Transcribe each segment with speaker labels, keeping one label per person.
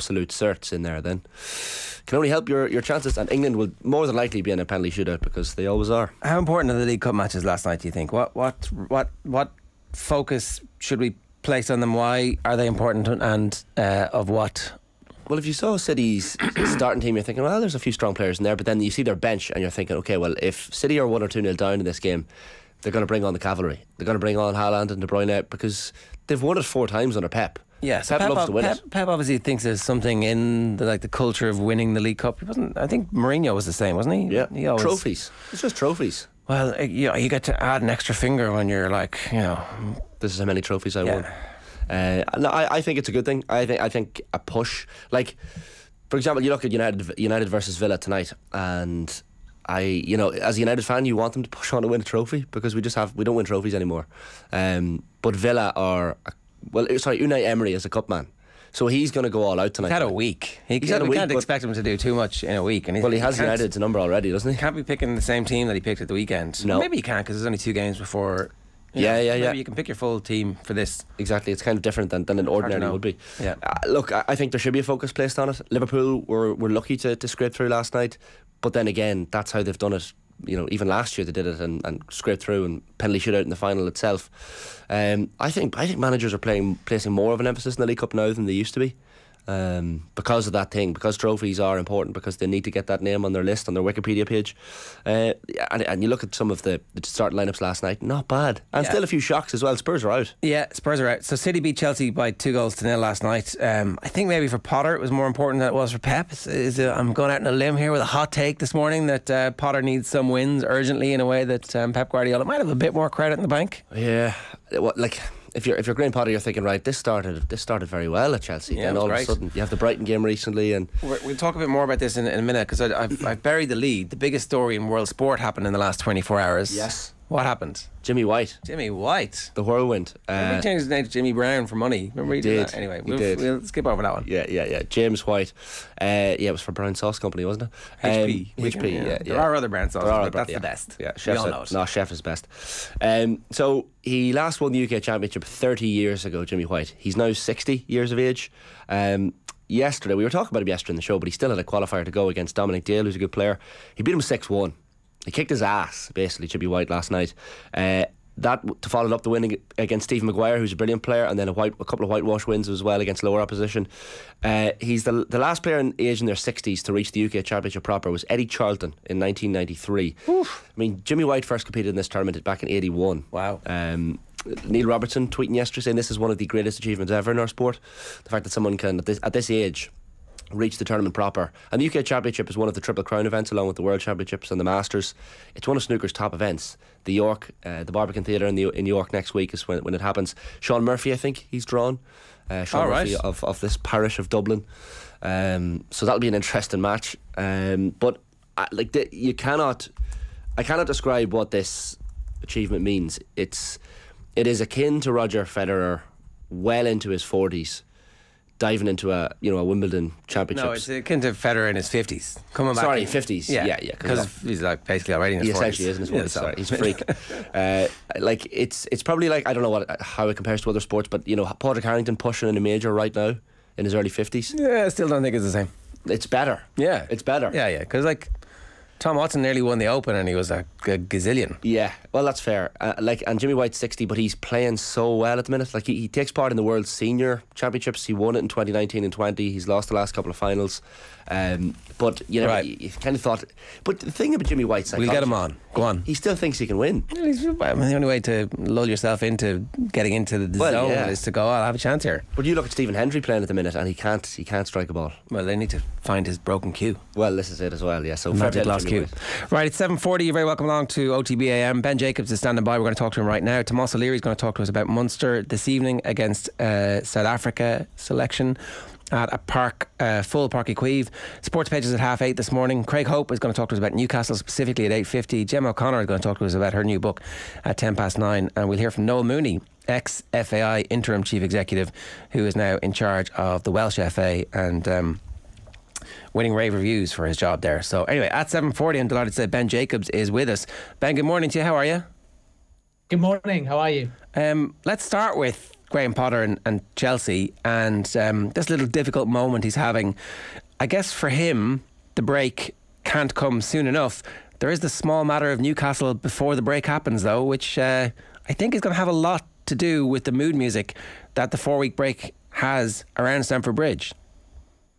Speaker 1: absolute certs in there, then can only help your, your chances. And England will more than likely be in a penalty shootout because they always are.
Speaker 2: How important are the League Cup matches last night? Do you think? What what what what focus should we place on them? Why are they important? And uh, of what?
Speaker 1: Well, if you saw City's starting team, you're thinking, well, there's a few strong players in there. But then you see their bench, and you're thinking, okay, well, if City are one or two nil down in this game, they're going to bring on the cavalry. They're going to bring on Haaland and De Bruyne out because they've won it four times under Pep.
Speaker 2: Yeah, so
Speaker 1: Pep,
Speaker 2: Pep,
Speaker 1: loves to win
Speaker 2: Pep,
Speaker 1: it.
Speaker 2: Pep obviously thinks there's something in the, like the culture of winning the League Cup. He wasn't. I think Mourinho was the same, wasn't he?
Speaker 1: Yeah,
Speaker 2: He always-
Speaker 1: trophies. It's just trophies.
Speaker 2: Well, uh, you know, you get to add an extra finger when you're like, you know,
Speaker 1: This is how many trophies I
Speaker 2: Yeah.
Speaker 1: won. Uh, no, I, I think it's a good thing. I think I think a push, like for example, you look at United United versus Villa tonight, and I, you know, as a United fan, you want them to push on to win a trophy because we just have we don't win trophies anymore. Um, but Villa are well, sorry, Unai Emery is a cup man, so he's going to go all out tonight.
Speaker 2: he's had a week. He,
Speaker 1: He's had a
Speaker 2: we
Speaker 1: week,
Speaker 2: can't expect him to do too much in a week. And he's,
Speaker 1: well, he has
Speaker 2: can't-
Speaker 1: United's number already, doesn't he?
Speaker 2: Can't be picking the same team that he picked at the weekend.
Speaker 1: No.
Speaker 2: maybe he can because there's only two games before.
Speaker 1: Yeah,
Speaker 2: know,
Speaker 1: yeah,
Speaker 2: maybe
Speaker 1: yeah.
Speaker 2: You can pick your full team for this.
Speaker 1: Exactly, it's kind of different than, than an ordinary would be.
Speaker 2: Yeah.
Speaker 1: Uh, look, I, I think there should be a focus placed on it. Liverpool were, were lucky to, to scrape through last night, but then again, that's how they've done it. You know, even last year they did it and, and scraped through and penalty shootout in the final itself. Um, I think I think managers are playing placing more of an emphasis in the League Cup now than they used to be. Um, because of that thing, because trophies are important, because they need to get that name on their list on their Wikipedia page, uh, and, and you look at some of the, the starting lineups last night, not bad, and
Speaker 2: Yeah.
Speaker 1: still a few shocks as well. Spurs are out.
Speaker 2: Yeah, Spurs are out. So City beat Chelsea by two goals to nil last night. Um, I think maybe for Potter it was more important than it was for Pep. Is, uh, I'm going out on a limb here with a hot take this morning that uh, Potter needs some wins urgently in a way that um, Pep Guardiola might have a bit more credit in the bank.
Speaker 1: Yeah, what like if you're if you're Graham Potter, you're thinking right. This started this started very well at Chelsea.
Speaker 2: Yeah,
Speaker 1: then all
Speaker 2: great.
Speaker 1: of a sudden you have the Brighton game recently, and
Speaker 2: We're, we'll talk a bit more about this in, in a minute because I've, I've buried the lead. The biggest story in world sport happened in the last 24 hours.
Speaker 1: Yes.
Speaker 2: What happened?
Speaker 1: Jimmy White,
Speaker 2: Jimmy White.
Speaker 1: the whirlwind. Uh,
Speaker 2: he changed his name to Jimmy Brown for money. Remember he,
Speaker 1: He did.
Speaker 2: that? Anyway, we'll,
Speaker 1: did.
Speaker 2: we'll skip over that one.
Speaker 1: yeah, yeah, yeah. James White. Uh, yeah, it was for Brown Sauce Company, wasn't it?
Speaker 2: HP.
Speaker 1: Um, HP. Yeah, yeah.
Speaker 2: There are other brand sauces, but that's
Speaker 1: yeah.
Speaker 2: the best.
Speaker 1: Yeah,
Speaker 2: we
Speaker 1: chef's
Speaker 2: all know it.
Speaker 1: No, chef is best. Um, so he last won the UK Championship 30 years ago, Jimmy White. He's now 60 years of age. Um, yesterday, we were talking about him yesterday in the show, but he still had a qualifier to go against Dominic Dale, who's a good player. He beat him 6 1. He kicked his ass, basically, Jimmy White last night. Uh, that to follow up the win against Stephen Maguire, who's a brilliant player, and then a white a couple of whitewash wins as well against lower opposition. Uh, he's the the last player in age in their sixties to reach the UK Championship proper was Eddie Charlton in 1993. I mean, Jimmy White first competed in this tournament back in '81.
Speaker 2: Wow.
Speaker 1: Um, Neil Robertson tweeting yesterday saying this is one of the greatest achievements ever in our sport. The fact that someone can at this at this age reach the tournament proper. And the UK Championship is one of the Triple Crown events, along with the World Championships and the Masters. It's one of snooker's top events. The York, uh, the Barbican Theatre in, the, in York next week is when, when it happens. Sean Murphy, I think he's drawn. Uh, Sean
Speaker 2: All right.
Speaker 1: Murphy of, of this parish of Dublin. Um, so that'll be an interesting match. Um, but uh, like the, you cannot, I cannot describe what this achievement means. It's it is akin to Roger Federer, well into his forties, diving into a you know a Wimbledon championship.
Speaker 2: No, it's akin to Federer in his fifties. Coming back.
Speaker 1: Sorry, 50s. Yeah, yeah, 'cause
Speaker 2: Because he's like basically already in his
Speaker 1: he
Speaker 2: 40s.
Speaker 1: essentially is in his
Speaker 2: Yeah,
Speaker 1: 40s.
Speaker 2: so-
Speaker 1: sorry, he's a freak. uh, like it's it's probably like I don't know what how it compares to other sports, but you know Padraig Harrington pushing in a major right now in his early fifties.
Speaker 2: Yeah, I still don't think it's the same.
Speaker 1: It's better.
Speaker 2: Yeah,
Speaker 1: it's better.
Speaker 2: Yeah, yeah. Because like Tom Watson nearly won the Open, and he was a gazillion.
Speaker 1: Yeah, well, that's fair. Uh, like, and Jimmy White's sixty, but he's playing so well at the minute. Like, he, he takes part in the World Senior Championships. He won it in twenty nineteen and twenty. He's lost the last couple of finals. Um, but you know,
Speaker 2: Right.
Speaker 1: you, kind of thought. But the thing about Jimmy White's,
Speaker 2: We'll get him on. Go on.
Speaker 1: He still thinks he can win.
Speaker 2: I mean, the only way to lull yourself into getting into the
Speaker 1: Well,
Speaker 2: zone
Speaker 1: yeah.
Speaker 2: is to go. "Oh, I'll have a chance here.
Speaker 1: But you look at Stephen Hendry playing at the minute, and he can't. He can't strike a ball.
Speaker 2: Well, they need to find his broken cue.
Speaker 1: Well, this is it as well. Yeah. So
Speaker 2: Magic lost Cue.
Speaker 1: White.
Speaker 2: Right, it's 7.40. You're very welcome along to OTBAM. Ben Jacobs is standing by. We're going to talk to him right now. Tomás O'Leary is going to talk to us about Munster this evening against uh, South Africa selection at a park, uh, full Páirc Uí Chaoimh. Sports pages at half eight this morning. Craig Hope is going to talk to us about Newcastle specifically at 8.50. Gemma O'Connor is going to talk to us about her new book at 10 past nine. And we'll hear from Noel Mooney, ex FAI interim chief executive, who is now in charge of the Welsh FA and... Um, winning rave reviews for his job there. So anyway, at 7.40, I'm delighted to say Ben Jacobs is with us. Ben, good morning to you. How are you?
Speaker 3: Good morning. How are you?
Speaker 2: Um, let's start with Graham Potter and, and Chelsea, and um, this little difficult moment he's having. I guess for him, the break can't come soon enough. There is the small matter of Newcastle before the break happens, though, which uh, I think is going to have a lot to do with the mood music that the four week break has around Stamford Bridge.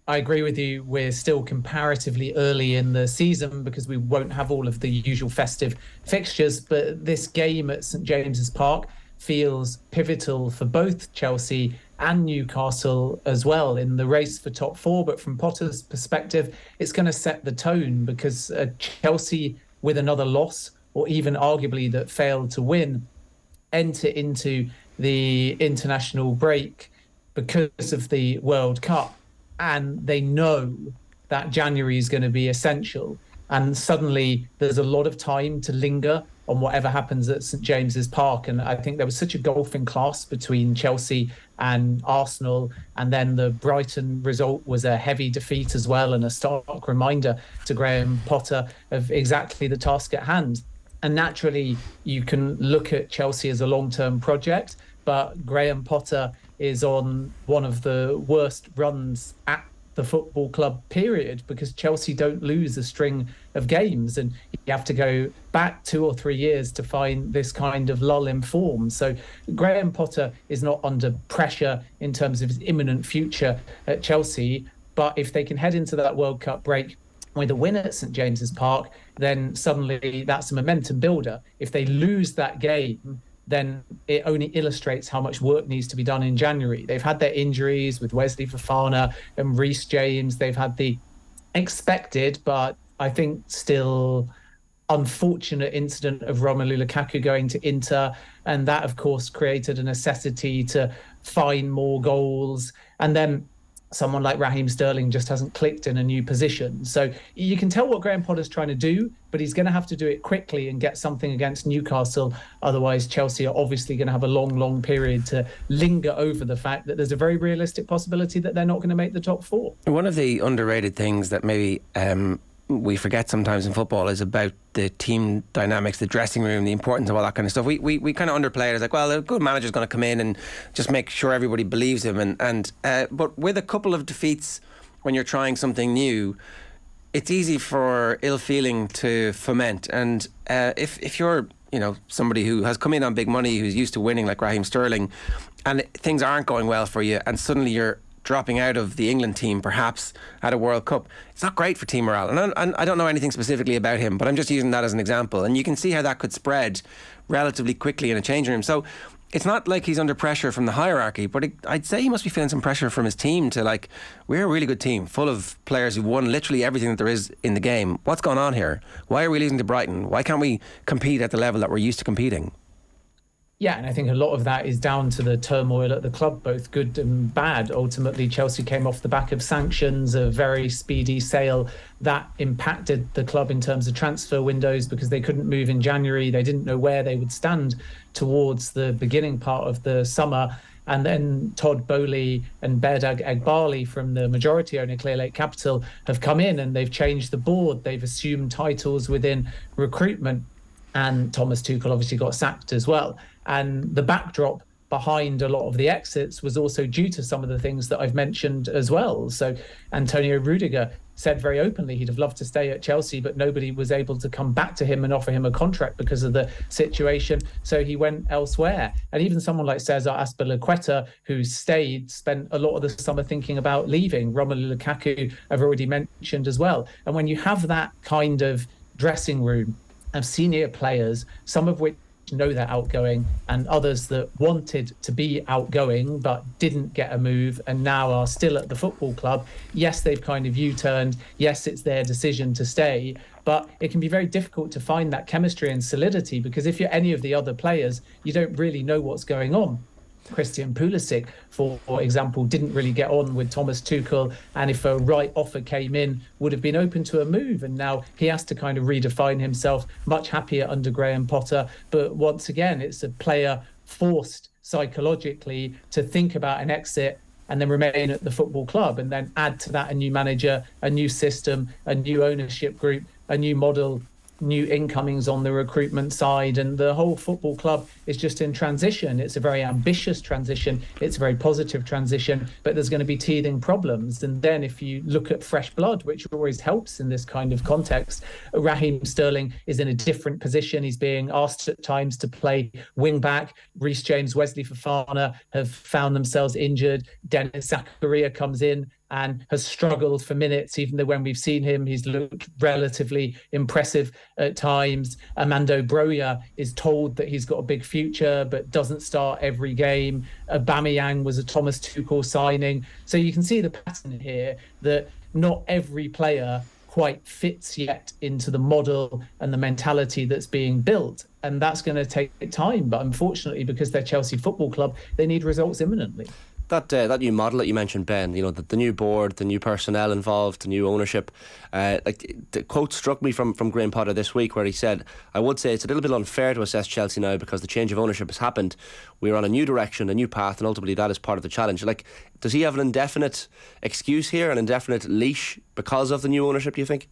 Speaker 3: I agree with you. We're still comparatively early in the season because we won't have all of the usual festive fixtures. But this game at St James's Park feels pivotal for both Chelsea and Newcastle as well in the race for top four. But from Potter's perspective, it's going to set the tone because Chelsea, with another loss, or even arguably that failed to win, enter into the international break because of the World Cup. And they know that January is going to be essential. And suddenly there's a lot of time to linger on whatever happens at St James's Park. And I think there was such a golfing class between Chelsea and Arsenal. And then the Brighton result was a heavy defeat as well, and a stark reminder to Graham Potter of exactly the task at hand. And naturally, you can look at Chelsea as a long term project, but Graham Potter is on one of the worst runs at the football club period because Chelsea don't lose a string of games and you have to go back two or three years to find this kind of lull in form. So Graham Potter is not under pressure in terms of his imminent future at Chelsea, but if they can head into that World Cup break with a win at St James's Park, then suddenly that's a momentum builder. If they lose that game, then it only illustrates how much work needs to be done in January. They've had their injuries with Wesley Fofana and Reece James. They've had the expected, but I think still unfortunate incident of Romelu Lukaku going to Inter. And that, of course, created a necessity to find more goals. And then someone like Raheem Sterling just hasn't clicked in a new position. So you can tell what Graham Potter's trying to do, but he's going to have to do it quickly and get something against Newcastle. Otherwise, Chelsea are obviously going to have a long, long period to linger over the fact that there's a very realistic possibility that they're not going to make the top four.
Speaker 2: One of the underrated things that maybe um, we forget sometimes in football is about the team dynamics, the dressing room, the importance of all that kind of stuff. We we, we kind of underplay it as like, well, a good manager's going to come in and just make sure everybody believes him. And and uh, but with a couple of defeats, when you're trying something new, it's easy for ill feeling to foment. And uh, if if you're you know somebody who has come in on big money, who's used to winning like Raheem Sterling, and things aren't going well for you, and suddenly you're dropping out of the England team, perhaps at a World Cup, it's not great for team morale. And I, don't know anything specifically about him, but I'm just using that as an example. And you can see how that could spread relatively quickly in a changing room. So it's not like he's under pressure from the hierarchy, but I'd say he must be feeling some pressure from his team to like, we're a really good team, full of players who won literally everything that there is in the game. What's going on here? Why are we losing to Brighton? Why can't we compete at the level that we're used to competing?
Speaker 3: Yeah, and I think a lot of that is down to the turmoil at the club, both good and bad. Ultimately, Chelsea came off the back of sanctions, a very speedy sale that impacted the club in terms of transfer windows because they couldn't move in January. They didn't know where they would stand towards the beginning part of the summer. And then Todd Boehly and Behdad Eghbali from the majority owner Clearlake Capital have come in and they've changed the board. They've assumed titles within recruitment. And Thomas Tuchel obviously got sacked as well. And the backdrop behind a lot of the exits was also due to some of the things that I've mentioned as well. So Antonio Rudiger said very openly he'd have loved to stay at Chelsea, but nobody was able to come back to him and offer him a contract because of the situation. So he went elsewhere. And even someone like Cesar Azpilicueta, who stayed, spent a lot of the summer thinking about leaving. Romelu Lukaku, I've already mentioned as well. And when you have that kind of dressing room of senior players, some of which know they're outgoing, and others that wanted to be outgoing but didn't get a move and now are still at the football club. Yes, they've kind of U turned. Yes, it's their decision to stay. But it can be very difficult to find that chemistry and solidity because if you're any of the other players, you don't really know what's going on. Christian Pulisic, for example, didn't really get on with Thomas Tuchel, and if a right offer came in, would have been open to a move. And now he has to kind of redefine himself. Much happier under Graham Potter, but once again, it's a player forced psychologically to think about an exit and then remain at the football club and then add to that a new manager, a new system, a new ownership group, a new model new incomings on the recruitment side, and the whole football club is just in transition. It's a very ambitious transition, it's a very positive transition, but there's going to be teething problems. And then if you look at fresh blood, which always helps in this kind of context, Raheem Sterling is in a different position. He's being asked at times to play wing back. Reece James, Wesley Fofana have found themselves injured. Denis Zakaria comes in and has struggled for minutes, even though when we've seen him, he's looked relatively impressive at times. Armando Broja is told that he's got a big future, but doesn't start every game. Aubameyang was a Thomas Tuchel signing. So you can see the pattern here that not every player quite fits yet into the model and the mentality that's being built. And that's going to take time. But unfortunately, because they're Chelsea Football Club, they need results imminently
Speaker 1: that uh, that new model that you mentioned, Ben. You know, the, the new board, the new personnel involved, the new ownership. Uh, like the quote struck me from from Graham Potter this week, where he said, "I would say it's a little bit unfair to assess Chelsea now because the change of ownership has happened. We're on a new direction, a new path, and ultimately that is part of the challenge." Like, does he have an indefinite excuse here, an indefinite leash because of the new ownership? Do you think?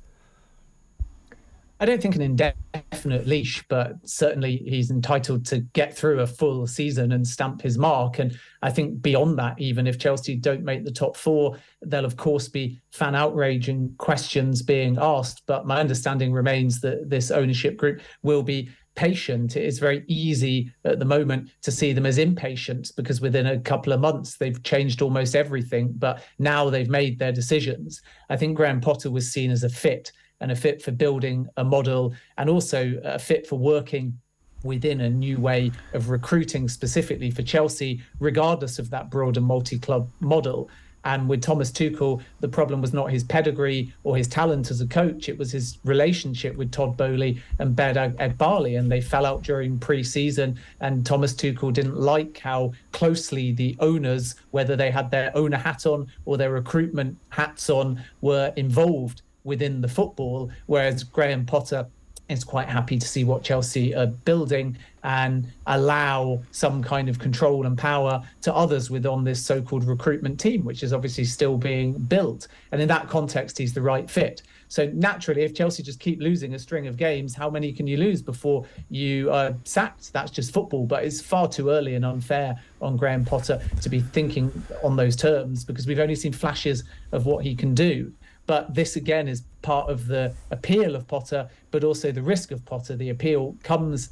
Speaker 3: I don't think an indefinite leash, but certainly he's entitled to get through a full season and stamp his mark. And I think beyond that, even if Chelsea don't make the top four, there'll of course be fan outrage and questions being asked. But my understanding remains that this ownership group will be patient. It is very easy at the moment to see them as impatient because within a couple of months they've changed almost everything. But now they've made their decisions. I think Graham Potter was seen as a fit and a fit for building a model and also a fit for working within a new way of recruiting specifically for Chelsea, regardless of that broader multi club model. And with Thomas Tuchel, the problem was not his pedigree or his talent as a coach, it was his relationship with Todd Boehly and Behdad Eghbali. And they fell out during pre season. And Thomas Tuchel didn't like how closely the owners, whether they had their owner hat on or their recruitment hats on, were involved within the football, whereas Graham Potter is quite happy to see what Chelsea are building and allow some kind of control and power to others within this so-called recruitment team, which is obviously still being built. And in that context, he's the right fit. So naturally, if Chelsea just keep losing a string of games, how many can you lose before you are sacked? That's just football. But it's far too early and unfair on Graham Potter to be thinking on those terms because we've only seen flashes of what he can do. But this again is part of the appeal of Potter, but also the risk of Potter. The appeal comes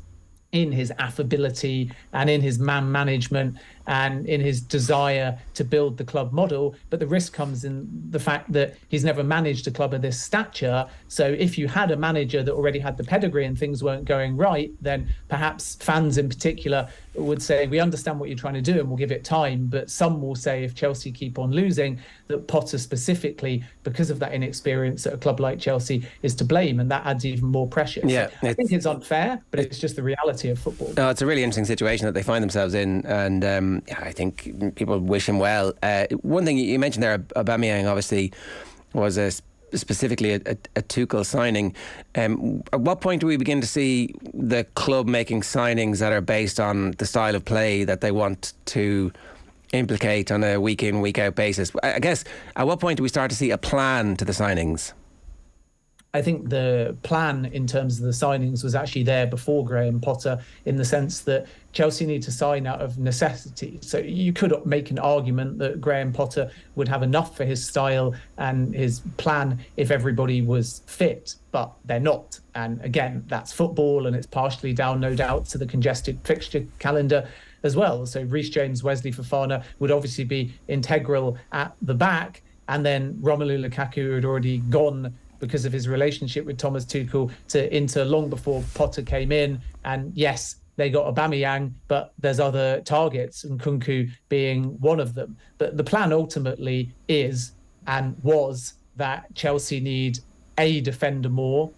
Speaker 3: in his affability and in his man management and in his desire to build the club model. But the risk comes in the fact that he's never managed a club of this stature. So if you had a manager that already had the pedigree and things weren't going right, then perhaps fans in particular would say, We understand what you're trying to do and we'll give it time. But some will say, if Chelsea keep on losing, that Potter specifically, because of that inexperience at a club like Chelsea, is to blame. And that adds even more pressure.
Speaker 2: Yeah,
Speaker 3: I think it's unfair, but it's just the reality of football.
Speaker 2: No, it's a really interesting situation that they find themselves in. And um, I think people wish him well. Uh, one thing you mentioned there, Aubameyang obviously was a specifically a, a, a Tuchel signing. Um, at what point do we begin to see the club making signings that are based on the style of play that they want to implicate on a week in, week out basis? I guess at what point do we start to see a plan to the signings?
Speaker 3: I think the plan in terms of the signings was actually there before Graham Potter in the sense that Chelsea need to sign out of necessity. So you could make an argument that Graham Potter would have enough for his style and his plan if everybody was fit, but they're not. And again, that's football and it's partially down, no doubt, to the congested fixture calendar as well. So Reece James, Wesley Fofana would obviously be integral at the back. And then Romelu Lukaku had already gone because of his relationship with Thomas Tuchel to Inter long before Potter came in. And yes, they got Aubameyang, but there's other targets, and Nkunku being one of them. But the plan ultimately is and was that Chelsea need a defender more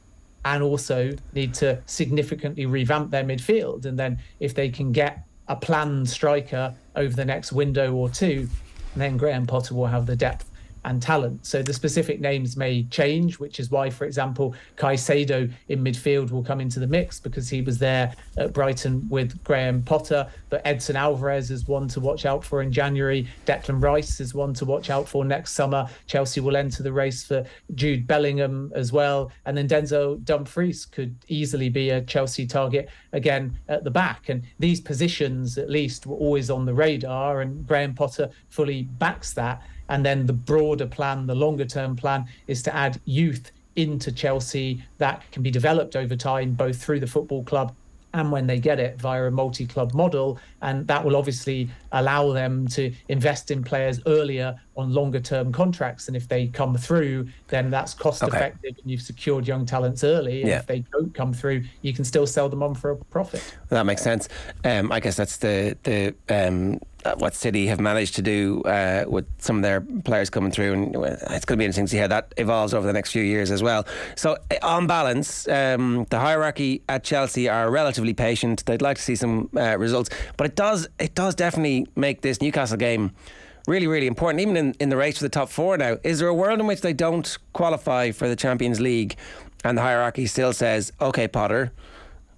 Speaker 3: and also need to significantly revamp their midfield. And then if they can get a planned striker over the next window or two, then Graham Potter will have the depth and talent. So the specific names may change, which is why, for example, Caicedo in midfield will come into the mix because he was there at Brighton with Graham Potter. But Edson Alvarez is one to watch out for in January. Declan Rice is one to watch out for next summer. Chelsea will enter the race for Jude Bellingham as well. And then Denzel Dumfries could easily be a Chelsea target again at the back. And these positions, at least, were always on the radar. And Graham Potter fully backs that. And then the broader plan, the longer term plan, is to add youth into Chelsea that can be developed over time, both through the football club and when they get it via a multi club model. And that will obviously allow them to invest in players earlier on longer term contracts. And if they come through, then that's cost okay. effective and you've secured young talents early. And yeah. if they don't come through, you can still sell them on for a profit.
Speaker 2: That makes sense. Um, I guess that's the, the, um, what City have managed to do uh, with some of their players coming through, and it's going to be interesting to see how that evolves over the next few years as well. So, uh, on balance, um, the hierarchy at Chelsea are relatively patient. They'd like to see some uh, results, but it does it does definitely make this Newcastle game really, really important, even in, in the race for the top four now. Is there a world in which they don't qualify for the Champions League and the hierarchy still says, okay, Potter,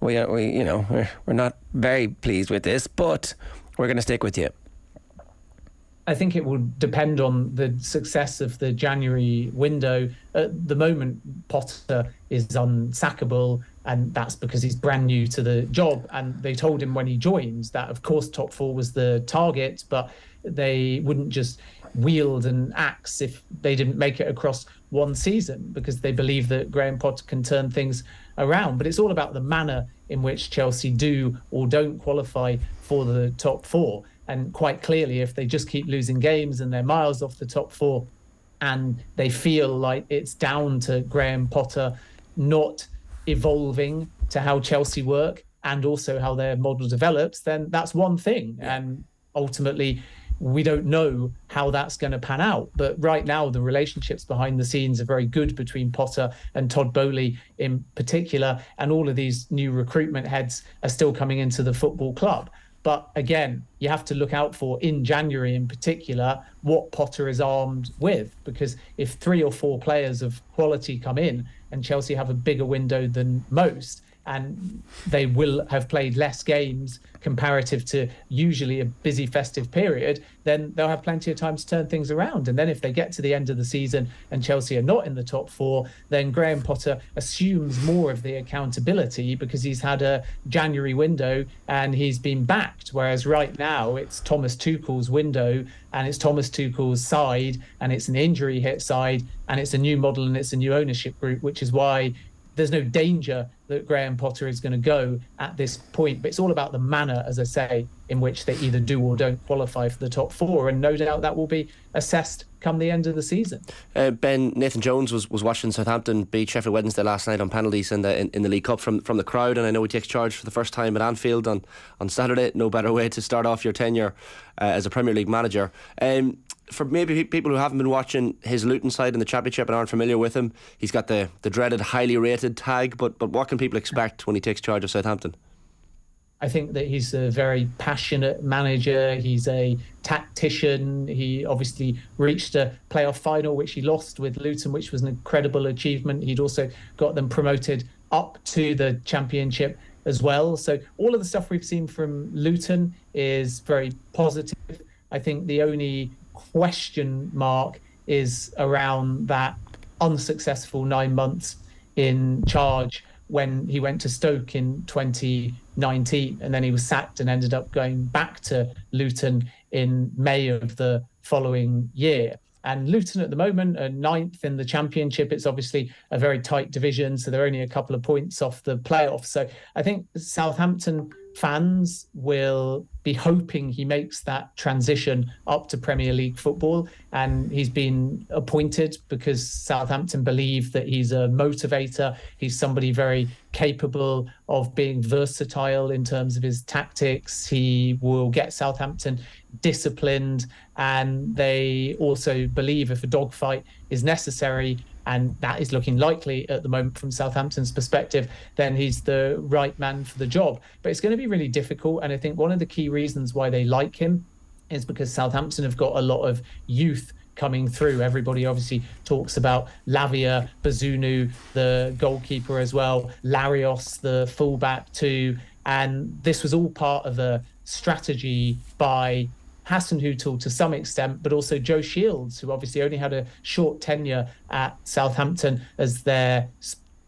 Speaker 2: we, uh, we you know, we're, we're not very pleased with this, but we're going to stick with you?
Speaker 3: I think it will depend on the success of the January window. At the moment, Potter is unsackable, and that's because he's brand new to the job. And they told him when he joins that, of course, top four was the target, but they wouldn't just wield an axe if they didn't make it across one season because they believe that Graham Potter can turn things around. But it's all about the manner in which Chelsea do or don't qualify for the top four. And quite clearly, if they just keep losing games and they're miles off the top four, and they feel like it's down to Graham Potter not evolving to how Chelsea work and also how their model develops, then that's one thing. And ultimately, we don't know how that's going to pan out. But right now, the relationships behind the scenes are very good between Potter and Todd Boehly in particular. And all of these new recruitment heads are still coming into the football club. But again, you have to look out for in January in particular what Potter is armed with. Because if three or four players of quality come in and Chelsea have a bigger window than most, and they will have played less games comparative to usually a busy festive period, then they'll have plenty of time to turn things around. And then if they get to the end of the season and Chelsea are not in the top four, then Graham Potter assumes more of the accountability because he's had a January window and he's been backed. Whereas right now it's Thomas Tuchel's window and it's Thomas Tuchel's side and it's an injury hit side and it's a new model and it's a new ownership group, which is why there's no danger that Graham Potter is going to go at this point. But it's all about the manner, as I say, in which they either do or don't qualify for the top four. And no doubt that will be assessed come the end of the season.
Speaker 1: Uh, ben Nathan Jones was, was watching Southampton beat Sheffield Wednesday last night on penalties in the in, in, the League Cup from from the crowd, and I know he takes charge for the first time at Anfield on on Saturday. No better way to start off your tenure uh, as a Premier League manager. Um, for maybe people who haven't been watching his Luton side in the Championship and aren't familiar with him, he's got the, the dreaded highly rated tag. But but what can people expect when he takes charge of Southampton?
Speaker 3: I think that he's a very passionate manager. He's a tactician. He obviously reached a playoff final, which he lost with Luton, which was an incredible achievement. He'd also got them promoted up to the championship as well. So all of the stuff we've seen from Luton is very positive. I think the only question mark is around that unsuccessful nine months in charge when he went to Stoke in 2019 and then he was sacked and ended up going back to Luton in May of the following year. And Luton at the moment are ninth in the championship. It's obviously a very tight division, so they're only a couple of points off the playoffs. So I think Southampton fans will be hoping he makes that transition up to Premier League football. And he's been appointed because Southampton believe that he's a motivator. He's somebody very capable of being versatile in terms of his tactics. He will get Southampton disciplined. And they also believe if a dogfight is necessary, and that is looking likely at the moment from Southampton's perspective, then he's the right man for the job. But it's going to be really difficult. And I think one of the key reasons why they like him is because Southampton have got a lot of youth coming through. Everybody obviously talks about Lavia, Bazunu, the goalkeeper as well, Larios, the fullback too. And this was all part of a strategy by Hasenhüttl to some extent, but also Joe Shields, who obviously only had a short tenure at Southampton as their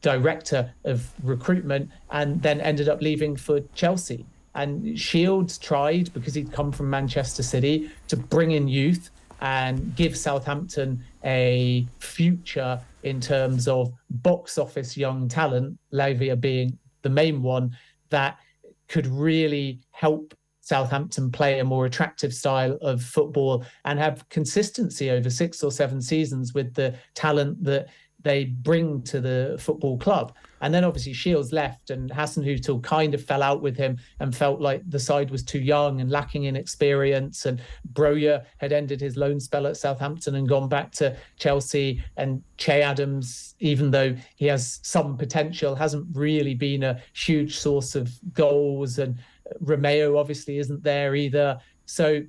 Speaker 3: director of recruitment and then ended up leaving for Chelsea. And Shields tried, because he'd come from Manchester City, to bring in youth and give Southampton a future in terms of box office young talent, Lavia being the main one, that could really help Southampton play a more attractive style of football and have consistency over six or seven seasons with the talent that they bring to the football club. And then obviously Shields left, and Hassan Hasenhüttl kind of fell out with him and felt like the side was too young and lacking in experience. And Broja had ended his loan spell at Southampton and gone back to Chelsea. And Che Adams, even though he has some potential, hasn't really been a huge source of goals. And Romeu obviously isn't there either. So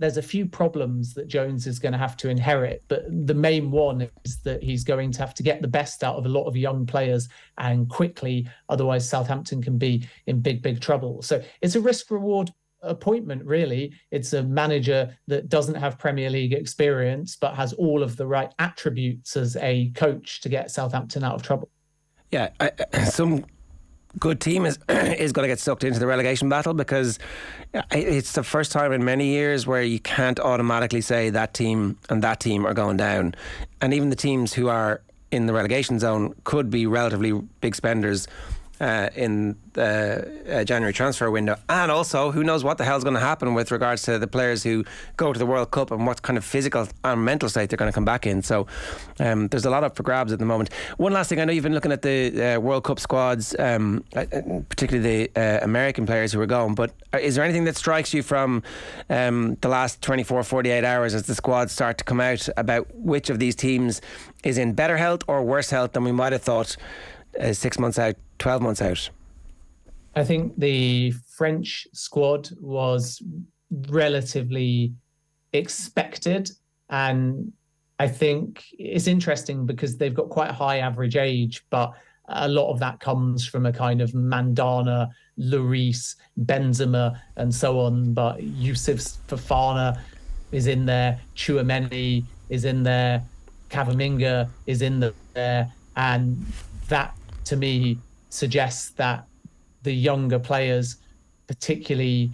Speaker 3: there's a few problems that Jones is going to have to inherit, but the main one is that he's going to have to get the best out of a lot of young players and quickly, otherwise Southampton can be in big, big trouble. So it's a risk reward appointment really it's a manager that doesn't have premier league experience but has all of the right attributes as a coach to get southampton out of trouble
Speaker 2: yeah I, some good team is is going to get sucked into the relegation battle because uh, it's the first time in many years where you can't automatically say that team and that team are going down, and even the teams who are in the relegation zone could be relatively big spenders uh, in the uh, January transfer window. And also, who knows what the hell's going to happen with regards to the players who go to the World Cup and what kind of physical and mental state they're going to come back in. So um, there's a lot up for grabs at the moment. One last thing, I know you've been looking at the uh, World Cup squads, um, uh, particularly the American players who are going, but is there anything that strikes you from um, the last 24, 48 hours as the squads start to come out about which of these teams is in better health or worse health than we might have thought Uh, six months out? 12 months out?
Speaker 3: I think the French squad was relatively expected. And I think it's interesting because they've got quite a high average age, but a lot of that comes from a kind of Mandanda, Lloris, Benzema, and so on. But Youssouf Fofana is in there, Tchouameni is in there, Camavinga is in there, and that to me suggests that the younger players, particularly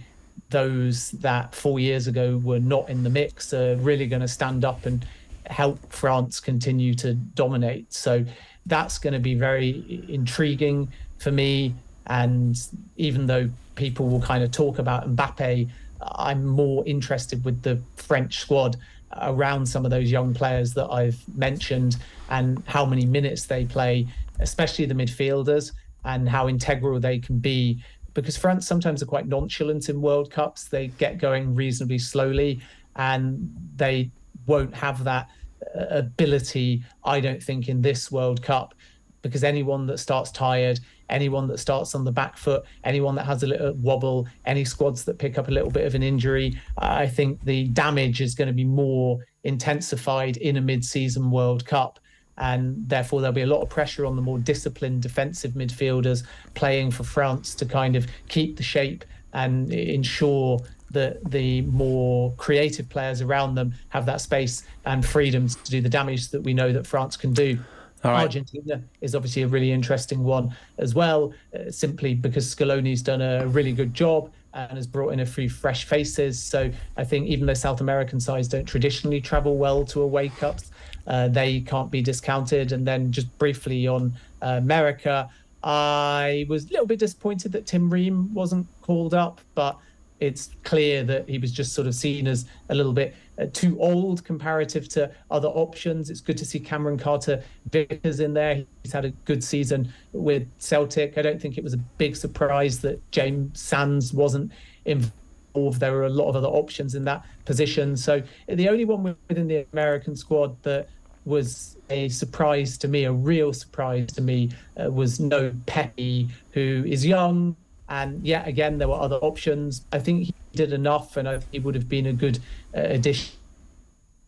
Speaker 3: those that four years ago were not in the mix, are really going to stand up and help France continue to dominate. So that's going to be very intriguing for me. And even though people will kind of talk about Mbappe, I'm more interested with the French squad around some of those young players that I've mentioned and how many minutes they play, especially the midfielders and how integral they can be. Because France sometimes are quite nonchalant in World Cups. They get going reasonably slowly and they won't have that uh, ability, I don't think, in this World Cup. Because anyone that starts tired, anyone that starts on the back foot, anyone that has a little wobble, any squads that pick up a little bit of an injury, I think the damage is going to be more intensified in a mid season World Cup and therefore there'll be a lot of pressure on the more disciplined defensive midfielders playing for France to kind of keep the shape and ensure that the more creative players around them have that space and freedom to do the damage that we know that France can do. Right. Argentina is obviously a really interesting one as well, uh, simply because Scaloni's done a really good job and has brought in a few fresh faces. So I think even though South American sides don't traditionally travel well to away cups, uh, they can't be discounted. And then just briefly on uh, America, I was a little bit disappointed that Tim Ream wasn't called up, but it's clear that he was just sort of seen as a little bit uh, too old comparative to other options. It's good to see Cameron Carter Vickers in there. He's had a good season with Celtic. I don't think it was a big surprise that James Sands wasn't involved. There were a lot of other options in that position. So the only one within the American squad that was a surprise to me, a real surprise to me, uh, was no Pepi, who is young. And yet again, there were other options. I think he did enough, and I think he would have been a good uh, addition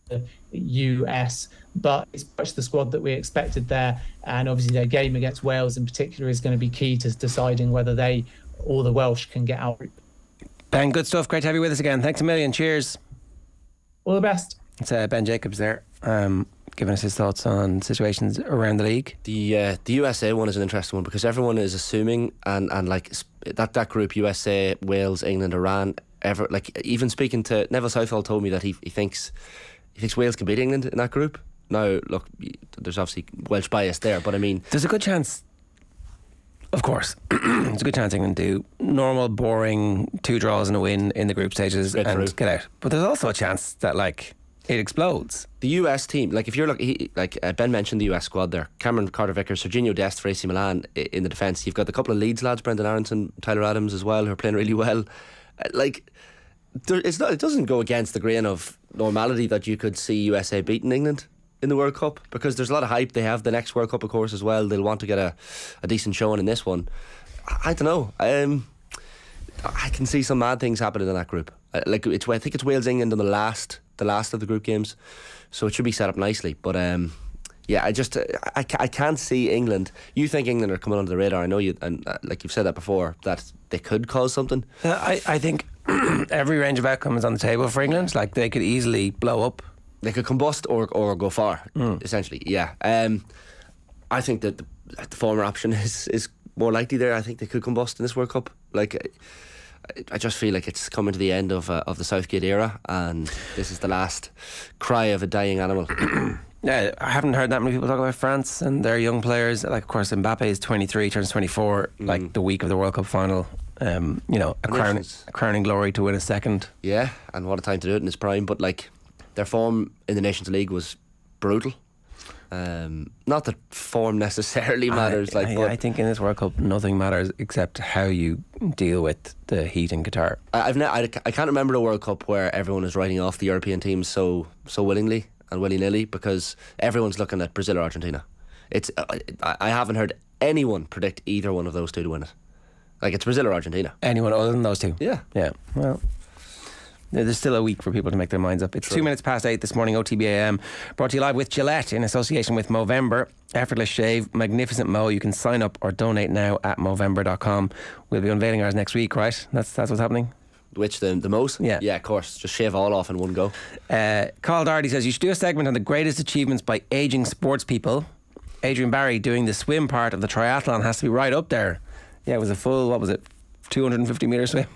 Speaker 3: the US, but it's much the squad that we expected there. And obviously, their game against Wales in particular is going to be key to deciding whether they or the Welsh can get out.
Speaker 2: Ben, good stuff. Great to have you with us again. Thanks a million. Cheers.
Speaker 3: All the best.
Speaker 2: It's uh, Ben Jacobs there, um, giving us his thoughts on situations around the league.
Speaker 1: The uh, the USA one is an interesting one because everyone is assuming and and like that that group USA, Wales, England, Iran, ever like even speaking to Neville Southall told me that he he thinks he thinks Wales can beat England in that group. Now, look, there's obviously Welsh bias there, but I mean,
Speaker 2: there's a good chance. Of course, there's a good chance England do normal, boring two draws and a win in the group stages
Speaker 1: Get
Speaker 2: and
Speaker 1: through.
Speaker 2: get out. But there's also a chance that like it explodes.
Speaker 1: the US team, like if you're looking, like uh, Ben mentioned the US squad there, Cameron Carter Vickers, Sergio Dest for AC Milan in the defence. You've got a couple of Leeds lads, Brenden Aaronson, Tyler Adams as well, who are playing really well. Uh, like, there, it's not, it doesn't go against the grain of normality that you could see USA beating England in the World Cup because there's a lot of hype. They have the next World Cup, of course, as well. They'll want to get a, a decent showing in this one. I, I don't know. Um, I can see some mad things happening in that group. Uh, like it's I think it's Wales England in the last the last of the group games, so it should be set up nicely. But um, yeah, I just I, I can't see England. You think England are coming under the radar? I know you and uh, like you've said that before that they could cause something.
Speaker 2: Uh, I, I think every range of outcomes on the table for England. Like they could easily blow up.
Speaker 1: They could combust or or go far. Essentially, yeah. Um, I think that the, the former option is is more likely there. I think they could combust in this World Cup. Like. I- just feel like it's coming to the end of uh, of the Southgate era, and this is the last cry of a dying animal.
Speaker 2: Yeah, I haven't heard that many people talk about France and their young players. Like, of course, Mbappe is 23, turns 24, like the week of the World Cup final. Um, you know, a, crown, a crowning glory to win a second.
Speaker 1: Yeah, and what a time to do it in his prime. But like their form in the Nations League was brutal. Um, not that form necessarily matters,
Speaker 2: I,
Speaker 1: like,
Speaker 2: I,
Speaker 1: but
Speaker 2: I think in this World Cup, nothing matters except how you deal with the heat in Qatar.
Speaker 1: I- I've ne- I, I can't remember a World Cup where everyone is writing off the European teams so so willingly and willy nilly because everyone's looking at Brazil or Argentina. It's I, I haven't heard anyone predict either one of those two to win it. Like it's Brazil or Argentina.
Speaker 2: Anyone other than those two?
Speaker 1: Yeah.
Speaker 2: Yeah. Well, yeah, there's still a week for people to make their minds up. It's two minutes past eight this morning, OTBAM. Brought to you live with Gillette in association with Movember. Effortless shave, magnificent mo. You can sign up or donate now at Movember.com. We'll be unveiling ours next week, right? That's that's what's happening.
Speaker 1: Which the the most?
Speaker 2: Yeah.
Speaker 1: yeah, of course. Just shave all off in one go.
Speaker 2: Uh, Carl Darty says you should do a segment on the greatest achievements by aging sports people. Adrian Barry doing the swim part of the triathlon has to be right up there. Yeah, it was a full, what was it, 250 metre swim?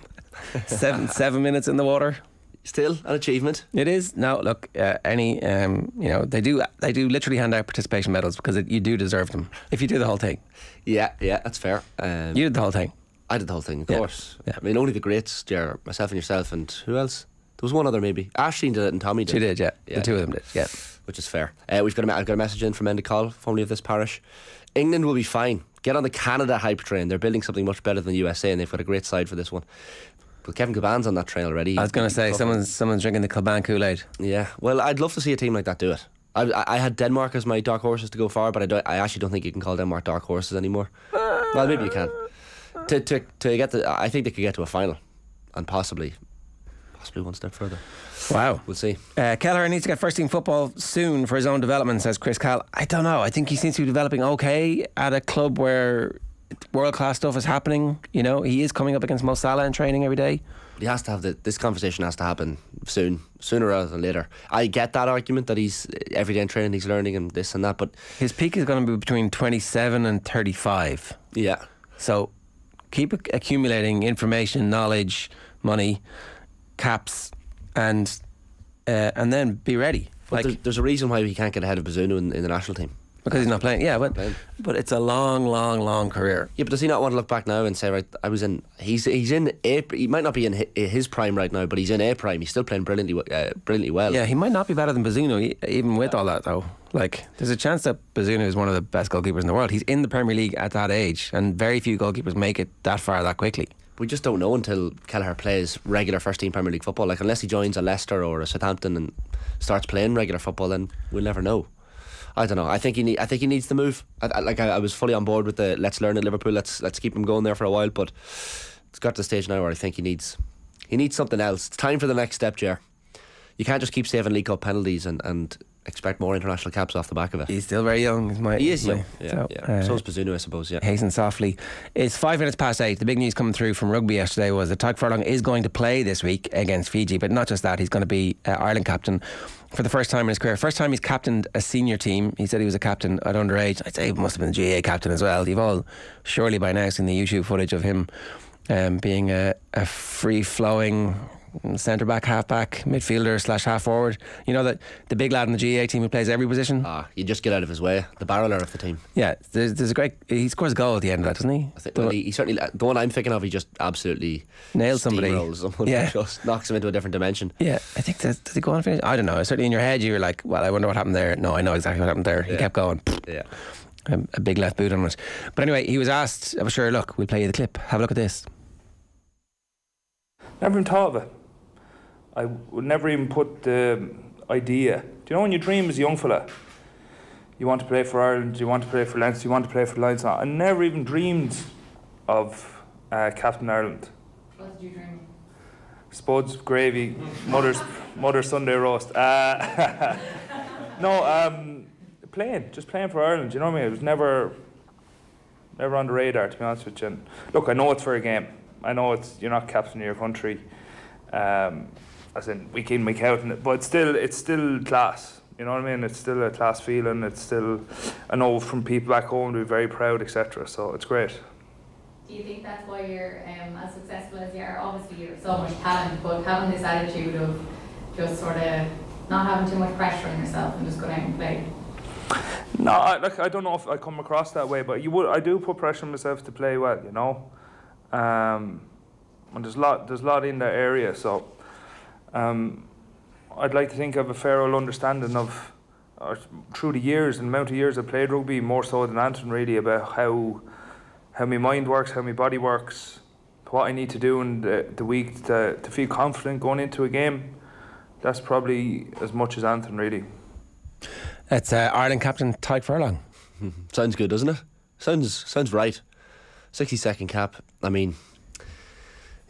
Speaker 2: seven, seven minutes in the water.
Speaker 1: Still an achievement.
Speaker 2: It is now. Look, uh, any um, you know they do they do literally hand out participation medals because it, you do deserve them if you do the whole thing.
Speaker 1: Yeah, yeah, that's fair. Um,
Speaker 2: You did the whole thing.
Speaker 1: I did the whole thing, of
Speaker 2: Yeah.
Speaker 1: course.
Speaker 2: Yeah.
Speaker 1: I mean, only the greats, Ger, myself and yourself, and who else? There was one other maybe. Ashleen did it and Tommy did.
Speaker 2: She did, yeah.
Speaker 1: Yeah.
Speaker 2: The two of them did, yeah.
Speaker 1: Which is fair. Uh, we've got a, I've got a message in from Enda Call, formerly of this parish. England will be fine. Get on the Canada hype train. They're building something much better than the USA, and they've got a great side for this one. But Kevin Caban's on that train already.
Speaker 2: I was going to say someone's someone's drinking the Kilbane Kool Aid.
Speaker 1: Yeah, well, I'd love to see a team like that do it. I, I, I had Denmark as my dark horses to go far, but I, don't, I actually don't think you can call Denmark dark horses anymore. well, maybe you can. To, to, to get the, I think they could get to a final, and possibly, possibly one step further.
Speaker 2: Wow.
Speaker 1: We'll see.
Speaker 2: Uh, Kelleher needs to get first team football soon for his own development, says Chris Cal. I don't know. I think he seems to be developing okay at a club where world class stuff is happening. You know, he is coming up against Mo Salah in training every day.
Speaker 1: He has to have the, this conversation has to happen soon, sooner rather than later. I get that argument that he's every day in training, he's learning and this and that, but
Speaker 2: His peak is going to be between 27 and 35.
Speaker 1: yeah,
Speaker 2: So keep accumulating information, knowledge, money, caps, and uh, and then be ready.
Speaker 1: but
Speaker 2: Like
Speaker 1: there's, there's a reason why he can't get ahead of Bazunu in, in the national team.
Speaker 2: Because he's not playing. Yeah, but
Speaker 1: Playing.
Speaker 2: but it's a long, long, long career.
Speaker 1: Yeah, but does he not want to look back now and say, right, I was in, he's he's in a, he might not be in his prime right now, but he's in a prime. He's still playing brilliantly, uh, brilliantly well.
Speaker 2: Yeah, he might not be better than e- even with all that though. Like, there's a chance that Bazunu is one of the best goalkeepers in the world. He's in the Premier League at that age, and very few goalkeepers make it that far that quickly.
Speaker 1: We just don't know until Kelleher plays regular first team Premier League football. Like unless he joins a Leicester or a Southampton and starts playing regular football, then we'll never know. I don't know. I think he need, I think he needs to move. I, I, like I, I was fully on board with the let's learn at Liverpool. Let's let's keep him going there for a while. But it's got to the stage now where I think he needs he needs something else. It's time for the next step, Ger. you can't just keep saving League Cup penalties and, and expect more international caps off the back of it.
Speaker 2: He's still very young. Is my,
Speaker 1: He is
Speaker 2: my-
Speaker 1: young. Yeah,
Speaker 2: so,
Speaker 1: yeah.
Speaker 2: uh,
Speaker 1: so is Bazunu, I suppose. Yeah.
Speaker 2: hasten softly. It's five minutes past eight. The big news coming through from rugby yesterday was that Tadhg Furlong is going to play this week against Fiji, but not just that, he's going to be uh, Ireland captain for the first time in his career. First time he's captained a senior team. He said he was a captain at underage. I'd say he must have been a GA captain as well. You've all surely by now seen the YouTube footage of him um, being a, a free flowing Mm, centre back, half back, midfielder slash half forward. You know that the big lad in the GA team who plays every position.
Speaker 1: Ah, you just get out of his way. The barreler of the team.
Speaker 2: Yeah, there's, there's a great. He scores a goal at the end of that, doesn't he?
Speaker 1: I think, well, he, he certainly uh, the one I'm thinking of. He just absolutely
Speaker 2: Nails somebody.
Speaker 1: steamrolls someone.
Speaker 2: Yeah.
Speaker 1: just knocks him into a different dimension.
Speaker 2: Yeah, I think that did he go on and finish? I don't know. Certainly in your head, you were like, "Well, I wonder what happened there." No, I know exactly what happened there. He kept going.
Speaker 1: Yeah.
Speaker 2: A, a big left boot on it. But anyway, he was asked. I was sure. Look, we'll play you the clip. Have a look at this.
Speaker 4: Never even thought of it. I would never even put the idea. Do you know when you dream as a young fella? You want to play for Ireland, you want to play for Leinster, you want to play for Lions. I never even dreamed of uh, Captain Ireland.
Speaker 5: What did you dream?
Speaker 4: Spuds, gravy, mother's mother's Sunday roast. Uh, no, um, playing, just playing for Ireland. You know what I mean? It was never, never on the radar to be honest with you. And look, I know it's for a game. I know it's you're not captain of your country, um, as in week in week out, and- but still, it's still class. You know what I mean? It's still a class feeling. It's still, I know from people back home to be very proud, etc. So it's great.
Speaker 5: Do you think that's why you're um, as successful as you are? Obviously, you have so much talent, but having this attitude of just sort of not having too much pressure on yourself and just going out and play.
Speaker 4: No, I, like I don't know if I come across that way, but you would. I do put pressure on myself to play well. You know, um, and there's a lot. There's a lot in that area. So, um, I'd like to think I have a fair old understanding of, or through the years and amount of years I've played rugby, more so than Anton really about how, how my mind works, how my body works, what I need to do in the, the week to, to feel confident going into a game. That's probably as much as Anton really.
Speaker 2: It's uh, Ireland captain Tadhg Furlong.
Speaker 1: Sounds good, doesn't it? Sounds sounds right. Sixty second cap. I mean,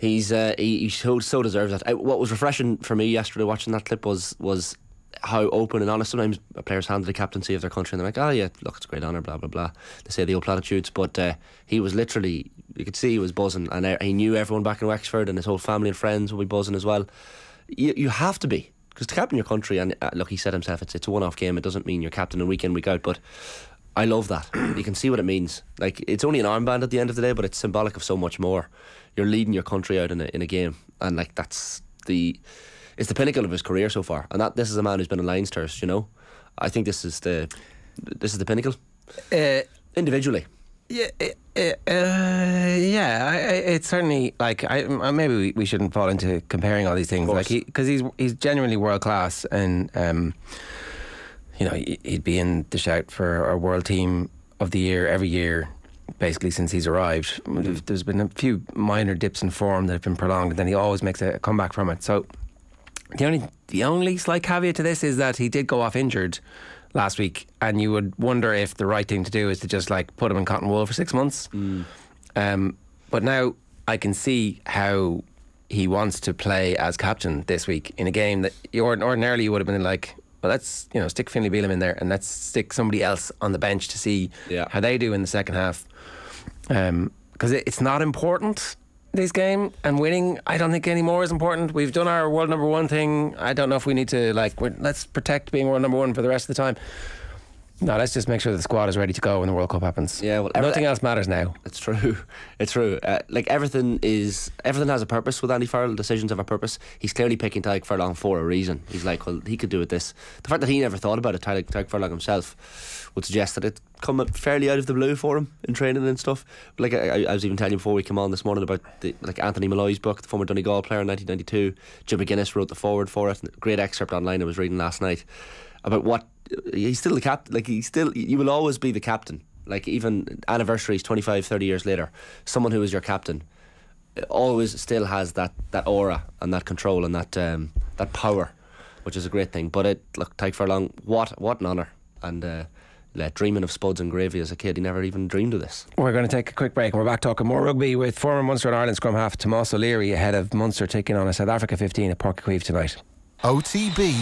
Speaker 1: he's uh, he, he so, so deserves that. I, what was refreshing for me yesterday watching that clip was was how open and honest sometimes a players handed the captaincy of their country and they're like, oh yeah, look, it's a great honour, blah blah blah. They say the old platitudes, but uh, he was literally you could see he was buzzing and uh, he knew everyone back in Wexford and his whole family and friends would be buzzing as well. You you have to be. Because to captain your country, and uh, look, he said himself, it's it's a one-off game. It doesn't mean you're captain in week in, week out. But I love that. you can see what it means. Like it's only an armband at the end of the day, but it's symbolic of so much more. You're leading your country out in a in a game, and like that's the it's the pinnacle of his career so far. And that this is a man who's been a Lions first. You know, I think this is the this is the pinnacle
Speaker 2: Uh,
Speaker 1: individually.
Speaker 2: Yeah, uh, uh, yeah. I, I, it's certainly like I uh, maybe we, we shouldn't fall into comparing all these things, like he because he's he's genuinely world class, and um, you know he- he'd be in the shout for our world team of the year every year, basically since he's arrived. There's been a few minor dips in form that have been prolonged, and then he always makes a comeback from it. So the only the only slight caveat to this is that he did go off injured last week, and you would wonder if the right thing to do is to just like put him in cotton wool for six months. Um, but now I can see how he wants to play as captain this week in a game that you ordinarily you would have been like, well, let's you know stick Finlay Bealham in there and let's stick somebody else on the bench to see
Speaker 1: Yeah.
Speaker 2: how they do in the second half. Because it it's not important this game and winning. I don't think anymore is important. We've done our world number one thing. I don't know if we need to like we're, let's protect being world number one for the rest of the time. No, let's just make sure the squad is ready to go when the World Cup happens.
Speaker 1: Yeah, well,
Speaker 2: nothing else matters now.
Speaker 1: It's true. It's true. Uh, like everything is, everything has a purpose with Andy Farrell. Decisions have a purpose. He's clearly picking Tadhg Furlong for a reason. He's like, well, he could do it. This. The fact that he never thought about it, Tadhg Furlong himself, would suggest that it come fairly out of the blue for him in training and stuff. Like I, I was even telling you before we came on this morning about the like Anthony Molloy's book, the former Donegal player in 1992. Jim McGuinness wrote the forward for it. Great excerpt online I was reading last night about what he's still the captain. Like he's still, you will always be the captain. Like even anniversaries 25, 30 years later, someone who is your captain always still has that, that aura and that control and that um, that power, which is a great thing. But it look Tadhg Furlong, what what an honour and. Uh, like, dreaming of spuds and gravy as a kid, he never even dreamed of this.
Speaker 2: We're going to take a quick break and we're back talking more rugby with former Munster and Ireland scrum half Tomás O'Leary ahead of Munster taking on a South Africa 15 at Páirc Uí Chaoimh tonight.
Speaker 6: OTB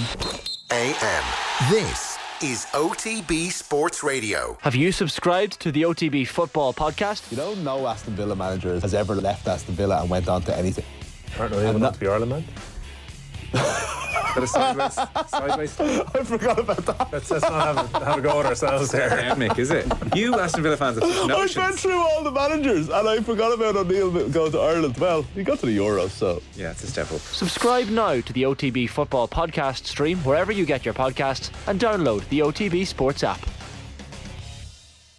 Speaker 6: AM. This is OTB Sports Radio.
Speaker 7: Have you subscribed to the OTB Football Podcast?
Speaker 8: You know, no Aston Villa manager has ever left Aston Villa and went on to anything.
Speaker 9: Aren't they able not to be Ireland man? Got a sideways, sideways.
Speaker 8: I forgot about that.
Speaker 9: Let's, let's not have a, have a go at ourselves there.
Speaker 10: Mick, is it? You Aston Villa fans have such
Speaker 8: I went through all the managers and I forgot about O'Neill going to Ireland. Well, he got to the Euros, so.
Speaker 10: Yeah, it's a step up.
Speaker 7: Subscribe now to the OTB Football Podcast stream wherever you get your podcasts and download the OTB Sports app.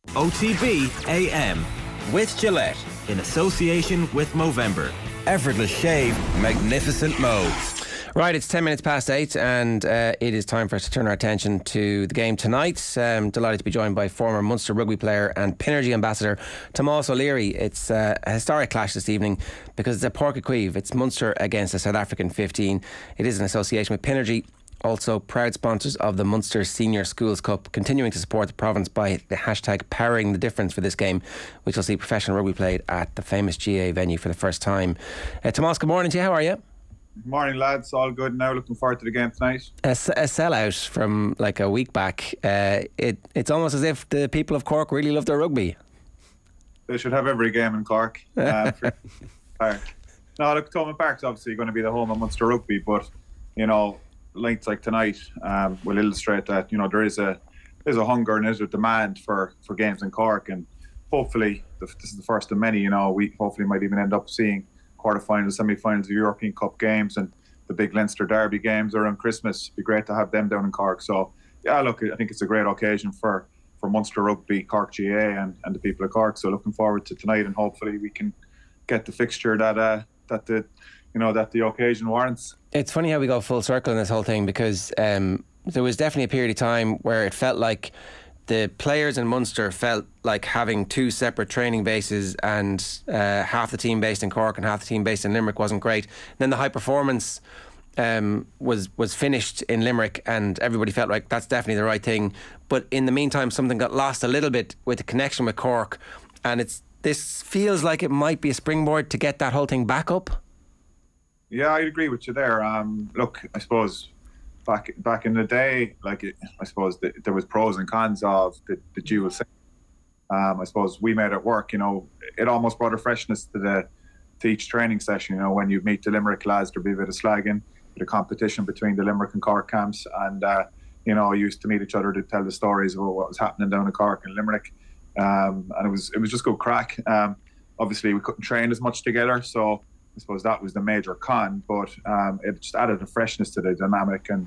Speaker 11: OTB AM with Gillette in association with Movember. Effortless shave, magnificent modes.
Speaker 2: Right, it's 10 minutes past 8, and uh, it is time for us to turn our attention to the game tonight. Um, delighted to be joined by former Munster rugby player and Pinergy ambassador Tomás O'Leary. It's uh, a historic clash this evening because it's Uí Chaoimh. It's Munster against the South African 15. It is an association with Pinergy. Also, proud sponsors of the Munster Senior Schools Cup, continuing to support the province by the hashtag powering the difference for this game, which will see professional rugby played at the famous GAA venue for the first time. Uh, Tomás, good morning to you. How are you?
Speaker 12: Morning, lads. All good now. Looking forward to the game tonight.
Speaker 2: a, s- a sellout from like a week back. Uh, it it's almost as if the people of Cork really love their rugby.
Speaker 12: They should have every game in Cork. Uh, Park. No, look, Thomond Park's obviously going to be the home of Munster rugby, but you know, nights like tonight um, will illustrate that you know there is a there's a hunger and there's a demand for for games in Cork, and hopefully the, this is the first of many. You know, we hopefully might even end up seeing quarterfinals, semi-finals of European Cup games, and the big Leinster Derby games around Christmas. It'd be great to have them down in Cork. So yeah, look, I think it's a great occasion for for Munster rugby, Cork GAA, and, and the people of Cork. So looking forward to tonight, and hopefully we can get the fixture that uh, that the you know that the occasion warrants.
Speaker 2: It's funny how we go full circle in this whole thing because um, there was definitely a period of time where it felt like the players in Munster felt like having two separate training bases and uh, half the team based in Cork and half the team based in Limerick wasn't great. then the high performance um, was was finished in Limerick, and everybody felt like that's definitely the right thing. But in the meantime, something got lost a little bit with the connection with Cork, and it's this feels like it might be a springboard to get that whole thing back up.
Speaker 12: Yeah, I'd agree with you there. Um, look, I suppose back back in the day, like I suppose the, there was pros and cons of the, the dual. system. Um, I suppose we made it work. You know, it almost brought a freshness to the to each training session. You know, when you meet the Limerick lads, there'd be a bit of slagging, of competition between the Limerick and Cork camps, and uh, you know, used to meet each other to tell the stories about what was happening down in Cork and Limerick, um, and it was it was just good crack. Um, obviously, we couldn't train as much together, so I suppose that was the major con, but um, it just added a freshness to the dynamic and,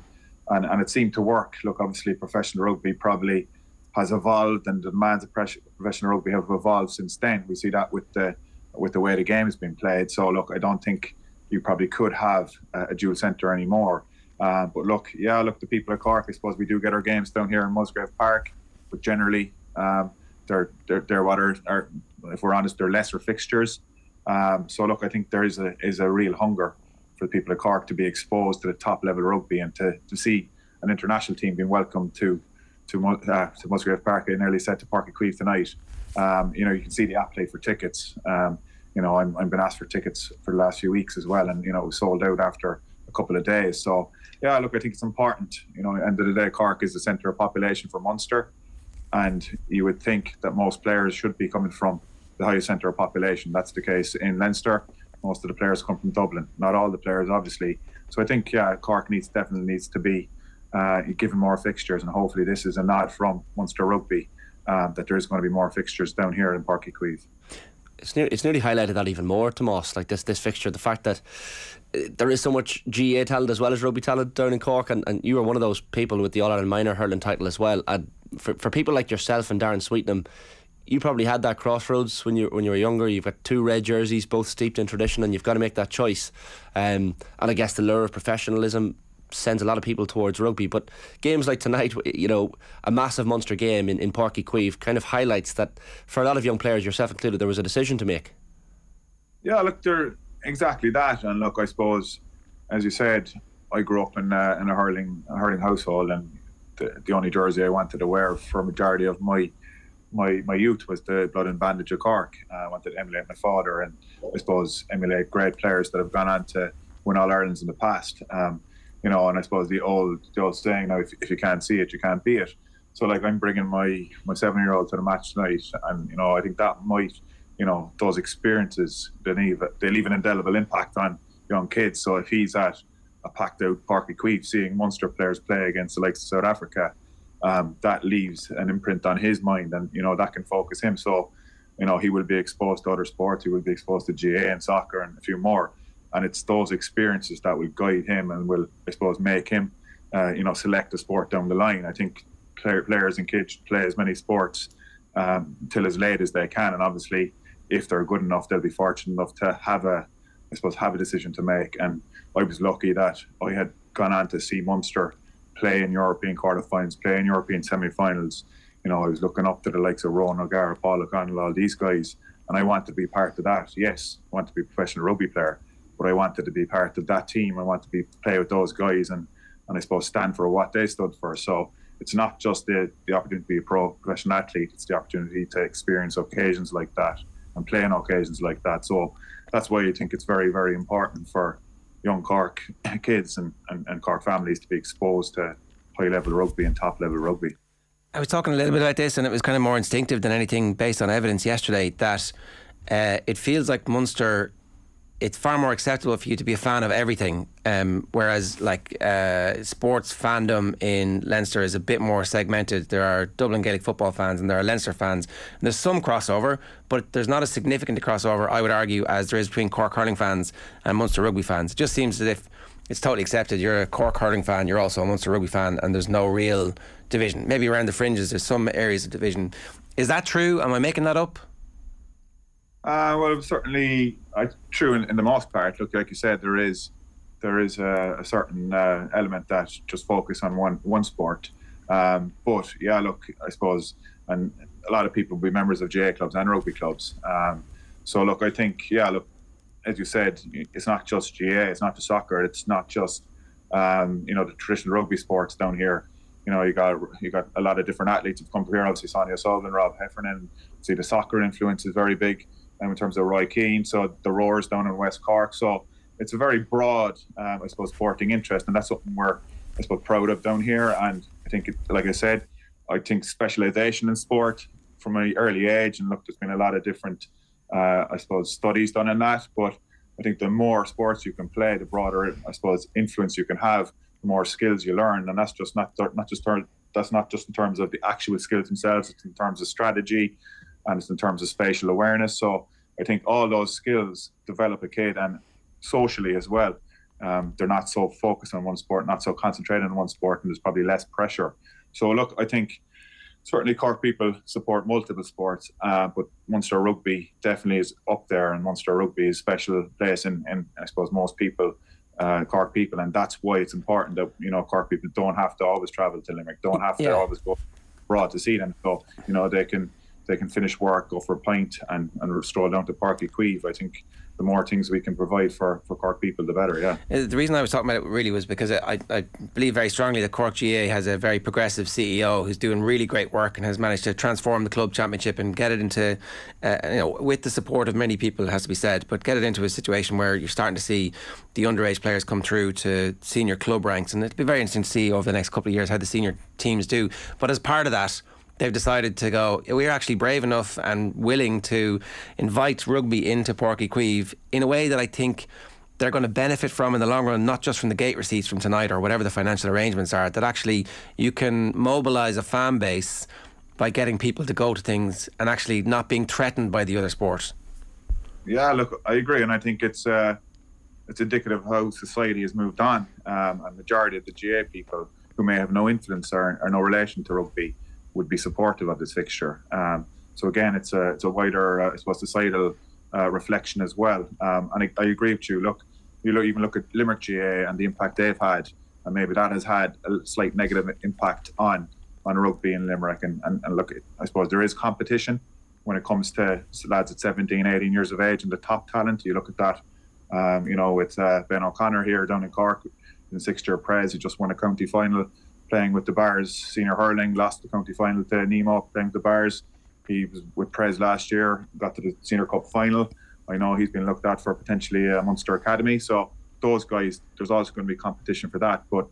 Speaker 12: and, and it seemed to work. Look, obviously, professional rugby probably has evolved and the demands of professional rugby have evolved since then. We see that with the with the way the game has been played. So, look, I don't think you probably could have a, a dual centre anymore. Uh, but look, yeah, look, the people of Cork, I suppose we do get our games down here in Musgrave Park, but generally, um, they're, they're, they're what are, are, if we're honest, they're lesser fixtures. Um, so look, I think there is a is a real hunger for the people of Cork to be exposed to the top level rugby and to, to see an international team being welcomed to to uh, to Musgrave Park. I nearly said to Páirc Uí Chaoimh tonight. Um, you know, you can see the appetite for tickets. Um, you know, I'm I've been asked for tickets for the last few weeks as well, and you know, it was sold out after a couple of days. So yeah, look, I think it's important. You know, end of the day, Cork is the centre of population for Munster, and you would think that most players should be coming from the highest centre of population. That's the case in Leinster. Most of the players come from Dublin. Not all the players, obviously. So I think yeah, Cork needs definitely needs to be uh, given more fixtures, and hopefully this is a nod from Munster Rugby uh, that there is going to be more fixtures down here in Páirc Uí Chaoimh.
Speaker 1: it's, near, it's nearly highlighted that even more, Tomás. Like this, this fixture, the fact that uh, there is so much GAA talent as well as rugby talent down in Cork, and, and you were one of those people with the All Ireland minor hurling title as well. And for, for people like yourself and Darren Sweetnam, you probably had that crossroads when you when you were younger. You've got two red jerseys, both steeped in tradition, and you've got to make that choice. Um, and I guess the lure of professionalism sends a lot of people towards rugby. But games like tonight, you know, a massive Munster game in, in Páirc Uí Chaoimh of highlights that for a lot of young players, yourself included, there was a decision to make.
Speaker 12: Yeah, look, they're exactly that. And look, I suppose, as you said, I grew up in uh, in a hurling a hurling household, and the, the only jersey I wanted to wear for a majority of my my my youth was the Blood and Bandage of Cork. Uh, I wanted to emulate my father, and I suppose emulate great players that have gone on to win All Irelands in the past. Um, you know, and I suppose the old the old saying now, if, if you can't see it, you can't be it. So like I'm bringing my my seven year old to the match tonight, and you know I think that might, you know, those experiences they leave they leave an indelible impact on young kids. So if he's at a packed out Páirc Uí Chaoimh seeing Munster players play against the likes of South Africa, um, that leaves an imprint on his mind, and you know that can focus him. So, you know, he will be exposed to other sports. He will be exposed to GAA and soccer and a few more. And it's those experiences that will guide him and will, I suppose, make him, uh, you know, select a sport down the line. I think players and kids play as many sports um, till as late as they can, and obviously, if they're good enough, they'll be fortunate enough to have a, I suppose, have a decision to make. And I was lucky that I had gone on to see Munster play in European quarterfinals, play in European semi-finals. You know, I was looking up to the likes of Ron O'Gara, Paul O'Connell, all these guys, and I wanted to be part of that. Yes, I want to be a professional rugby player, but I wanted to be part of that team. I want to be play with those guys and and I suppose stand for what they stood for. So it's not just the, the opportunity to be a pro professional athlete, it's the opportunity to experience occasions like that and play on occasions like that. So that's why I think it's very, very important for young Cork kids and, and, and Cork families to be exposed to high level rugby and top level rugby.
Speaker 2: I was talking a little bit about this, and it was kind of more instinctive than anything based on evidence yesterday. That uh, it feels like Munster it's far more acceptable for you to be a fan of everything. Um, whereas, like uh, sports fandom in Leinster is a bit more segmented. There are Dublin Gaelic football fans and there are Leinster fans. And there's some crossover, but there's not as significant a crossover, I would argue, as there is between Cork hurling fans and Munster rugby fans. It just seems as if it's totally accepted. You're a Cork hurling fan, you're also a Munster rugby fan, and there's no real division. Maybe around the fringes, there's some areas of division. Is that true? Am I making that up?
Speaker 12: Uh, well, certainly uh, true in, in, the most part. Look, like you said, there is there is a, a certain uh, element that just focus on one one sport. Um, but yeah, look, I suppose, and a lot of people will be members of GAA clubs and rugby clubs. Um, so look, I think yeah, look, as you said, it's not just GAA, it's not just soccer, it's not just um, you know the traditional rugby sports down here. You know, you got you got a lot of different athletes who've come here. Obviously, Sonia Sullivan, Rob Heffernan. See, the soccer influence is very big um, in terms of Roy Keane, so the Roars down in West Cork. So it's a very broad, um, I suppose, sporting interest, and that's something we're, I suppose, proud of down here. And I think, it, like I said, I think specialisation in sport from an early age, and look, there's been a lot of different, uh, I suppose, studies done in that. But I think the more sports you can play, the broader, I suppose, influence you can have, the more skills you learn, and that's just not not just that's not just in terms of the actual skills themselves; it's in terms of strategy, and it's in terms of spatial awareness. So I think all those skills develop a kid and socially as well. Um, they're not so focused on one sport, not so concentrated on one sport, and there's probably less pressure. So look, I think certainly Cork people support multiple sports, uh, but Munster Rugby definitely is up there, and Munster Rugby is a special place in, in I suppose most people, uh, Cork people, and that's why it's important that you know Cork people don't have to always travel to Limerick, don't have to yeah. always go abroad to see them. So you know they can they can finish work, go for a pint, and, and stroll down to Uí Chaoimh. I think the more things we can provide for, for Cork people, the better. Yeah.
Speaker 2: Uh, the reason I was talking about it really was because I, I believe very strongly that Cork GAA has a very progressive CEO who's doing really great work and has managed to transform the club championship and get it into, uh, you know, with the support of many people, it has to be said, but get it into a situation where you're starting to see the underage players come through to senior club ranks, and it'll be very interesting to see over the next couple of years how the senior teams do. But as part of that they've decided to go, we're actually brave enough and willing to invite rugby into Uí Chaoimh in a way that I think they're going to benefit from in the long run, not just from the gate receipts from tonight or whatever the financial arrangements are, that actually you can mobilise a fan base by getting people to go to things and actually not being threatened by the other sport.
Speaker 12: Yeah, look, I agree, and I think it's uh, it's indicative of how society has moved on. Um, majority of the GAA people who may have no influence or, or no relation to rugby would be supportive of this fixture. Um, so again, it's a it's a wider, uh, I suppose, societal uh, reflection as well. Um, and I, I, agree with you. Look, you look, even look at Limerick GAA and the impact they've had, and maybe that has had a slight negative impact on on rugby in Limerick. And, and, and look, I suppose there is competition when it comes to lads at 17, 18 years of age and the top talent. You look at that, um, you know, with uh, Ben O'Connor here down in Cork in sixth year Pres, he just won a county final playing with the Barrs senior hurling, lost the county final to Nemo playing with the Barrs. He was with Pres last year, got to the senior cup final. I know he's been looked at for potentially a Munster Academy. So those guys, there's also going to be competition for that. But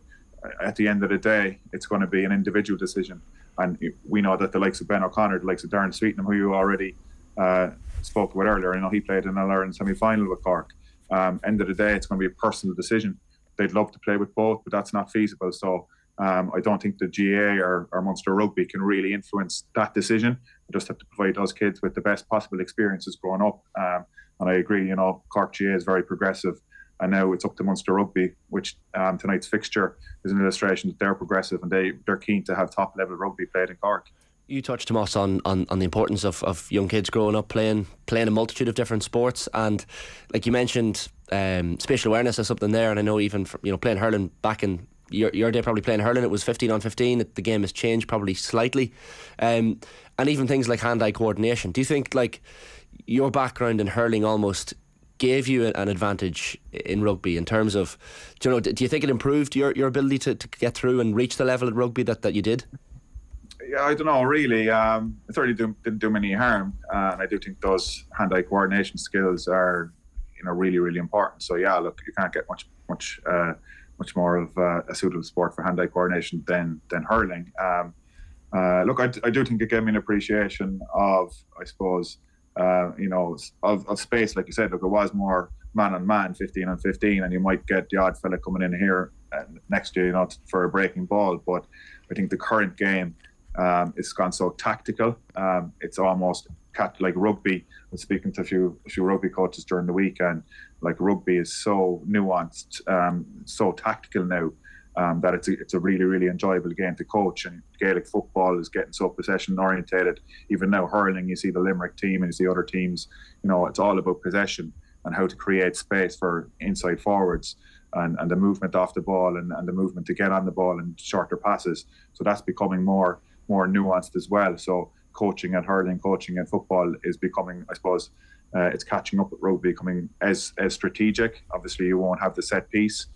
Speaker 12: at the end of the day, it's going to be an individual decision. And we know that the likes of Ben O'Connor, the likes of Darren Sweetnam, who you already uh, spoke with earlier, you know, he played in an Ireland semi final with Cork. Um, end of the day, it's going to be a personal decision. They'd love to play with both, but that's not feasible. So um, I don't think the GAA or, or Munster Rugby can really influence that decision. We just have to provide those kids with the best possible experiences growing up. Um, and I agree, you know, Cork GAA is very progressive. And now it's up to Munster Rugby, which um, tonight's fixture is an illustration that they're progressive and they, they're keen to have top level rugby played in Cork.
Speaker 1: You touched Tomás on, on, on the importance of, of young kids growing up playing playing a multitude of different sports and like you mentioned um, spatial awareness is something there and I know even you know playing hurling back in your, your day probably playing hurling it was 15 on 15 the game has changed probably slightly um, and even things like hand-eye coordination do you think like your background in hurling almost gave you an advantage in rugby in terms of do you know do you think it improved your, your ability to, to get through and reach the level at rugby that, that you did
Speaker 12: yeah, I don't know really. Um, it certainly do, didn't do me any harm, uh, and I do think those hand-eye coordination skills are, you know, really really important. So yeah, look, you can't get much much uh, much more of uh, a suitable sport for hand-eye coordination than than hurling. Um, uh, look, I, I, do think it gave me an appreciation of, I suppose, uh, you know, of, of, space. Like you said, look, it was more man on man, 15 on 15, and you might get the odd fella coming in here uh, next year, you know, for a breaking ball. But I think the current game um, it's gone so tactical. Um, it's almost like rugby. I was speaking to a few a few rugby coaches during the week, and like rugby is so nuanced, um, so tactical now. Um, that it's a, it's a really really enjoyable game to coach and Gaelic football is getting so possession orientated even now hurling you see the Limerick team and you see other teams you know it's all about possession and how to create space for inside forwards and, and the movement off the ball and, and the movement to get on the ball and shorter passes so that's becoming more more nuanced as well. So coaching and hurling, coaching and football is becoming, I suppose, uh, it's catching up with rugby, becoming as as strategic. Obviously, you won't have the set piece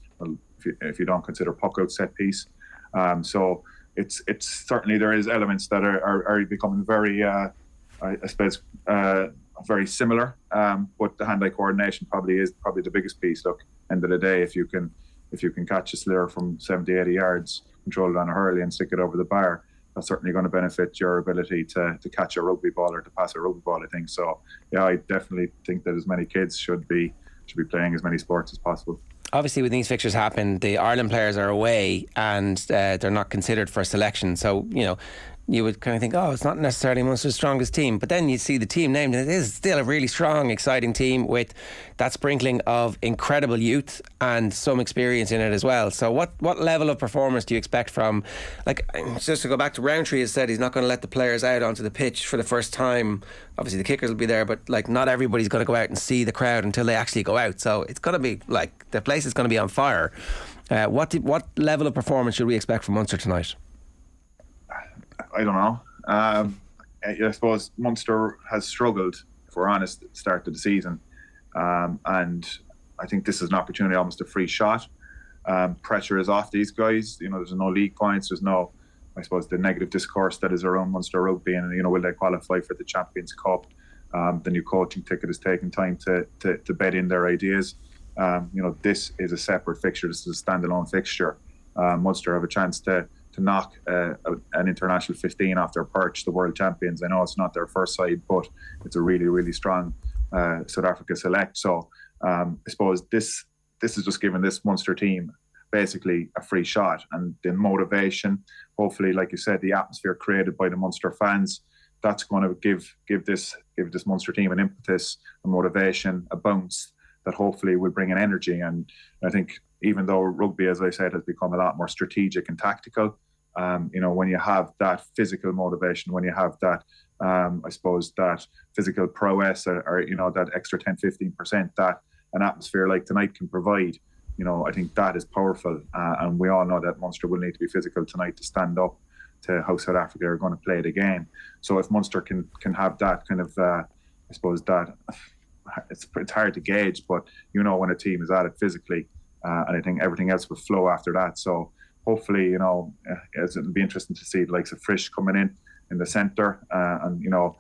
Speaker 12: if, you, if you don't consider puck out set piece. Um, so it's it's certainly there is elements that are, are, are becoming very, uh, I, I, suppose, uh, very similar. Um, but the hand-eye coordination probably is probably the biggest piece. Look, end of the day, if you can if you can catch a sliotar from 70, 80 yards, control it on a hurley and stick it over the bar, that's certainly going to benefit your ability to, to catch a rugby ball or to pass a rugby ball. I think so. Yeah, I definitely think that as many kids should be should be playing as many sports as possible.
Speaker 2: Obviously, when these fixtures happen, the Ireland players are away and uh, they're not considered for selection. So you know, you would kind of think, oh, it's not necessarily Munster's strongest team. But then you see the team named, and it is still a really strong, exciting team with that sprinkling of incredible youth and some experience in it as well. So, what, what level of performance do you expect from, like, just to go back to Rowntree, has said he's not going to let the players out onto the pitch for the first time. Obviously, the kickers will be there, but like, not everybody's going to go out and see the crowd until they actually go out. So, it's going to be like the place is going to be on fire. Uh, what, what level of performance should we expect from Munster tonight?
Speaker 12: I don't know. Um, I suppose Munster has struggled, if we're honest, at the start of the season. Um, and I think this is an opportunity, almost a free shot. Um, pressure is off these guys. You know, there's no league points. There's no, I suppose, the negative discourse that is around Munster rugby, and you know, will they qualify for the Champions Cup? Um, the new coaching ticket is taking time to, to, to bed in their ideas. Um, you know, this is a separate fixture. This is a standalone fixture. Um, Munster have a chance to to knock uh, an international 15 off their perch, the world champions. I know it's not their first side, but it's a really, really strong uh, South Africa select. So um, I suppose this this is just giving this Munster team basically a free shot and the motivation. Hopefully, like you said, the atmosphere created by the Munster fans. That's going to give give this give this Munster team an impetus, a motivation, a bounce that hopefully will bring an energy. And I think even though rugby, as I said, has become a lot more strategic and tactical, um, you know, when you have that physical motivation, when you have that, um, I suppose, that physical prowess or, or, you know, that extra 10, 15% that an atmosphere like tonight can provide, you know, I think that is powerful. Uh, and we all know that Munster will need to be physical tonight to stand up to how South Africa are going to play the game. So if Munster can can have that kind of, uh, I suppose, that it's, it's hard to gauge, but you know when a team is at it physically, uh, and I think everything else will flow after that. So hopefully, you know, uh, it'll be interesting to see the likes of Frisch coming in in the centre, uh, and you know,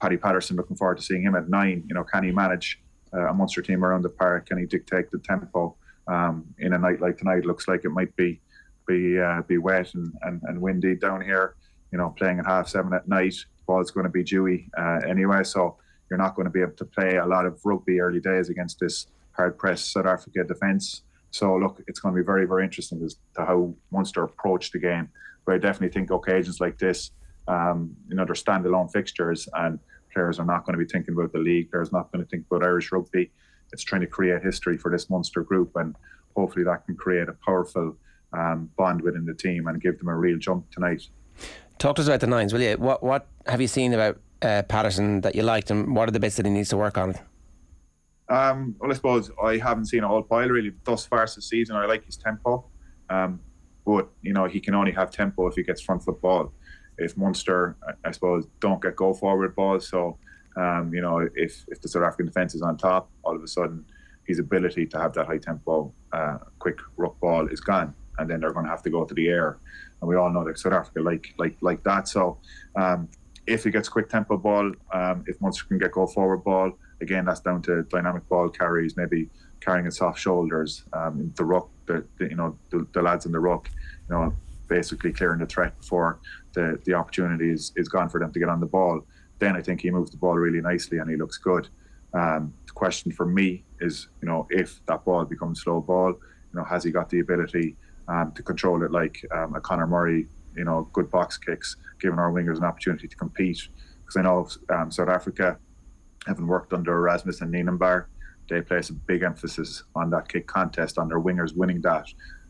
Speaker 12: Paddy Patterson. Looking forward to seeing him at nine. You know, can he manage uh, a Munster team around the park? Can he dictate the tempo? um, in a night like tonight. Looks like it might be be uh, be wet and, and, and windy down here. You know, playing at half seven at night, ball's going to be dewy uh, anyway, so you're not going to be able to play a lot of rugby early days against this hard pressed South Africa defence. So look, it's going to be very very interesting as to how Munster approach the game. But I definitely think occasions like this, um, you know, they're standalone fixtures and players are not going to be thinking about the league. Players not going to think about Irish rugby. It's trying to create history for this Munster group, and hopefully that can create a powerful um, bond within the team and give them a real jump tonight.
Speaker 2: Talk to us about the nines, will you? What what have you seen about uh, Patterson that you liked, and what are the bits that he needs to work on?
Speaker 12: Um, well, I suppose I haven't seen a whole pile really thus far this season. I like his tempo, um, but you know he can only have tempo if he gets front foot ball. If Munster, I suppose, don't get go forward balls, so um, you know if if the South African defence is on top, all of a sudden his ability to have that high tempo, uh, quick ruck ball is gone, and then they're going to have to go to the air, and we all know that South Africa like like like that. So um, if he gets quick tempo ball, um, if Munster can get go forward ball, again that's down to dynamic ball carries, maybe carrying its soft shoulders, um, the ruck, the, the you know the, the, lads in the ruck, you know basically clearing the threat before the the opportunity is, is gone for them to get on the ball. Then I think he moves the ball really nicely and he looks good. Um, the question for me is, you know, if that ball becomes slow ball, you know, has he got the ability um, to control it like um, a Conor Murray, you know, good box kicks, giving our wingers an opportunity to compete. Because I know um, South Africa, having worked under Erasmus and Nienaber, they place a big emphasis on that kick contest, on their wingers winning that,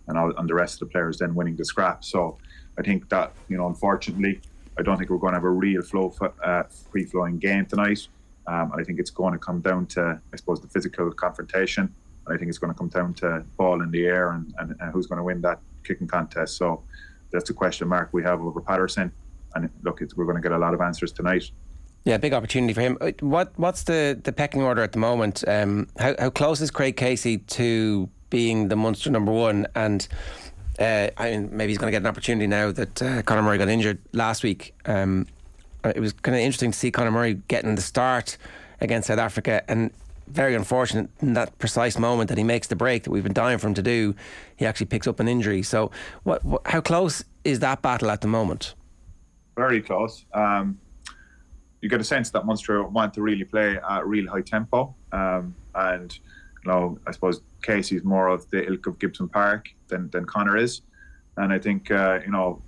Speaker 12: and on the rest of the players then winning the scrap. So I think that, you know, unfortunately, I don't think we're going to have a real flow, uh, free flowing game tonight. Um, I think it's going to come down to, I suppose, the physical confrontation. I think it's going to come down to ball in the air and, and, and who's going to win that kicking contest. So that's the question mark we have over Patterson. And look, we're going to get a lot of answers tonight.
Speaker 2: Yeah, big opportunity for him. Uh, what What's the, the pecking order at the moment? Um, how, how close is Craig Casey to being the Munster number one? And uh, I mean, maybe he's going to get an opportunity now that uh, Conor Murray got injured last week. Um, it was kind of interesting to see Conor Murray getting the start against South Africa and very unfortunate in that precise moment that he makes the break that we've been dying for him to do, he actually picks up an injury. So, what, what how close is that battle at the moment?
Speaker 12: Very close. Um, you get a sense that Munster want to really play at real high tempo, um, and you know, I suppose Casey's more of the ilk of Gibson Park than than Conor is, and I think uh, you know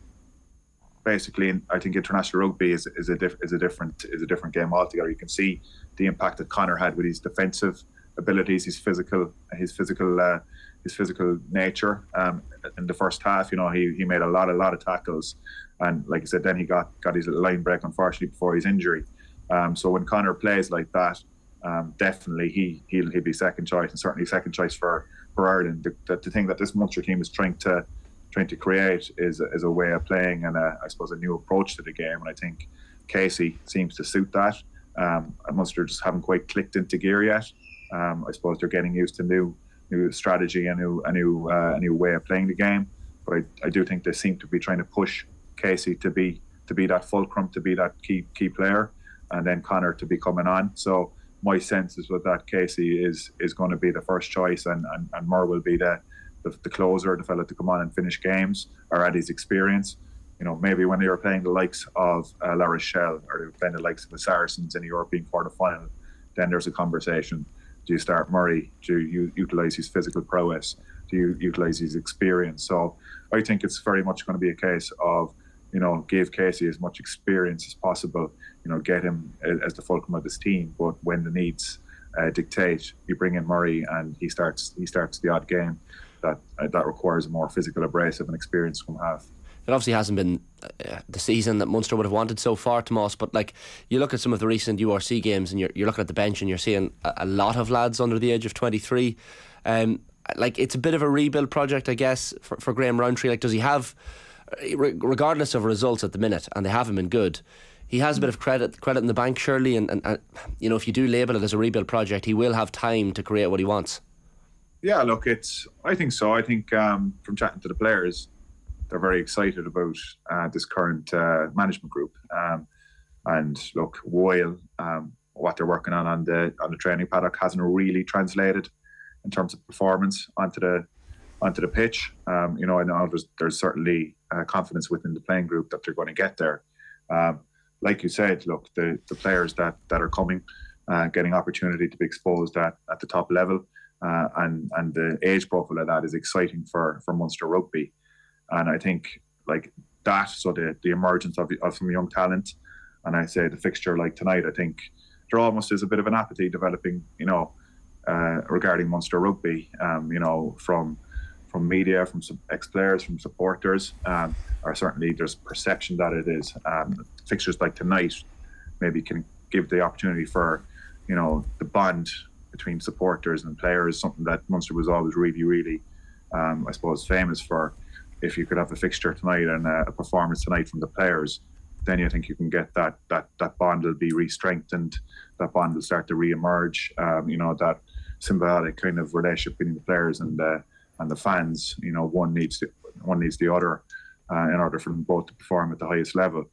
Speaker 12: basically, I think international rugby is, is a diff, is a different is a different game altogether. You can see the impact that Conor had with his defensive abilities, his physical his physical uh, his physical nature. Um, in the first half, you know, he, he made a lot a lot of tackles, and like I said, then he got got his line break unfortunately before his injury. Um, so when Conor plays like that, um, definitely he he'll, he'll be second choice and certainly second choice for for Ireland. The, the, the thing that this Munster team is trying to trying to create is, is a way of playing and a, I suppose a new approach to the game. And I think Casey seems to suit that. Um, Munster just haven't quite clicked into gear yet. Um, I suppose they're getting used to new new strategy, a new a new uh, a new way of playing the game. But I, I do think they seem to be trying to push Casey to be to be that fulcrum, to be that key key player, and then Conor to be coming on. So my sense is with that Casey is is going to be the first choice, and and, and Mur will be the the, the closer, the fella to come on and finish games, or at his experience. You know, maybe when they were playing the likes of uh, La Rochelle or they were playing the likes of the Saracens in a European quarter final, then there's a conversation. Do you start Murray? Do you utilize his physical prowess? Do you utilize his experience? So I think it's very much going to be a case of, you know, give Casey as much experience as possible. You know, get him as the fulcrum of this team. But when the needs uh, dictate, you bring in Murray and he starts he starts the odd game that uh, that requires a more physical, abrasive, and experience from half.
Speaker 1: It obviously hasn't been uh, the season that Munster would have wanted so far, Tomás. But like you look at some of the recent URC games, and you're, you're looking at the bench, and you're seeing a, a lot of lads under the age of 23. Um, like it's a bit of a rebuild project, I guess, for, for Graham Rowntree. Like, does he have, regardless of results at the minute, and they haven't been good, he has a bit of credit credit in the bank, surely. And, and, and you know, if you do label it as a rebuild project, he will have time to create what he wants.
Speaker 12: Yeah, look, it's. I think so. I think um, from chatting to the players, they're very excited about uh, this current uh, management group. Um, and look, while um, what they're working on on the on the training paddock hasn't really translated in terms of performance onto the onto the pitch. Um, you know, I know there's, there's certainly uh, confidence within the playing group that they're going to get there. Um, like you said, look, the, the players that, that are coming, uh, getting opportunity to be exposed at, at the top level, uh, and and the age profile of that is exciting for for Munster rugby, and I think like that, so the the emergence of, of some young talent, and I say the fixture like tonight, I think there almost is a bit of an apathy developing, you know, uh, regarding Munster rugby, um, you know, from from media, from ex players, from supporters, um, or certainly there's perception that it is. Um, fixtures like tonight maybe can give the opportunity for, you know, the bond between supporters and players, something that Munster was always really, really, um, I suppose, famous for. If you could have a fixture tonight and a, a performance tonight from the players, then you think you can get that that that bond will be re-strengthened, that bond will start to re-emerge. Um, you know that symbiotic kind of relationship between the players and the and the fans. You know, one needs to, one needs the other uh, in order for them both to perform at the highest level.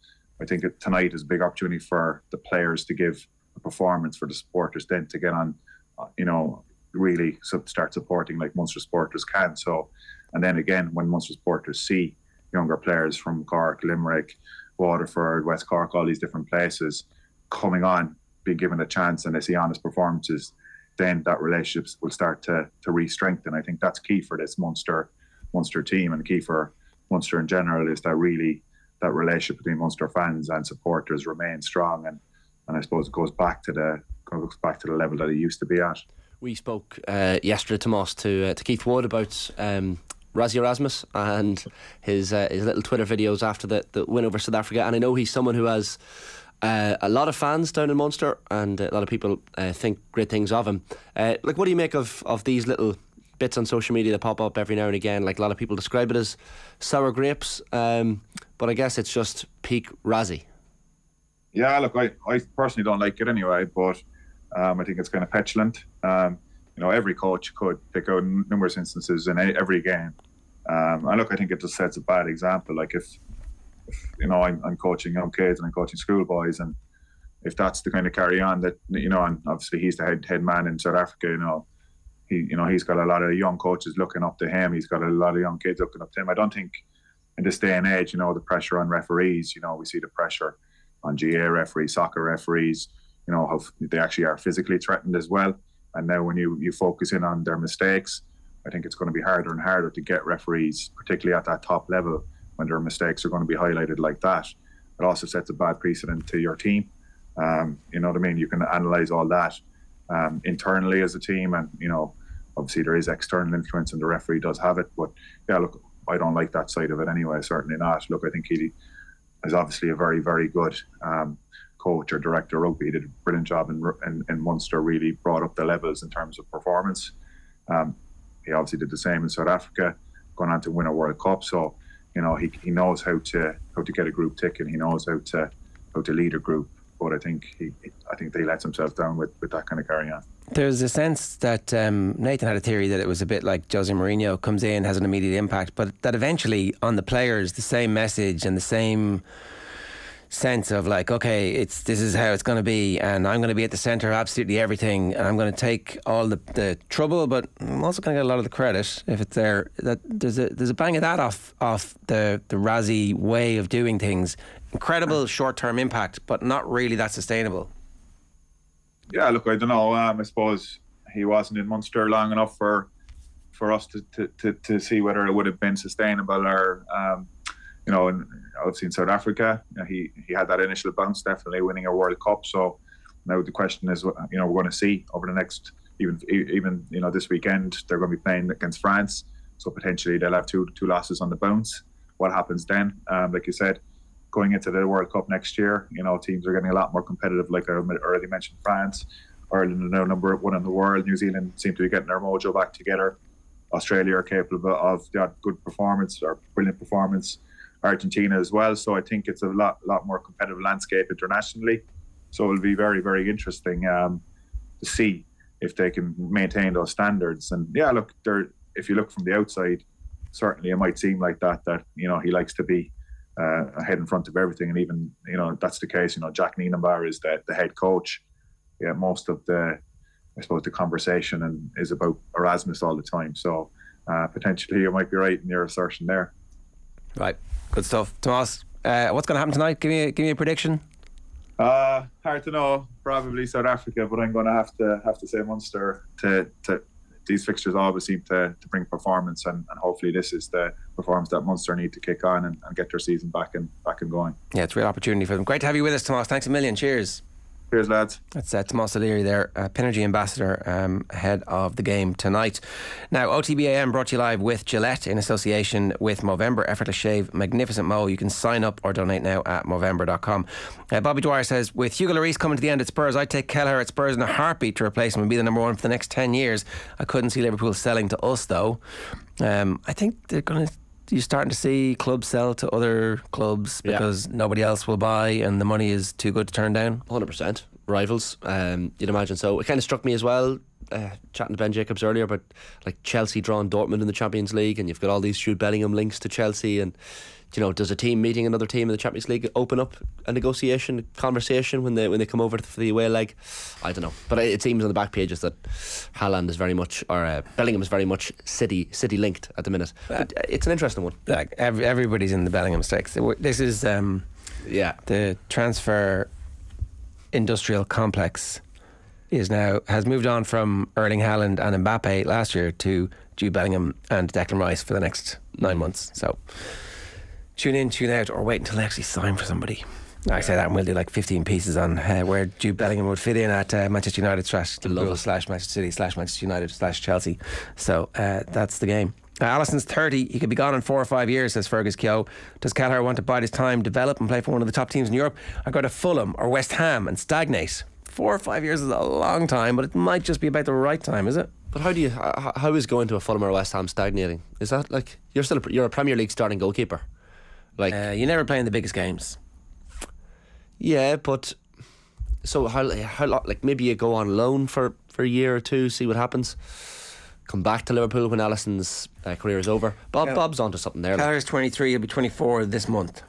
Speaker 12: I think tonight is a big opportunity for the players to give a performance for the supporters, then to get on, uh, you know, really start supporting like Munster supporters can. So, and then again, when Munster supporters see younger players from Cork, Limerick, Waterford, West Cork, all these different places coming on, being given a chance, and they see honest performances, then that relationships will start to to re-strengthen. I think that's key for this Munster Munster team and key for Munster in general is that really that relationship between Munster fans and supporters remains strong and and I suppose it goes back to the goes back to the level that it used to be at.
Speaker 1: We spoke uh, yesterday, Tomás, to uh, to Keith Ward about um, Rassie Erasmus and his uh, his little Twitter videos after the, the win over South Africa. And I know he's someone who has uh, a lot of fans down in Munster, and a lot of people uh, think great things of him. Uh, like, what do you make of, of these little bits on social media that pop up every now and again? Like, a lot of people describe it as sour grapes, um, but I guess it's just peak Rassie.
Speaker 12: Yeah, look, I, I personally don't like it anyway, but um, I think it's kind of petulant. Um, you know, every coach could pick out numerous instances in every game. Um, and look, I think it just sets a bad example. Like if you know, I'm, I'm coaching young kids and I'm coaching schoolboys, and if that's the kind of carry on that you know, and obviously he's the head head man in South Africa, you know, he you know he's got a lot of young coaches looking up to him. He's got a lot of young kids looking up to him. I don't think in this day and age, you know, the pressure on referees. You know, we see the pressure on GAA referees, soccer referees. You know how they actually are physically threatened as well. And now when you you focus in on their mistakes, I think it's going to be harder and harder to get referees, particularly at that top level, when their mistakes are going to be highlighted like that. It also sets a bad precedent to your team. Um, you know what I mean? You can analyze all that um, internally as a team, and you know, obviously there is external influence, and the referee does have it. But yeah, look, I don't like that side of it anyway. Certainly not. Look, I think he is obviously a very, very good um, coach or director of rugby. He did a brilliant job in, in, in Munster. Really brought up the levels in terms of performance. Um, he obviously did the same in South Africa, going on to win a World Cup. So you know, he, he knows how to how to get a group ticking. He knows how to how to lead a group. But I think he, I think they let themselves down with, with that kind of carry on.
Speaker 2: There's a sense that um, Nathan had a theory that it was a bit like Jose Mourinho comes in, has an immediate impact, but that eventually on the players, the same message and the same sense of like, okay, it's this is how it's going to be, and I'm going to be at the centre of absolutely everything, and I'm going to take all the, the trouble, but I'm also going to get a lot of the credit if it's there. That there's a there's a bang of that off off the the Rassie way of doing things. Incredible short term impact, but not really that sustainable.
Speaker 12: Yeah, look, I don't know. Um, I suppose he wasn't in Munster long enough for for us to, to, to, to see whether it would have been sustainable or um, you know, and obviously in South Africa, you know, he he had that initial bounce, definitely winning a World Cup. So now the question is, you know, we're going to see over the next even even you know this weekend they're going to be playing against France, so potentially they'll have two two losses on the bounce. What happens then? Um, like you said, going into the World Cup next year, you know, teams are getting a lot more competitive. Like I already mentioned, France, Ireland are now number one in the world. New Zealand seem to be getting their mojo back together. Australia are capable of that good performance or brilliant performance. Argentina as well. So I think it's a lot lot more competitive landscape internationally. So it'll be very very interesting um, to see if they can maintain those standards. And yeah, look. If you look from the outside, certainly it might seem like that. That you know he likes to be uh, ahead in front of everything, and even you know that's the case. You know Jacques Nienaber is the, the head coach. Yeah, most of the I suppose the conversation and is about Erasmus all the time. So uh, potentially you might be right in your assertion there.
Speaker 2: Right, good stuff, Tomás. Uh, what's going to happen tonight? Give me a, give me a prediction.
Speaker 12: Uh, hard to know. Probably South Africa, but I'm going to have to have to say Munster. To, to these fixtures always seem to, to bring performance, and, and hopefully this is the performance that Munster need to kick on and, and get their season back and back and going.
Speaker 2: Yeah, it's a real opportunity for them. Great to have you with us, Tomás. Thanks a million. Cheers.
Speaker 12: Cheers, lads.
Speaker 2: That's uh, Tomás O'Leary there, uh, Pinergy ambassador, um, ahead of the game tonight. Now, OTBAM brought you live with Gillette in association with Movember Effortless Shave, Magnificent Mo. You can sign up or donate now at Movember.com. Uh, Bobby Dwyer says, with Hugo Lloris coming to the end at Spurs, I'd take Kelleher at Spurs in a heartbeat to replace him and be the number one for the next 10 years. I couldn't see Liverpool selling to us, though. Um, I think they're going to you're starting to see clubs sell to other clubs
Speaker 1: Yeah.
Speaker 2: because nobody else will buy and the money is too good to turn down.
Speaker 1: 100% rivals. Um, you'd imagine so. It kind of struck me as well, uh, chatting to Ben Jacobs earlier, but like Chelsea drawing Dortmund in the Champions League, and you've got all these Jude Bellingham links to Chelsea, and you know, does a team meeting another team in the Champions League open up a negotiation conversation when they when they come over for the away leg? I don't know, but it, seems on the back pages that Haaland is very much or uh, Bellingham is very much City City linked at the minute. But, uh, it's an interesting one.
Speaker 2: Like every, everybody's in the Bellingham stakes. This is um,
Speaker 1: yeah
Speaker 2: the transfer industrial complex is now has moved on from Erling Haaland and Mbappe last year to Jude Bellingham and Declan Rice for the next nine months. So tune in, tune out, or wait until they actually sign for somebody. I say that, and we'll do like 15 pieces on uh, where Jude Bellingham would fit in at uh, Manchester United slash Liverpool slash Manchester City slash Manchester United slash Chelsea. So uh, that's the game. Uh, Alisson's 30. He could be gone in four or five years, says Fergus Keogh. Does Kelleher want to bide his time, develop, and play for one of the top teams in Europe, or go to Fulham or West Ham and stagnate? Four or five years is a long time, but it might just be about the right time, is it?
Speaker 1: But how do you? How, how is going to a Fulham or West Ham stagnating? Is that like you're still a, you're a Premier League starting goalkeeper? Like
Speaker 2: uh, you never play in the biggest games.
Speaker 1: Yeah, but so how how like maybe you go on loan for for a year or two, see what happens. Come back to Liverpool when Alisson's uh, career is over. Bob
Speaker 2: Kel-
Speaker 1: Bob's onto something there. like.
Speaker 2: Kelleher's 23. He'll be 24 this month.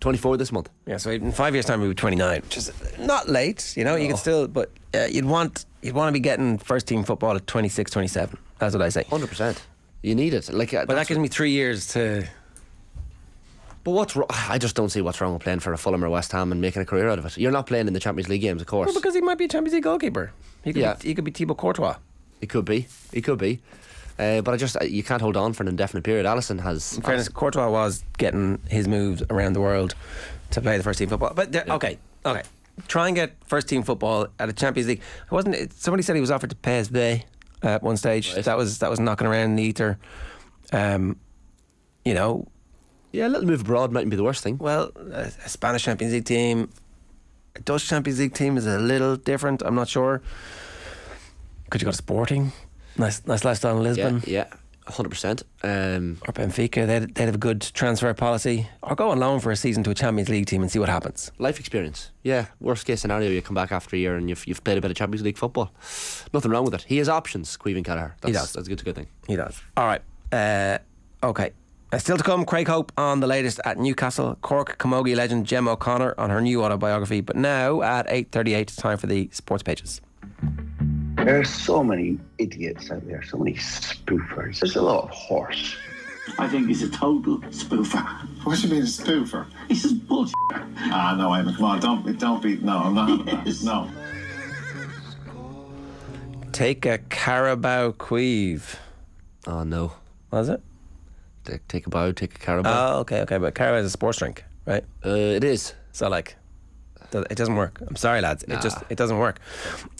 Speaker 1: 24 this month.
Speaker 2: Yeah, so in five years' time he'll be 29, which is not late. You know, you can still, but uh, you'd want you'd want to be getting first team football at 26, 27. That's what I say.
Speaker 1: Hundred percent. You need it. Like, uh,
Speaker 2: But that gives me three years to.
Speaker 1: But what's wrong? I just don't see what's wrong with playing for a Fulham or West Ham and making a career out of it. You're not playing in the Champions League games, of course.
Speaker 2: Well, because he might be a Champions League goalkeeper. He could
Speaker 1: Yeah.
Speaker 2: be, he could be Thibaut Courtois.
Speaker 1: He could be. He could be. Uh, but I just uh, you can't hold on for an indefinite period. Alisson has.
Speaker 2: In fairness, Courtois was getting his moves around the world to play the first team football. But there- okay, okay, try and get first team football at a Champions League. I wasn't. Somebody said he was offered to PSV at one stage. That was that was knocking around in the ether. Um, you know,
Speaker 1: Yeah, a little move abroad mightn't be the worst thing.
Speaker 2: well, a, a Spanish Champions League team, a Dutch Champions League team is a little different. I'm not sure. Could you go to Sporting? Nice, nice lifestyle in Lisbon.
Speaker 1: Yeah, yeah, hundred percent. Um,
Speaker 2: Or Benfica, they'd, they'd have a good transfer policy. Or go on loan for a season to a Champions League team and see what happens.
Speaker 1: life experience. Yeah, worst case scenario, you come back after a year and you've, you've played a bit of Champions League football. Nothing wrong with it. He has options, Caoimhín Kelleher. That's,
Speaker 2: He does.
Speaker 1: That's a good, a good thing.
Speaker 2: He does. All right. Uh, okay. Uh, still to come, Craig Hope on the latest at Newcastle. Cork Camogie legend Gemma O'Connor on her new autobiography. But now at 8.38, it's time for the sports pages.
Speaker 13: There are so many idiots out there, so many spoofers. There's a lot of horse. I think he's a total spoofer.
Speaker 14: What do you mean a spoofer?
Speaker 13: He's just bullshit.
Speaker 14: Ah, no, Eamon, come on, don't don't be, no, I'm not having that. No.
Speaker 2: Take a Carabao Queeve.
Speaker 1: Oh, no.
Speaker 2: Was it?
Speaker 1: Take, take a bow, take a carabao.
Speaker 2: Oh, okay, okay. But Carabao is a sports drink, right?
Speaker 1: Uh, it is.
Speaker 2: So, like, it doesn't work. I'm sorry, lads. It just it doesn't work.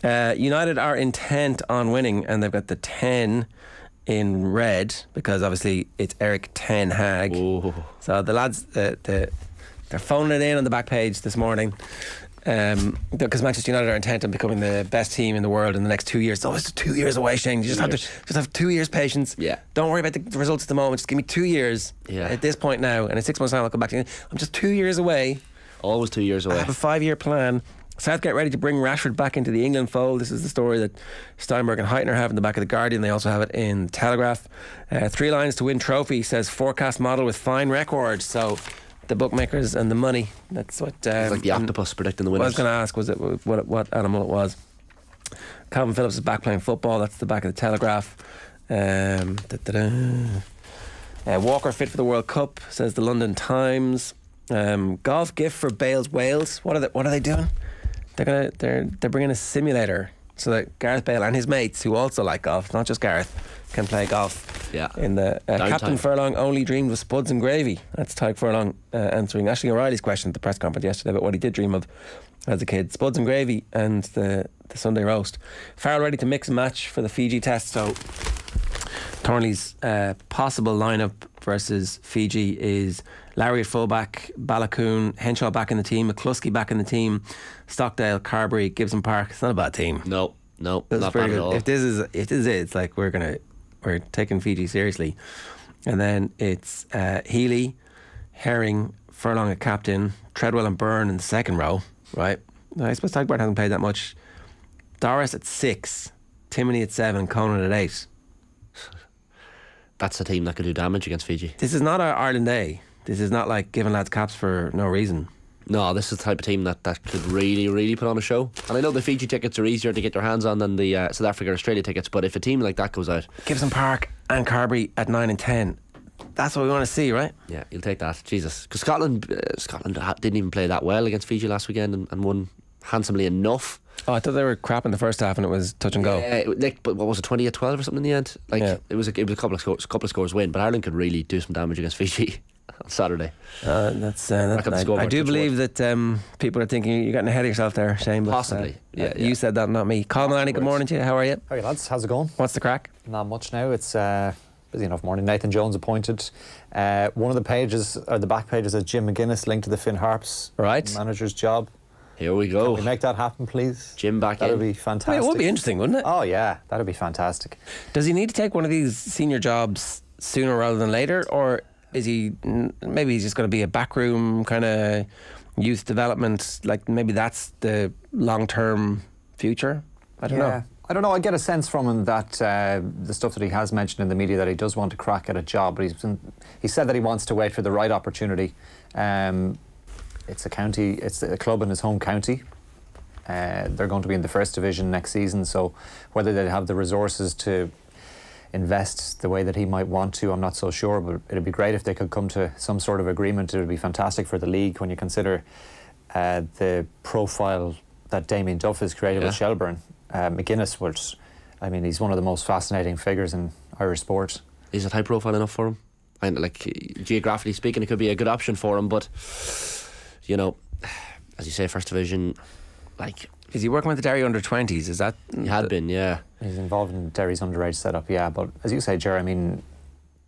Speaker 2: Uh, United are intent on winning, and they've got the ten in red because obviously it's Erik Ten Hag. So the lads, the, the, they're phoning it in on the back page this morning. Um, because Manchester United are intent on becoming the best team in the world in the next two years. It's always two years away, Shane. You just have to just have two years patience.
Speaker 1: Yeah.
Speaker 2: Don't worry about the, the results at the moment. Just give me two years.
Speaker 1: Yeah.
Speaker 2: At this point now, and in six months' time, I'll come back to you. I'm just two years away.
Speaker 1: Always two years away.
Speaker 2: I have a five-year plan. Southgate ready to bring Rashford back into the England fold. This is the story that Steinberg and Hytner have in the back of the Guardian. They also have it in Telegraph. Uh, three lines to win trophy says forecast model with fine record. So the bookmakers and the money. That's what. Um,
Speaker 1: It's like the octopus predicting the
Speaker 2: what I was going to ask was it what what animal it was. Kalvin Phillips is back playing football. That's the back of the Telegraph. Um. Uh, Walker fit for the World Cup, says the London Times. Um, golf gift for Bales Wales. What are they? What are they doing? They're gonna they're they're bringing a simulator so that Gareth Bale and his mates, who also like golf, not just Gareth, can play golf.
Speaker 1: Yeah.
Speaker 2: In the uh. Captain Furlong only dreamed of spuds and gravy. That's Tadhg Furlong uh, answering Ashley O'Reilly's question at the press conference yesterday about what he did dream of as a kid: spuds and gravy and the the Sunday roast. Farrell ready to mix and match for the Fiji test. So Thornley's uh, possible lineup versus Fiji is Larry at fullback, Baloucoune, Henshaw back in the team, McCloskey back in the team, Stockdale, Carbery, Gibson Park. It's not a bad team.
Speaker 1: No, no,
Speaker 2: That's
Speaker 1: not bad at all.
Speaker 2: If this is if this is it, it's like we're gonna we're taking Fiji seriously, and then it's uh, Healy, Herring, Furlong at captain, Treadwell and Byrne in the second row. Right. I suppose Tadhg Beirne hasn't played that much. Doris at six, Timoney at seven, Conan at eight.
Speaker 1: That's a team that could do damage against Fiji.
Speaker 2: This is not our Ireland A. This is not like giving lads caps for no reason.
Speaker 1: No, this is the type of team that, that could really, really put on a show. And I know the Fiji tickets are easier to get your hands on than the uh, South Africa Australia tickets, but if a team like that goes out,
Speaker 2: Gibson Park and Carbery at nine and ten. That's what we want to see, right?
Speaker 1: yeah, you'll take that. Jesus, because Scotland, uh, Scotland didn't even play that well against Fiji last weekend and, and won handsomely enough.
Speaker 2: Oh, I thought they were crap in the first half and it was touch and go.
Speaker 1: Yeah, it- like, but what was it, twenty at twelve or something in the end? Like
Speaker 2: Yeah.
Speaker 1: it was, a, it was a couple of scores, couple of scores win, but Ireland could really do some damage against Fiji on Saturday.
Speaker 2: Uh, that's uh,
Speaker 1: Back
Speaker 2: that, I, I do
Speaker 1: touch
Speaker 2: believe that um, people are thinking you're getting ahead of yourself there, Shane. But,
Speaker 1: Possibly,
Speaker 2: uh,
Speaker 1: yeah,
Speaker 2: uh,
Speaker 1: yeah.
Speaker 2: You said that, not me. Cathal Maloney, good morning to you. How are you?
Speaker 15: Hey lads, how's it going?
Speaker 2: What's the crack?
Speaker 15: Not much now. It's uh, busy enough morning. Nathan Jones appointed. Uh, one of the pages, or the back pages, is Jim McGuinness linked to the Finn Harps
Speaker 2: right.
Speaker 15: manager's job.
Speaker 1: Here we go.
Speaker 15: Can we make that happen, please?
Speaker 1: Jim back
Speaker 15: That'd
Speaker 1: in.
Speaker 15: be
Speaker 2: I
Speaker 15: fantastic.
Speaker 2: mean, it would be interesting, wouldn't it?
Speaker 15: Oh yeah, that'd be fantastic.
Speaker 2: Does he need to take one of these senior jobs sooner rather than later, or is he maybe he's just going to be a backroom kind of youth development? Like maybe that's the long term future. I don't
Speaker 15: yeah.
Speaker 2: know.
Speaker 15: I don't know. I get a sense from him that uh, the stuff that he has mentioned in the media that he does want to crack at a job, but he's been, he said that he wants to wait for the right opportunity. Um, it's a county, it's a club in his home county. Uh, they're going to be in the first division next season, so whether they have the resources to invest the way that he might want to, I'm not so sure. But it'd be great if they could come to some sort of agreement. It would be fantastic for the league when you consider uh, the profile that Damien Duff has created
Speaker 1: Yeah.
Speaker 15: with Shelbourne. Uh, McGuinness was, I mean, he's one of the most fascinating figures in Irish sport.
Speaker 1: Is it high profile enough for him? And like geographically speaking, it could be a good option for him, but you know, as you say, first division, like
Speaker 2: Is he working with the Derry under twenties? Is that
Speaker 1: he had been, yeah.
Speaker 15: He's involved in Derry's underage setup, yeah. But as you say, Ger, I mean,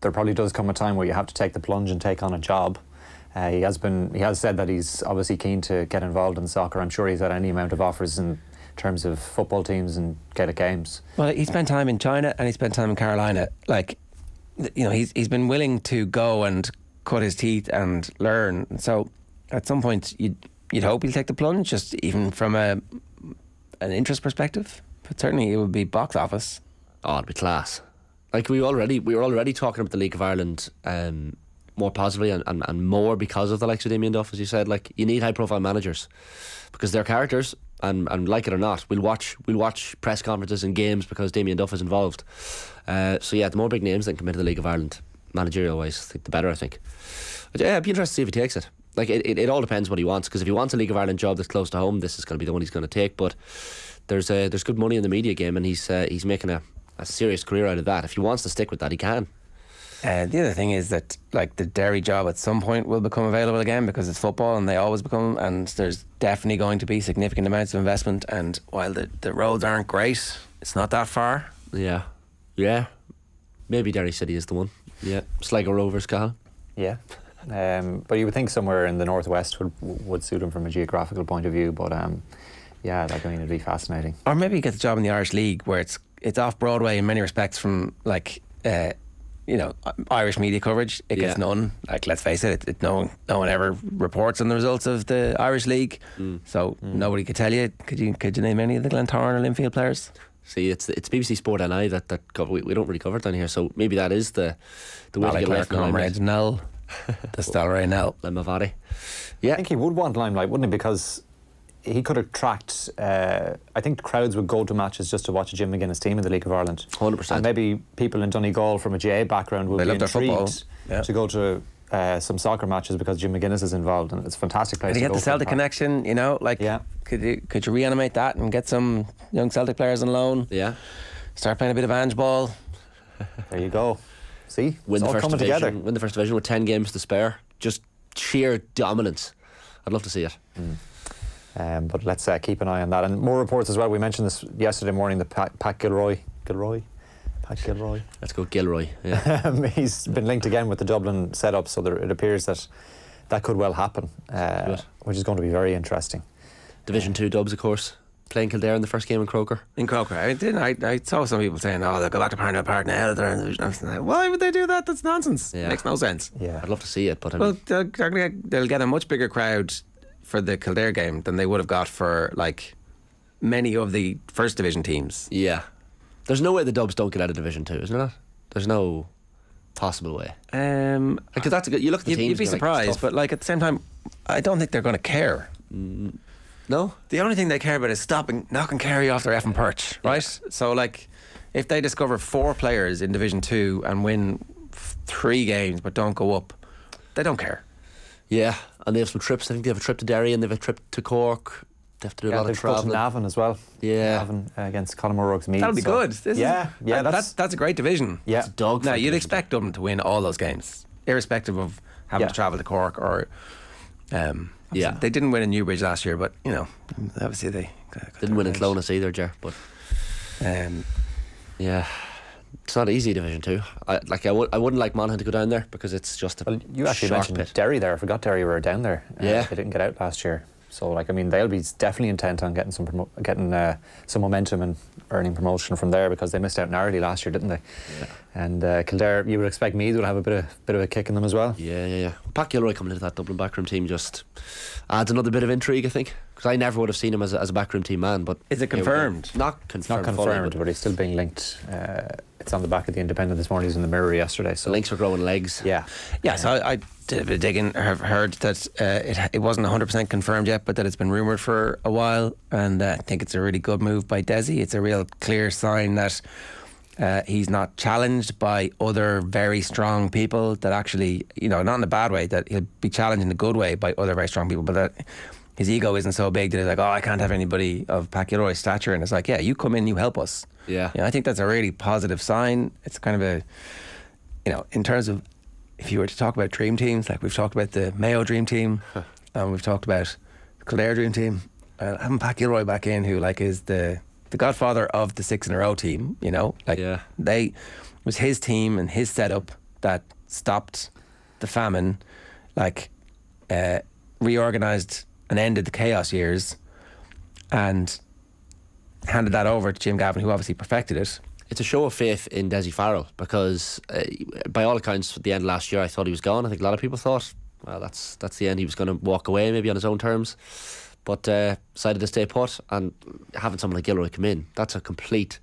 Speaker 15: there probably does come a time where you have to take the plunge and take on a job. Uh, he has been. He has said that he's obviously keen to get involved in soccer. I'm sure he's had any amount of offers in terms of football teams and Gaelic games.
Speaker 2: Well, he spent time in China and he spent time in Carolina. Like, you know, he's he's been willing to go and cut his teeth and learn. So, at some point, you'd you'd hope he'll take the plunge, just even from a an interest perspective. But certainly, it would be box office.
Speaker 1: Oh, it'd be class. Like we already we were already talking about the League of Ireland um, more positively and, and, and more because of the likes of Damien Duff, as you said. Like you need high profile managers because they're characters and, and like it or not, we'll watch we'll watch press conferences and games because Damien Duff is involved. Uh, so yeah, the more big names that come into the League of Ireland, managerial wise, the better. I think. But yeah, I'd be interested to see if he takes it. Like it, it, it all depends what he wants because if he wants a League of Ireland job that's close to home, this is going to be the one he's going to take. But there's uh, there's good money in the media game, and he's uh, he's making a, a serious career out of that. If he wants to stick with that, he can.
Speaker 2: Uh, the other thing is that like the Derry job at some point will become available again because it's football and they always become and there's definitely going to be significant amounts of investment and while the, the roads aren't great it's not that far
Speaker 1: Yeah, yeah. Maybe Derry City is the one. Yeah, Sligo Rovers, Cahill.
Speaker 15: Yeah. Um, but you would think somewhere in the northwest would would suit him from a geographical point of view. But um, yeah, like I mean, it'd be fascinating.
Speaker 2: or maybe you get the job in the Irish League where it's it's off Broadway in many respects from like uh, you know Irish media coverage it gets
Speaker 1: Yeah.
Speaker 2: none like let's face it, it, it no one no one ever reports on the results of the Irish League so nobody could tell you could you could you name any of the Glentoran or Linfield players
Speaker 1: See, it's it's BBC Sport NI that that cover, we, we don't really cover it down here. So maybe that is the the way to get away
Speaker 2: Ballyclare
Speaker 1: from the star
Speaker 2: comrades Nell the
Speaker 1: Lemavati. Yeah,
Speaker 15: I think he would want limelight, wouldn't he? Because he could attract. Uh, I think crowds would go to matches just to watch a Jim McGuinness team in the League of Ireland.
Speaker 1: Hundred percent.
Speaker 15: And maybe people in Donegal from a GAA background would
Speaker 2: They
Speaker 15: be
Speaker 2: love their football.
Speaker 15: intrigued
Speaker 2: Yeah.
Speaker 15: to go to uh, some soccer matches because Jim McGuinness is involved, and it's a fantastic place
Speaker 2: And
Speaker 15: to
Speaker 2: you get
Speaker 15: go
Speaker 2: the Celtic
Speaker 15: park.
Speaker 2: connection, you know, like yeah. could you could you reanimate that and get some young Celtic players on loan?
Speaker 1: Yeah.
Speaker 2: Start playing a bit of Ange ball.
Speaker 15: There you go. See,
Speaker 1: Win the first
Speaker 15: coming
Speaker 1: division.
Speaker 15: together.
Speaker 1: Win the first division with ten games to spare. Just sheer dominance. I'd love to see it.
Speaker 15: Um, but let's uh, keep an eye on that. And more reports as well. We mentioned this yesterday morning The Pat, Pat Gilroy, Gilroy, Pat Gilroy.
Speaker 1: Let's go Gilroy. Yeah.
Speaker 15: He's been linked again with the Dublin setup, so there, it appears that that could well happen, uh, which is going to be very interesting.
Speaker 1: Division two dubs, of course. Playing Kildare in the first game in Croker.
Speaker 2: In Croker, I didn't. I, I saw some people saying, "Oh, they'll go back to Parnell Park now." They're in the division." I was like, Why would they do that? That's nonsense.
Speaker 1: Yeah.
Speaker 2: Makes no sense.
Speaker 15: Yeah.
Speaker 1: I'd love to see it, but I
Speaker 2: Well, they'll, they'll get- a much bigger crowd for the Kildare game than they would have got for like many of the first division teams.
Speaker 1: yeah. There's no way the Dubs don't get out of Division Two, isn't there? There's no possible way.
Speaker 2: Um,
Speaker 1: Because that's a good. You look at the
Speaker 2: you'd,
Speaker 1: teams.
Speaker 2: you'd be
Speaker 1: you're like,
Speaker 2: surprised, but like at the same time, I don't think they're going to care.
Speaker 1: No.
Speaker 2: The only thing they care about is stopping knocking Kerry off their effing perch, right? So like, if they discover four players in Division Two and win three games but don't go up, they don't care.
Speaker 1: Yeah, and they have some trips. I think they have a trip to Derry and they have a trip to Cork. They have to do a lot of
Speaker 15: they've got
Speaker 1: travelling.
Speaker 15: Navan as well.
Speaker 1: Yeah.
Speaker 15: Navan uh, against Colm O'Rourke's Meath.
Speaker 2: That'll be
Speaker 15: so-
Speaker 2: good. This
Speaker 15: yeah,
Speaker 2: is,
Speaker 15: yeah, that's,
Speaker 2: that's that's a great division.
Speaker 15: yeah.
Speaker 1: It's dog.
Speaker 2: Now you'd expect them to win all those games, irrespective of having
Speaker 15: Yeah.
Speaker 2: to travel to Cork or. Um,
Speaker 1: Yeah.
Speaker 2: they didn't win in Newbridge last year, but you know, obviously they got
Speaker 1: Didn't win in
Speaker 2: their
Speaker 1: Clones either, Ger. But
Speaker 2: Um,
Speaker 1: yeah, it's not easy Division Two. I like. I would. I wouldn't like Monaghan to go down there because it's just a
Speaker 15: Well, you actually
Speaker 1: shark
Speaker 15: mentioned
Speaker 1: pit.
Speaker 15: Derry there. I forgot Derry were down there. Uh,
Speaker 1: Yeah.
Speaker 15: they didn't get out last year. So, like, I mean, they'll be definitely intent on getting some promo- getting uh, some momentum and earning promotion from there because they missed out narrowly last year, didn't they? And uh, Kildare, you would expect Meath would have a bit of bit of a kick in them as well.
Speaker 1: Yeah, yeah, yeah. Pat Gilroy coming into that Dublin backroom team just adds another bit of intrigue, I think. Because I never would have seen him as a, as a backroom team man. But
Speaker 2: Is it
Speaker 1: here we go.
Speaker 2: confirmed?
Speaker 1: Not confirmed.
Speaker 15: not
Speaker 1: fully,
Speaker 15: confirmed,
Speaker 1: but
Speaker 15: but he's still being linked. Uh, it's on the back of the Independent this morning. It was in the Mirror yesterday. So
Speaker 1: the links are growing legs.
Speaker 15: yeah,
Speaker 2: yeah, so I, I did a bit of digging. I've heard that uh, it it wasn't 100 percent confirmed yet, but that it's been rumored for a while, and uh, I think it's a really good move by Dessie. It's a real clear sign that. Uh, he's not challenged by other very strong people that actually, you know, not in a bad way, that he'll be challenged in a good way by other very strong people, but that his ego isn't so big that he's like, oh, I can't have anybody of Gilroy's stature. And it's like, yeah, you come in, you help us.
Speaker 1: Yeah.
Speaker 2: Yeah, I think that's a really positive sign. It's kind of a, you know, in terms of if you were to talk about dream teams, like we've talked about the Mayo dream team, and we've talked about the Kildare dream team, uh, having Pat Gilroy back in, who like is the the godfather of the six in a row team. You know, like
Speaker 1: Yeah.
Speaker 2: they it was his team and his setup that stopped the famine, like uh, reorganized and ended the chaos years, and handed that over to Jim Gavin, who obviously perfected it.
Speaker 1: It's a show of faith in Dessie Farrell because, uh, by all accounts, at the end of last year, I thought he was gone. I think a lot of people thought, well, that's that's the end. He was going to walk away, maybe on his own terms, but uh, decided to stay put. And having someone like Gilroy come in, that's a complete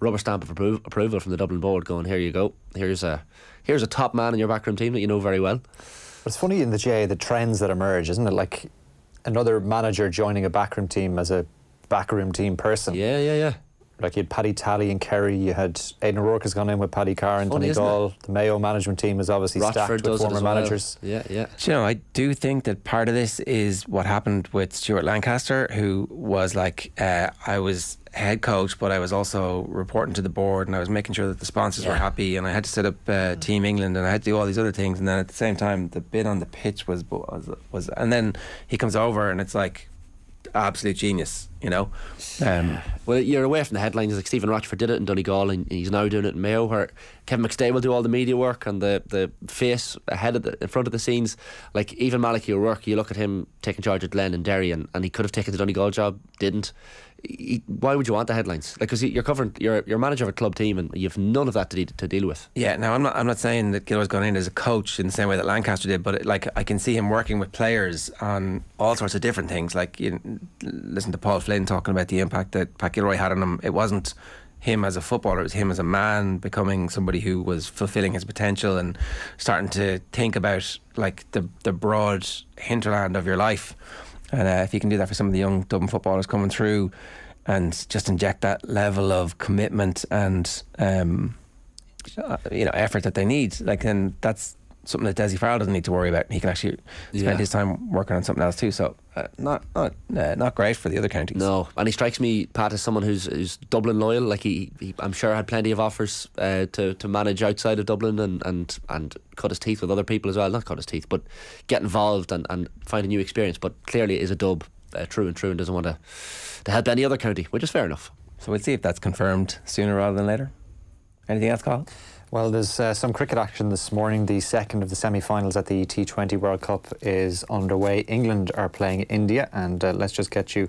Speaker 1: rubber stamp of appro- approval from the Dublin board. Going here, you go. Here's a here's a top man in your backroom team that you know very well.
Speaker 15: But it's funny in the GAA the trends that emerge, isn't it? Like another manager joining a backroom team as a backroom team person.
Speaker 1: Yeah, yeah, yeah.
Speaker 15: Like you had Paddy Tally and Kerry, you had Aidan O'Rourke has gone in with Paddy Carr and
Speaker 1: Funny, isn't
Speaker 15: The Mayo management team is obviously
Speaker 1: Rochford
Speaker 15: stacked with former
Speaker 1: well.
Speaker 15: managers.
Speaker 1: Yeah, yeah.
Speaker 2: Do you know, I do think that part of this is what happened with Stuart Lancaster, who was like, uh, I was head coach, but I was also reporting to the board and I was making sure that the sponsors were happy and I had to set up uh, Team England and I had to do all these other things. And then at the same time, the bid on the pitch was, was, was and then he comes over and it's like, absolute genius, you know? Um,
Speaker 1: Well, you're away from the headlines. Like Stephen Rochford did it in Donegal, and he's now doing it in Mayo, where Kevin McStay will do all the media work and the, the face ahead of the in front of the scenes. Like even Malachy O'Rourke, you look at him taking charge at Glen and Derry, and, and he could have taken the Donegal job, didn't. Why would you want the headlines? Like, because you're covering, you're you're manager of a club team, and you have none of that to, de- to deal with.
Speaker 2: Yeah, now I'm not. I'm not saying that Gilroy's gone in as a coach in the same way that Lancaster did, but it, like I can see him working with players on all sorts of different things. Like you listen to Paul Flynn talking about the impact that Pat Gilroy had on him. It wasn't him as a footballer; it was him as a man becoming somebody who was fulfilling his potential and starting to think about like the the broad hinterland of your life. And uh, if you can do that for some of the young Dublin footballers coming through, and just inject that level of commitment and um, you know effort that they need, like then that's something that Dessie Farrell doesn't need to worry about. He can actually spend
Speaker 1: Yeah.
Speaker 2: his time working on something else too. So uh, not not uh, not great for the other counties.
Speaker 1: No, and he strikes me, Pat, as someone who's, who's Dublin loyal. Like he, he, I'm sure had plenty of offers uh, to to manage outside of Dublin and, and and cut his teeth with other people as well. Not cut his teeth, but get involved and, and find a new experience. But clearly, is a dub, uh, true and true, and doesn't want to to help any other county, which is fair enough.
Speaker 2: So we'll see if that's confirmed sooner rather than later. Anything else, Cathal?
Speaker 15: Well, there's uh, some cricket action this morning. The second of the semi-finals at the T20 World Cup is underway. England are playing India, and uh, let's just get you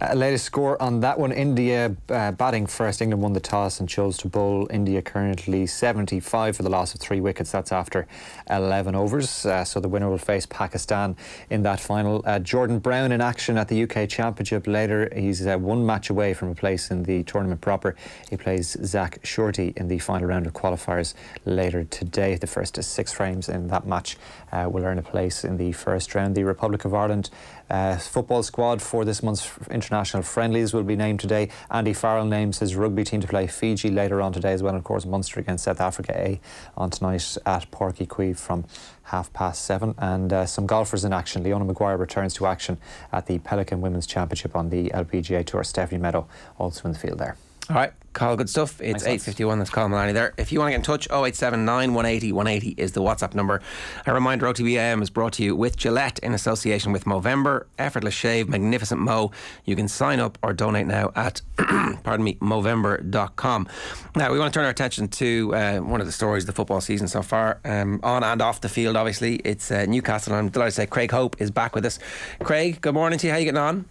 Speaker 15: a latest score on that one. India uh, batting first. England won the toss and chose to bowl. India currently 75 for the loss of three wickets. That's after 11 overs. Uh, so the winner will face Pakistan in that final. Uh, Jordan Brown in action at the UK Championship later. He's uh, one match away from a place in the tournament proper. He plays Zak Surety in the final round of qualifiers later today. The first six frames in that match uh, will earn a place in the first round. The Republic of Ireland uh, football squad for this month's international friendlies will be named today. Andy Farrell names his rugby team to play Fiji later on today as well. And of course, Munster against South Africa A on tonight at Páirc Uí Chaoimh from half past seven. And uh, some golfers in action. Leona Maguire returns to action at the Pelican Women's Championship on the LPGA Tour. Stephanie Meadow also in the field there.
Speaker 2: All right, Cathal, good stuff. It's eight fifty one. That's Cathal Maloney there. If you want to get in touch, 0879 180 180 is the WhatsApp number. A reminder: OTBAM is brought to you with Gillette in association with Movember, effortless shave, magnificent mo. You can sign up or donate now at pardon me Movember.com. Now we want to turn our attention to uh, one of the stories of the football season so far, um, on and off the field. Obviously, it's uh, Newcastle. I'm delighted to say Craig Hope is back with us. Craig, good morning to you. How you getting on?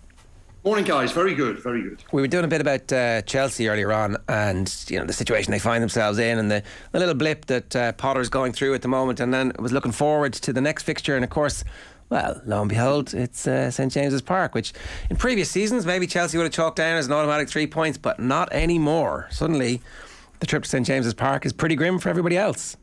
Speaker 16: Morning, guys. Very good. Very good.
Speaker 2: We were doing a bit about uh, Chelsea earlier on, and you know the situation they find themselves in, and the, the little blip that uh, Potter's going through at the moment, and then was looking forward to the next fixture, and of course. Well, lo and behold, it's uh, St James's Park, which in previous seasons maybe Chelsea would have chalked down as an automatic three points, but not anymore. Suddenly, the trip to St James's Park is pretty grim for everybody else.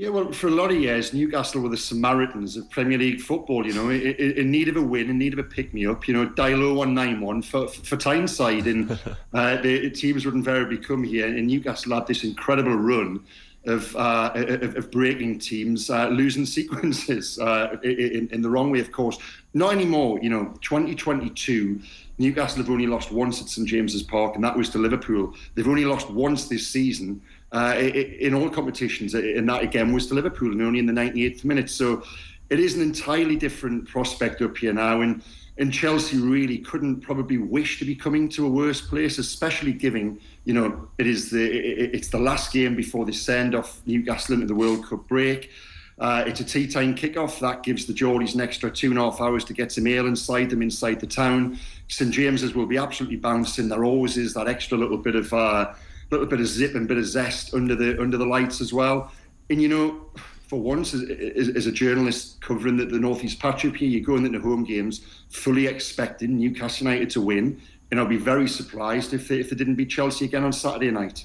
Speaker 16: Yeah, well, for a lot of years, Newcastle were the Samaritans of Premier League football. You know, in, in need of a win, in need of a pick me up. You know, dial 0191 for for Tyneside, and uh, the teams would invariably come here. And Newcastle had this incredible run of uh, of, of breaking teams, uh, losing sequences uh, in, in the wrong way, of course. Not anymore. You know, 2022. Newcastle have only lost once at St James's Park, and that was to Liverpool. They've only lost once this season uh, in all competitions, and that again was to Liverpool, and only in the 98th minute. So it is an entirely different prospect up here now, and and Chelsea really couldn't probably wish to be coming to a worse place, especially given you know it is the it, it's the last game before they send off Newcastle into the World Cup break. Uh, it's a tea time kickoff that gives the Geordies an extra two and a half hours to get some ale inside them inside the town. St James's will be absolutely bouncing. There always is that extra little bit of uh, little bit of zip and bit of zest under the under the lights as well. And you know, for once, as, as, as a journalist covering the, the Northeast patch up here, you're going into home games fully expecting Newcastle United to win, and I'll be very surprised if they, if they didn't beat Chelsea again on Saturday night.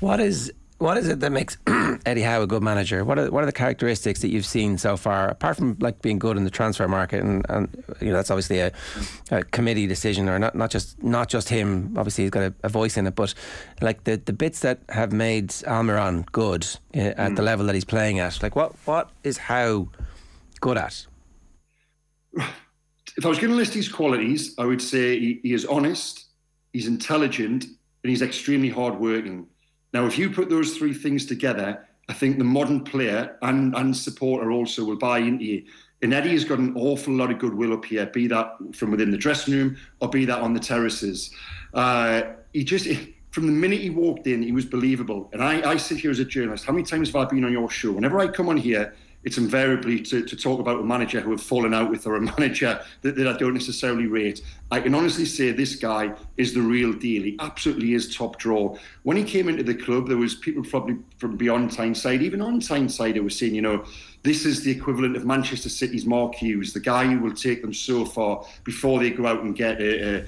Speaker 2: What is what is it that makes Eddie Howe a good manager? What are what are the characteristics that you've seen so far, apart from like being good in the transfer market, and, and you know that's obviously a, a committee decision, or not not just not just him. Obviously, he's got a, a voice in it, but like the, the bits that have made Almiron good uh, at the level that he's playing at, like what what is Howe good at?
Speaker 16: If I was going to list his qualities, I would say he, he is honest, he's intelligent, and he's extremely hardworking. Now, if you put those three things together, I think the modern player and, and supporter also will buy into you. And Eddie has got an awful lot of goodwill up here, be that from within the dressing room or be that on the terraces. Uh, he just, from the minute he walked in, he was believable. And I, I sit here as a journalist. How many times have I been on your show? Whenever I come on here, it's invariably to, to talk about a manager who have fallen out with or a manager that, that I don't necessarily rate. I can honestly say this guy is the real deal. He absolutely is top draw. When he came into the club, there was people probably from beyond Tyneside, even on Tyneside, who were saying, you know, this is the equivalent of Manchester City's Mark Hughes, the guy who will take them so far before they go out and get a, a,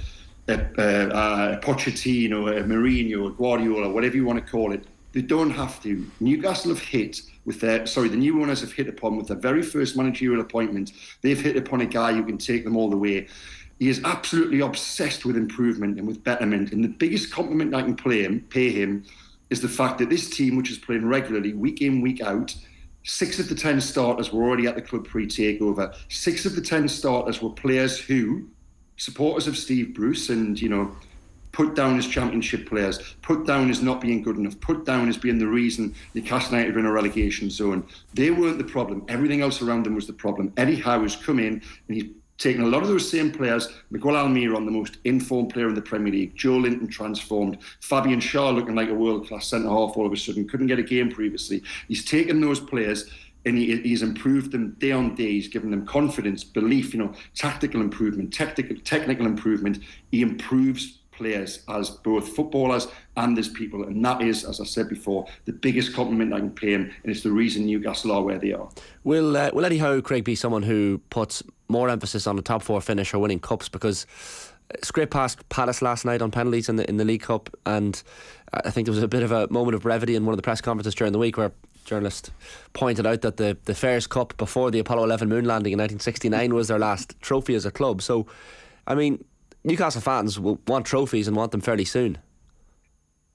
Speaker 16: a, a, a Pochettino, a Mourinho, a Guardiola, whatever you want to call it They don't have to. Newcastle have hit with their sorry, the new owners have hit upon with their very first managerial appointment. They've hit upon a guy who can take them all the way. He is absolutely obsessed with improvement and with betterment. And the biggest compliment I can play him, pay him is the fact that this team, which is playing regularly week in, week out, six of the 10 starters were already at the club pre takeover. Six of the 10 starters were players who, supporters of Steve Bruce and, you know, put down as championship players, put down as not being good enough, put down as being the reason Newcastle United are in a relegation zone. They weren't the problem. Everything else around them was the problem. Eddie Howe has come in and he's taken a lot of those same players. Miguel Almiron, the most informed player in the Premier League. Joelinton transformed. Fabian Schär looking like a world class centre half all of a sudden. Couldn't get a game previously. He's taken those players and he, he's improved them day on day. He's given them confidence, belief, you know, tactical improvement, technical technical improvement. He improves players as both footballers and as people. And that is, as I said before, the biggest compliment I can pay him. And it's the reason Newcastle are where they are.
Speaker 1: Will, uh, will Eddie Howe, Craig, be someone who puts more emphasis on the top four finish or winning cups? Because scrape past Palace last night on penalties in the, in the League Cup. And I think there was a bit of a moment of brevity in one of the press conferences during the week where journalist pointed out that the, the Fairs Cup before the Apollo 11 moon landing in 1969 was their last trophy as a club. So, I mean, Newcastle fans will want trophies and want them fairly soon.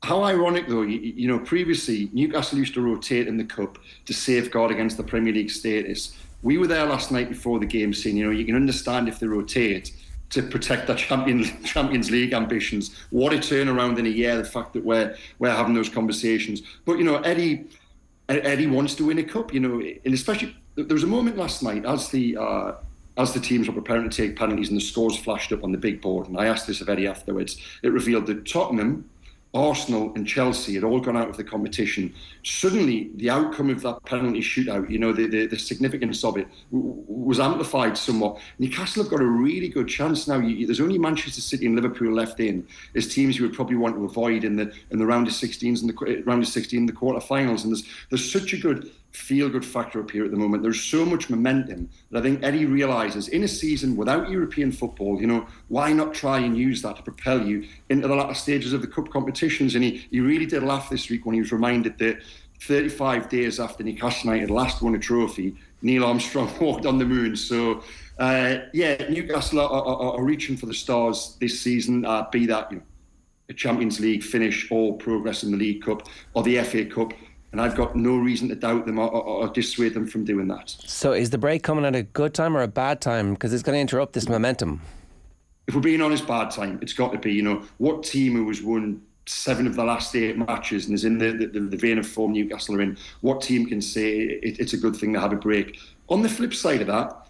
Speaker 16: How ironic, though, you, you, know, previously Newcastle used to rotate in the cup to safeguard against the Premier League status. We were there last night before the game, saying, you know, you can understand if they rotate to protect their Champions Champions League ambitions. What a turnaround in a year! The fact that we're we're having those conversations. But you know, Eddie Eddie wants to win a cup. You know, and especially there was a moment last night as the. Uh, as the teams were preparing to take penalties and the scores flashed up on the big board, and I asked this of Eddie afterwards, it revealed that Tottenham Arsenal and Chelsea had all gone out of the competition. Suddenly, the outcome of that penalty shootout, you know, the, the, the significance of it w- was amplified somewhat. Newcastle have got a really good chance now. You, there's only Manchester City and Liverpool left in as teams you would probably want to avoid in the in the round of 16s and the eh, round of 16, the quarterfinals. And there's there's such a good feel good factor up here at the moment. There's so much momentum that I think Eddie realises in a season without European football, you know, why not try and use that to propel you into the latter stages of the cup competitions? And he, he really did laugh this week when he was reminded that 35 days after Newcastle United last won a trophy, Neil Armstrong walked on the moon. So, uh, yeah, Newcastle are, are, are, reaching for the stars this season, uh, be that you know, a Champions League finish or progress in the League Cup or the FA Cup and I've got no reason to doubt them or, or, or, dissuade them from doing that.
Speaker 2: So, is the break coming at a good time or a bad time? Because it's going to interrupt this momentum.
Speaker 16: If we're being honest, bad time. It's got to be. You know, what team who has won seven of the last eight matches and is in the, the, the vein of form Newcastle are in? What team can say it, it's a good thing to have a break? On the flip side of that,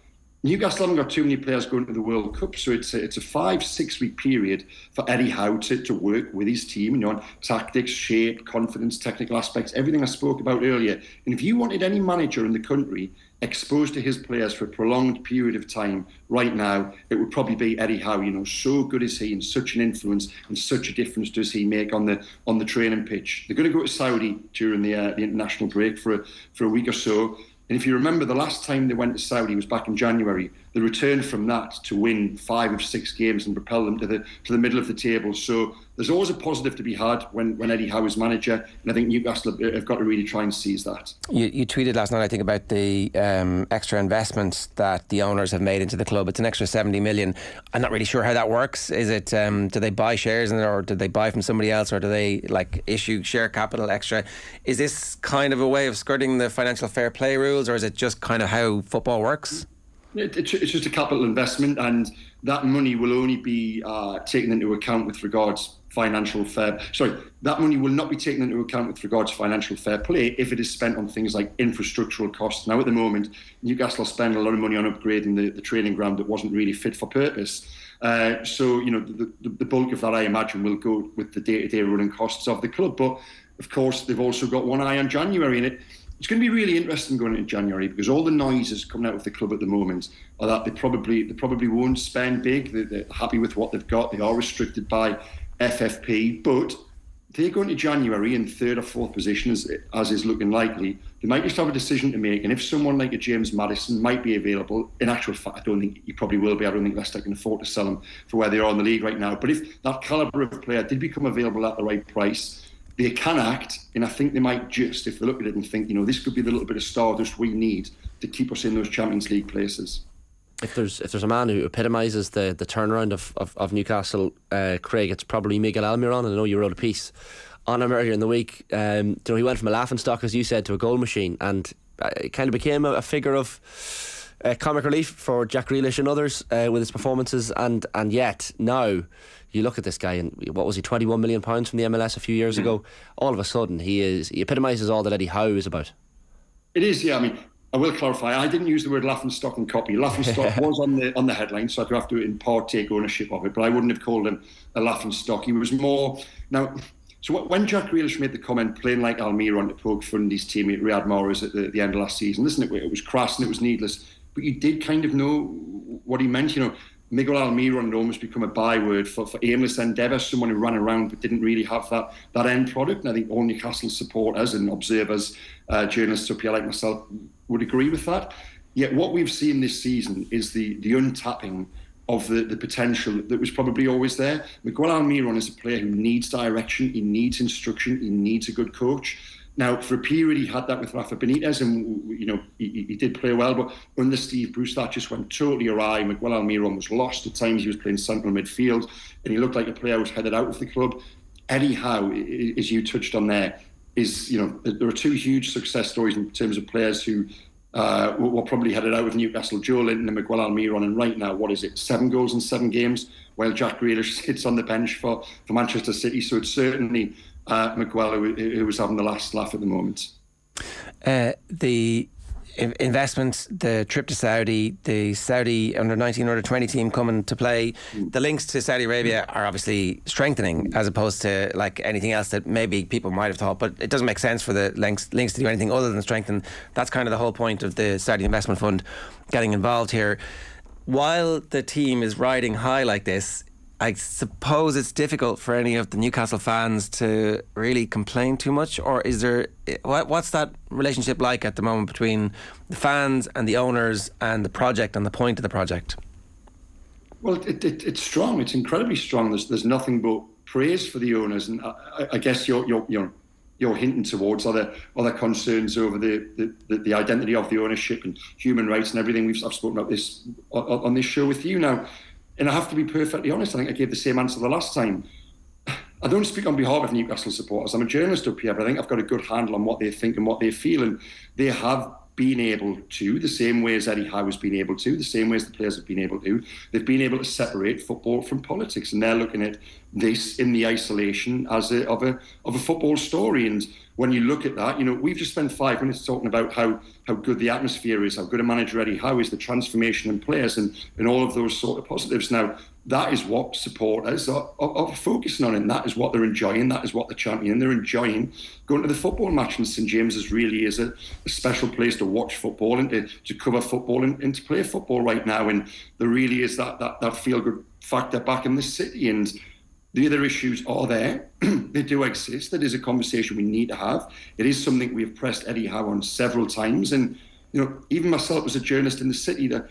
Speaker 16: Newcastle haven't got too many players going to the World Cup, so it's a, it's a five, six week period for Eddie Howe to, to work with his team, you know, on tactics, shape, confidence, technical aspects, everything I spoke about earlier. And if you wanted any manager in the country exposed to his players for a prolonged period of time right now, it would probably be Eddie Howe. You know, so good is he and such an influence and such a difference does he make on the on the training pitch. They're going to go to Saudi during the uh, the international break for a, for a week or so. And if you remember, the last time they went to Saudi was back in January. The return from that to win five of six games and propel them to the to the middle of the table. So there's always a positive to be had when, when Eddie Howe is manager, and I think Newcastle have, got to really try and seize that.
Speaker 2: You, you tweeted last night, I think, about the um, extra investment that the owners have made into the club. It's an extra 70 million. I'm not really sure how that works. Is it um, do they buy shares in it, or do they buy from somebody else, or do they like issue share capital extra? Is this kind of a way of skirting the financial fair play rules, or is it just kind of how football works?
Speaker 16: It, it's just a capital investment, and that money will only be uh, taken into account with regards financial fair. Sorry, that money will not be taken into account with regards to financial fair play if it is spent on things like infrastructural costs. Now, at the moment, Newcastle spend a lot of money on upgrading the, the training ground that wasn't really fit for purpose. Uh, so, you know, the, the, the bulk of that, I imagine, will go with the day-to-day running costs of the club. But of course, they've also got one eye on January, and it it's going to be really interesting going into January because all the noises coming out of the club at the moment are that they probably they probably won't spend big. They're, they're happy with what they've got. They are restricted by FFP, but they're going to January in third or fourth position, as, as is looking likely. They might just have a decision to make. And if someone like a James Maddison might be available, in actual fact, I don't think he probably will be. I don't think Leicester can afford to sell him for where they are in the league right now. But if that calibre of player did become available at the right price, they can act, and I think they might just, if they look at it and think, you know, this could be the little bit of stardust we need to keep us in those Champions League places.
Speaker 1: If there's if there's a man who epitomises the, the turnaround of, of, of Newcastle, uh, Craig, it's probably Miguel Almiron. And I know you wrote a piece on him earlier in the week. Um, you know, he went from a laughing stock, as you said, to a goal machine, and uh, it kind of became a, a figure of uh, comic relief for Jack Grealish and others uh, with his performances. And and yet now you look at this guy, and what was he, twenty one million pounds from the MLS a few years mm. ago? All of a sudden, he is he epitomises all that Eddie Howe is about.
Speaker 16: It is, yeah. I mean, I will clarify. I didn't use the word laughing stock and copy. Laughing stock was on the on the headline, so I do have to in part take ownership of it. But I wouldn't have called him a laughing stock. He was more now. So when Jack Grealish made the comment, playing like Almiron to poke fun his teammate Riyad Mahrez at the, the, end of last season, listen, it, it was crass and it was needless. But you did kind of know what he meant. You know, Miguel Almiron had almost become a byword for, for aimless endeavour, someone who ran around but didn't really have that that end product. And I think all Newcastle supporters and observers, uh, journalists up here like myself, would agree with that. Yet what we've seen this season is the the untapping of the, the potential that was probably always there. Miguel Almiron is a player who needs direction, he needs instruction, he needs a good coach. Now, for a period, he had that with Rafa Benitez, and you know he, he did play well. But under Steve Bruce, that just went totally awry. Miguel Almiron was lost at times. He was playing central midfield, and he looked like a player who was headed out of the club. Eddie Howe, as you touched on there, is you know there are two huge success stories in terms of players who uh, were probably headed out with Newcastle, Joelinton and Miguel Almiron, and right now, what is it, seven goals in seven games, while Jack Grealish sits on the bench for, for Manchester City. So it's certainly uh, Miguel who, who was having the last laugh at the moment.
Speaker 2: Uh, the investment, the trip to Saudi, the Saudi under 19 under 20 team coming to play, mm. the links to Saudi Arabia are obviously strengthening as opposed to like anything else that maybe people might have thought, but it doesn't make sense for the links, links to do anything other than strengthen. That's kind of the whole point of the Saudi Investment Fund getting involved here. While the team is riding high like this, I suppose it's difficult for any of the Newcastle fans to really complain too much, or is there what, what's that relationship like at the moment between the fans and the owners and the project and the point of the project?
Speaker 16: Well, it, it, it's strong. It's incredibly strong. There's there's nothing but praise for the owners, and I, I guess you're you're you're you're hinting towards other other concerns over the, the, the, identity of the ownership and human rights and everything. We've I've spoken about this on, on this show with you now. And I have to be perfectly honest, I think I gave the same answer the last time. I don't speak on behalf of Newcastle supporters. I'm a journalist up here, but I think I've got a good handle on what they think and what they feel. And they have been able to, the same way as Eddie Howe has been able to, the same way as the players have been able to, they've been able to separate football from politics. And they're looking at this in the isolation as a, of a of a football story. And when you look at that, you know, we've just spent five minutes talking about how how good the atmosphere is, how good a manager Eddie Howe is, the transformation in players, and and all of those sort of positives. Now, that is what supporters are, uh, are, are, focusing on, and that is what they're enjoying. That is what they're championing. They're enjoying going to the football match, and St James's really is a, a, special place to watch football and to, to cover football and, and, to play football right now. And there really is that that, that feel good factor back in the city. And the other issues are there; they do exist. That is a conversation we need to have. It is something we have pressed Eddie Howe on several times, and you know, even myself as a journalist in the city, that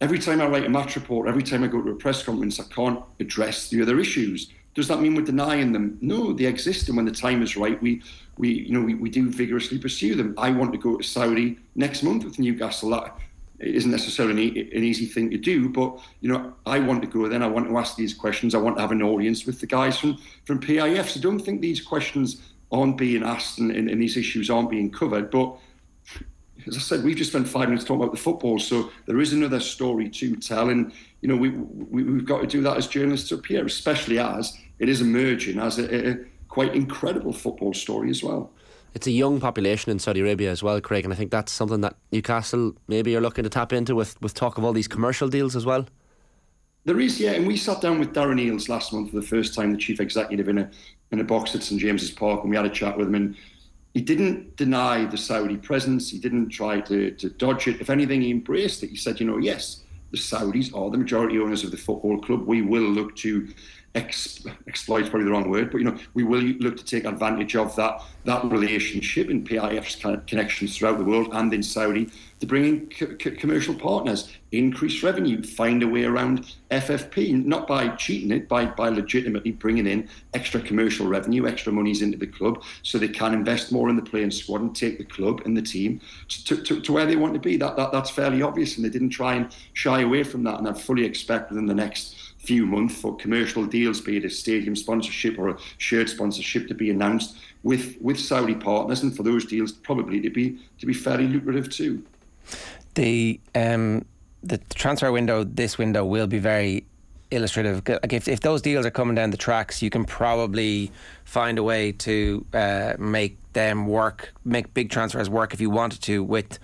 Speaker 16: every time I write a match report, every time I go to a press conference, I can't address the other issues. Does that mean we're denying them? No, they exist, and when the time is right, we, we, you know, we, we do vigorously pursue them. I want to go to Saudi next month with Newcastle. That isn't necessarily an easy thing to do, but you know, I want to go. Then I want to ask these questions. I want to have an audience with the guys from from PIF. So don't think these questions aren't being asked and, and, and these issues aren't being covered, but as I said, we've just spent five minutes talking about the football, so there is another story to tell, and you know we, we have got to do that as journalists up here, especially as it is emerging as a, a, quite incredible football story as well.
Speaker 1: It's a young population in Saudi Arabia as well, Craig, and I think that's something that Newcastle maybe are looking to tap into with with talk of all these commercial deals as well.
Speaker 16: There is, yeah, and we sat down with Darren Eales last month for the first time, the chief executive in a in a box at St James's Park, and we had a chat with him and he didn't deny the Saudi presence. He didn't try to, to dodge it. If anything, he embraced it. He said, you know, yes, the Saudis are the majority owners of the football club. We will look to ex, exploit probably the wrong word, but you know we will look to take advantage of that that relationship in PIF's connections throughout the world and in Saudi to bring in c- commercial partners, increase revenue, find a way around FFP, not by cheating it, by by legitimately bringing in extra commercial revenue, extra monies into the club, so they can invest more in the playing squad and take the club and the team to, to, to where they want to be. That, that that's fairly obvious, and they didn't try and shy away from that. And I fully expect within the next few months for commercial deals, be it a stadium sponsorship or a shirt sponsorship, to be announced with with Saudi partners, and for those deals probably to be to be fairly lucrative too.
Speaker 2: The um, the transfer window, this window, will be very illustrative. Like if, if those deals are coming down the tracks, you can probably find a way to uh, make them work, make big transfers work if you wanted to with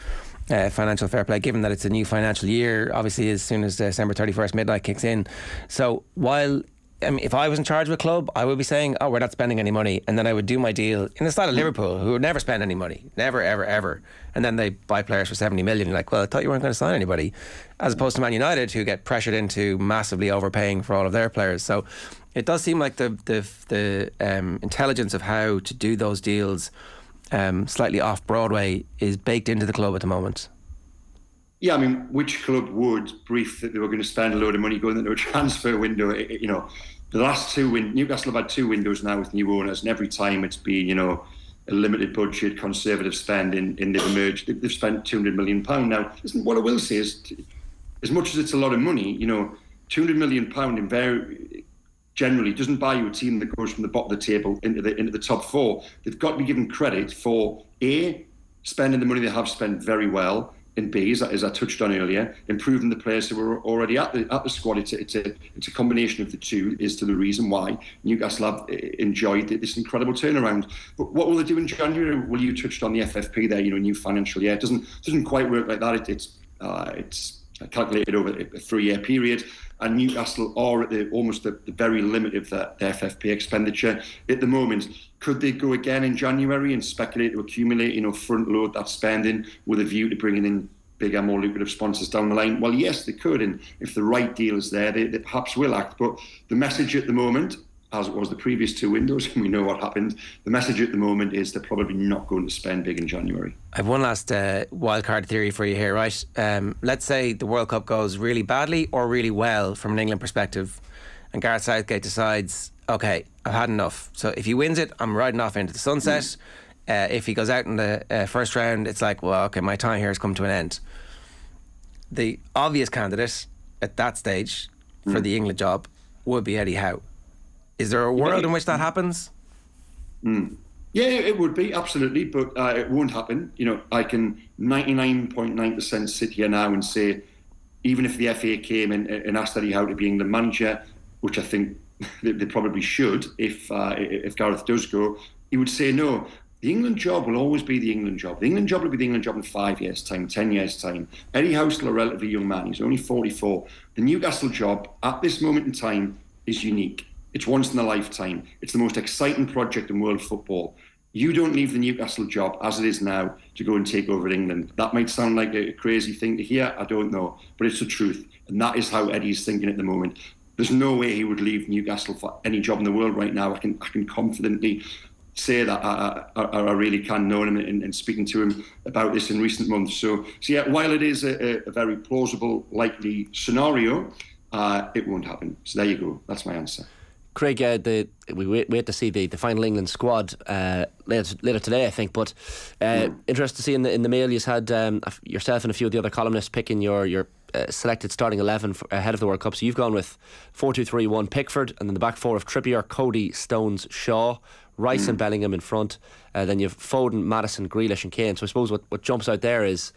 Speaker 2: uh, financial fair play, given that it's a new financial year, obviously, as soon as December 31st midnight kicks in. So while I mean, if I was in charge of a club, I would be saying, "Oh, we're not spending any money," and then I would do my deal in the style of Liverpool, who would never spend any money, never, ever, ever, and then they buy players for seventy million. You're like, well, I thought you weren't going to sign anybody, as opposed to Man United, who get pressured into massively overpaying for all of their players. So, it does seem like the the the um, intelligence of how to do those deals, um, slightly off Broadway, is baked into the club at the moment.
Speaker 16: Yeah, I mean, which club would brief that they were going to spend a load of money going into a transfer window? You know, the last two win- Newcastle have had two windows now with new owners, and every time it's been, you know, a limited budget, conservative spending, and they've emerged. They've spent 200 million pound now. Listen, what I will say is, as much as it's a lot of money, you know, 200 million pound in very generally doesn't buy you a team that goes from the bottom of the table into the into the top four. They've got to be given credit for a spending the money they have spent very well in B, as, as I touched on earlier, improving the players who were already at the at the squad. It's a, it's a it's a combination of the two is to the reason why Newcastle have eh, enjoyed this incredible turnaround. But what will they do in January? Well, you touched on the FFP there. You know, new financial year. It doesn't doesn't quite work like that. It, it's uh, it's calculated over a three-year period, and Newcastle are at the almost the, the very limit of their FFP expenditure at the moment. Could they go again in January and speculate to accumulate, you know, front load that spending with a view to bringing in bigger, more lucrative sponsors down the line? Well, yes, they could, and if the right deal is there, they, they perhaps will act. But the message at the moment as it was the previous two windows, and we know what happened. The message at the moment is they're probably not going to spend big in January.
Speaker 2: I have one last uh, wildcard theory for you here, right? Um, let's say the World Cup goes really badly or really well from an England perspective, and Gareth Southgate decides, okay, I've had enough. So if he wins it, I'm riding off into the sunset. Mm. Uh, if he goes out in the uh, first round, it's like, well, okay, my time here has come to an end. The obvious candidate at that stage for mm. the England job would be Eddie Howe. Is there a world in which that happens?
Speaker 16: Mm. Yeah, it would be absolutely, but uh, it won't happen. You know, I can 99.9% sit here now and say, even if the FA came and, and asked Eddie Howe to be England manager, which I think they, they probably should, if uh, if Gareth does go, he would say no. The England job will always be the England job. The England job will be the England job in five years' time, ten years' time. Eddie Howe's still a relatively young man. He's only 44. The Newcastle job at this moment in time is unique. It's once in a lifetime. It's the most exciting project in world football. You don't leave the Newcastle job as it is now to go and take over England. That might sound like a crazy thing to hear. I don't know, but it's the truth, and that is how Eddie's thinking at the moment. There's no way he would leave Newcastle for any job in the world right now. I can I can confidently say that I, I, I really can know him and, and, speaking to him about this in recent months. So, so yeah, while it is a, a very plausible, likely scenario, uh, it won't happen. So there you go. That's my answer.
Speaker 1: Craig, uh, the we wait, wait to see the, the final England squad uh, later, later today, I think. But uh, mm. interested to see in the in the mail you've had um, yourself and a few of the other columnists picking your your uh, selected starting eleven for, ahead of the World Cup. So you've gone with four two three one Pickford, and then the back four of Trippier, Coady, Stones, Shaw, Rice, mm. and Bellingham in front. Uh, then you've Foden, Maddison, Grealish, and Kane. So I suppose what, what jumps out there is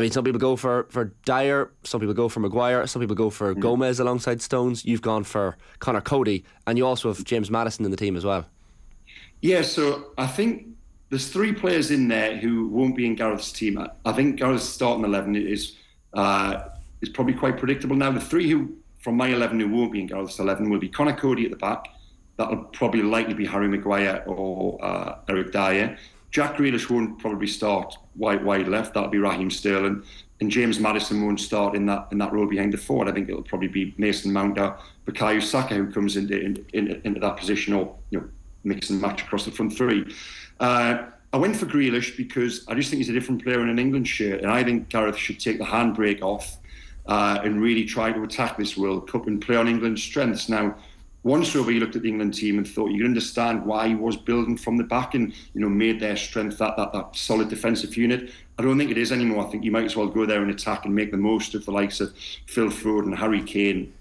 Speaker 1: I mean, some people go for, for Dier, some people go for Maguire, some people go for mm. Gomez alongside Stones. You've gone for Connor Coady, and you also have James Maddison in the team as well.
Speaker 16: Yeah, so I think there's three players in there who won't be in Gareth's team. I, think Gareth's starting 11 is uh, is probably quite predictable now. The three who from my 11 who won't be in Gareth's 11 will be Connor Coady at the back. That'll probably likely be Harry Maguire or uh, Eric Dier. Jack Grealish won't probably start wide wide left. That'll be Raheem Sterling. and James Maddison won't start in that in that role behind the forward. I think it'll probably be Mason Mount or Bukayo Saka who comes into, in, in, into that position or you know mix and match across the front three. Uh, I went for Grealish because I just think he's a different player in an England shirt, and I think Gareth should take the handbrake off uh, and really try to attack this World Cup and play on England's strengths. Now, once over, he looked at the England team and thought you can understand why he was building from the back and you know made their strength that that, that solid defensive unit. I don't think it is anymore. I think you might as well go there and attack and make the most of the likes of Phil Foden and Harry Kane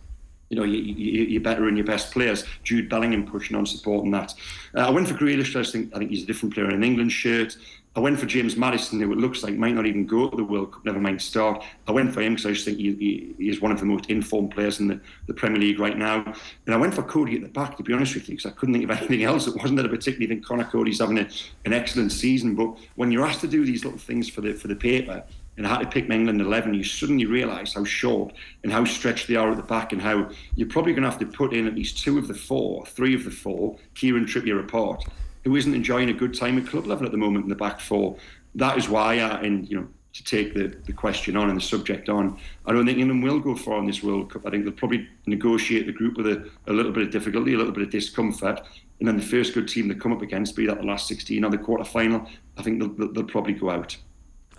Speaker 16: you know, you, you, you're better in your best players. Jude Bellingham pushing on, supporting that. Uh, I went for Grealish. I think I think he's a different player in an England shirt. I went for James Maddison, who it looks like might not even go to the World Cup, never mind start. I went for him because I just think he, he, he, is one of the most informed players in the, the Premier League right now. And I went for Coady at the back, to be honest with you, because I couldn't think of anything else. It wasn't that I particularly think Conor Coady's having a, an excellent season, but when you're asked to do these little things for the for the paper, and I had to pick my England 11, you suddenly realise how short and how stretched they are at the back and how you're probably going to have to put in at least two of the four, three of the four, Kieran Trippier apart, who isn't enjoying a good time at club level at the moment in the back four. That is why, I, and you know, to take the, the question on and the subject on, I don't think England will go far in this World Cup. I think they'll probably negotiate the group with a, a little bit of difficulty, a little bit of discomfort, and then the first good team they come up against, be that the last 16 or the quarter final, I think they'll, they'll probably go out.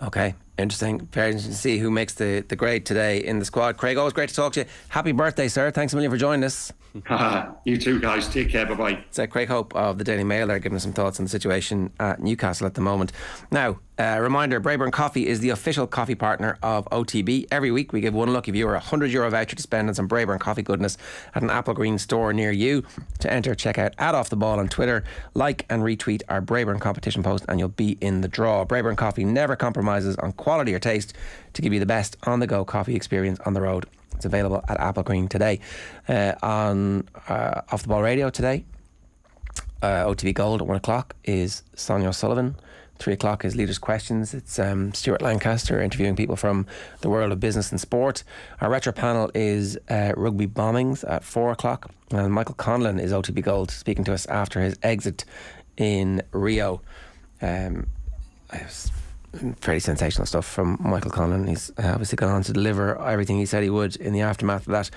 Speaker 2: Okay, interesting. Very interesting to see who makes the, the grade today in the squad. Craig, always great to talk to you. Happy birthday, sir. Thanks a million for joining us.
Speaker 16: you too, guys. Take care. Bye bye.
Speaker 2: It's uh, Craig Hope of the Daily Mail there giving us some thoughts on the situation at Newcastle at the moment. Now, uh, reminder Braeburn Coffee is the official coffee partner of OTB. Every week we give one lucky viewer a 100 euro voucher to spend on some Braeburn coffee goodness at an Applegreen store near you. To enter, check out at Off the Ball on Twitter, like and retweet our Braeburn competition post, and you'll be in the draw. Braeburn Coffee never compromises on quality or taste to give you the best on the go coffee experience on the road. It's available at Applegreen today. Uh, on uh, Off the Ball Radio today, uh, OTB Gold at one o'clock is Sonia O'Sullivan. Three o'clock is Leaders' Questions. It's um, Stuart Lancaster interviewing people from the world of business and sport. Our retro panel is uh, Rugby Bombings at four o'clock. And Michael Conlan is OTB Gold speaking to us after his exit in Rio. Um, fairly sensational stuff from Michael Conlan. He's uh, obviously gone on to deliver everything he said he would in the aftermath of that.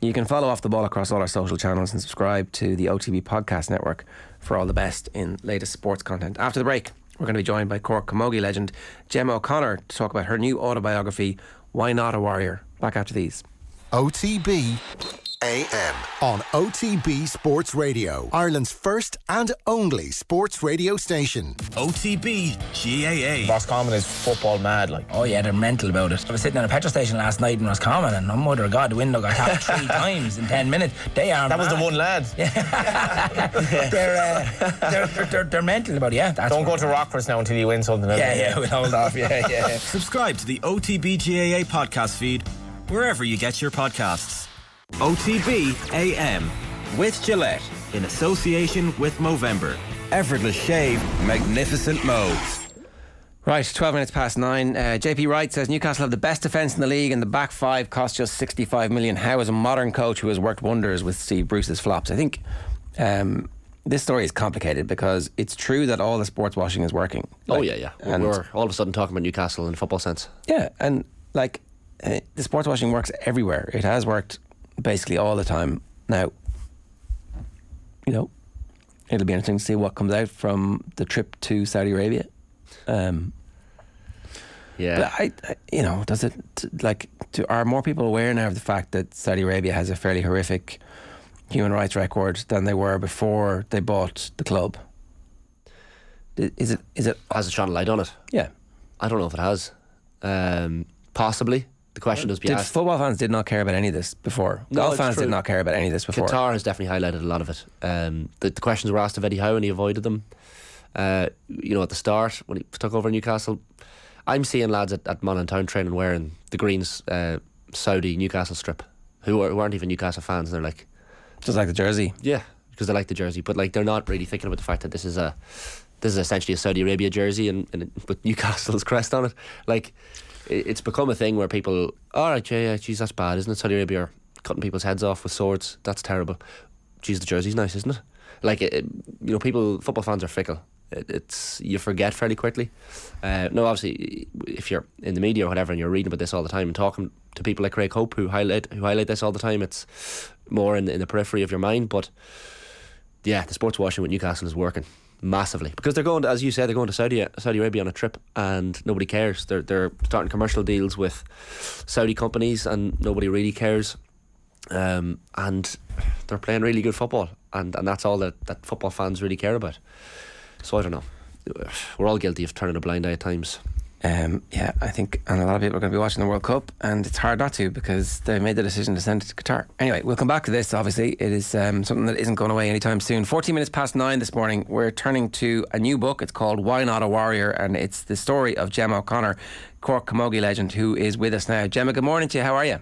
Speaker 2: You can follow off the ball across all our social channels and subscribe to the OTB Podcast Network for all the best in latest sports content. After the break, we're going to be joined by Cork Camogie legend Gemma O'Connor to talk about her new autobiography, Why Not a Warrior? Back after these.
Speaker 6: OTB AM on OTB Sports Radio, Ireland's first and only sports radio station.
Speaker 11: OTB GAA.
Speaker 17: Roscommon is football mad, like. Oh yeah, they're mental about it. I was sitting in a petrol station last night in Roscommon, and oh mother of God, the window got tapped three times in ten minutes. They are.
Speaker 18: That
Speaker 17: mad.
Speaker 18: was the one lad.
Speaker 17: they're, uh, they're, they're, they're they're mental about it. Yeah. That's
Speaker 18: Don't go to Rockford now until you win something.
Speaker 17: Yeah, yeah, we'll hold off. Yeah, yeah.
Speaker 11: Subscribe to the OTB GAA podcast feed wherever you get your podcasts. OTB AM with Gillette in association with Movember. Effortless shave, magnificent Mo.
Speaker 2: Right, 12 minutes past nine. Uh, JP Wright says Newcastle have the best defence in the league and the back five cost just 65 million. How is a modern coach who has worked wonders with Steve Bruce's flops? I think um, this story is complicated because it's true that all the sports washing is working.
Speaker 1: oh,
Speaker 2: Like,
Speaker 1: yeah, yeah.
Speaker 2: and-
Speaker 1: We're all of a sudden talking about Newcastle in a football sense.
Speaker 2: Yeah, and like uh, the sports washing works everywhere. It has worked basically all the time. Now, you know, it'll be interesting to see what comes out from the trip to Saudi Arabia. Um,
Speaker 1: Yeah.
Speaker 2: but I, I, you know, does it like do, are more people aware now of the fact that Saudi Arabia has a fairly horrific human rights record than they were before they bought the club? Is it? Is it?
Speaker 1: Has it shone a light on it?
Speaker 2: Yeah.
Speaker 1: I don't know if it has. Um, possibly. The question does be
Speaker 2: Did
Speaker 1: asked.
Speaker 2: football fans did not care about any of this before?
Speaker 1: No,
Speaker 2: Golf fans
Speaker 1: true.
Speaker 2: did not care about any of this before.
Speaker 1: Qatar has definitely highlighted a lot of it. Um, the, the questions were asked of Eddie Howe and he avoided them. Uh, you know, at the start when he took over Newcastle, I'm seeing lads at, at Monaghan Town training wearing the Greens uh, Saudi Newcastle strip, who, are, who aren't even Newcastle fans. And they're like,
Speaker 2: just like the jersey.
Speaker 1: Yeah, because they like the jersey, but like they're not really thinking about the fact that this is a this is essentially a Saudi Arabia jersey and, and with Newcastle's crest on it. Like it's become a thing where people, all right, yeah, yeah, geez, that's bad, isn't it? Saudi Arabia are cutting people's heads off with swords. That's terrible. Geez, the jersey's nice, isn't it? Like it- you know, people, football fans are fickle. It, it's you forget fairly quickly. Uh, no, obviously, if you're in the media or whatever, and you're reading about this all the time and talking to people like Craig Hope who highlight who highlight this all the time, it's more in, in the periphery of your mind. But yeah, the sports washing with Newcastle is working massively because they're going to, as you said, they're going to Saudi Saudi Arabia on a trip and nobody cares. They're they're starting commercial deals with Saudi companies and nobody really cares. Um, and they're playing really good football, and, and that's all that, that football fans really care about. So I don't know. We're all guilty of turning a blind eye at times.
Speaker 2: Um, yeah, I think, and a lot of people are going to be watching the World Cup, and it's hard not to because they made the decision to send it to Qatar. Anyway, we'll come back to this. Obviously, it is um, something that isn't going away anytime soon. 14 minutes past nine this morning, we're turning to a new book. It's called Why Not a Warrior, and it's the story of Gemma O'Connor, Cork Camogie legend, who is with us now. Gemma, good morning to you. How are you?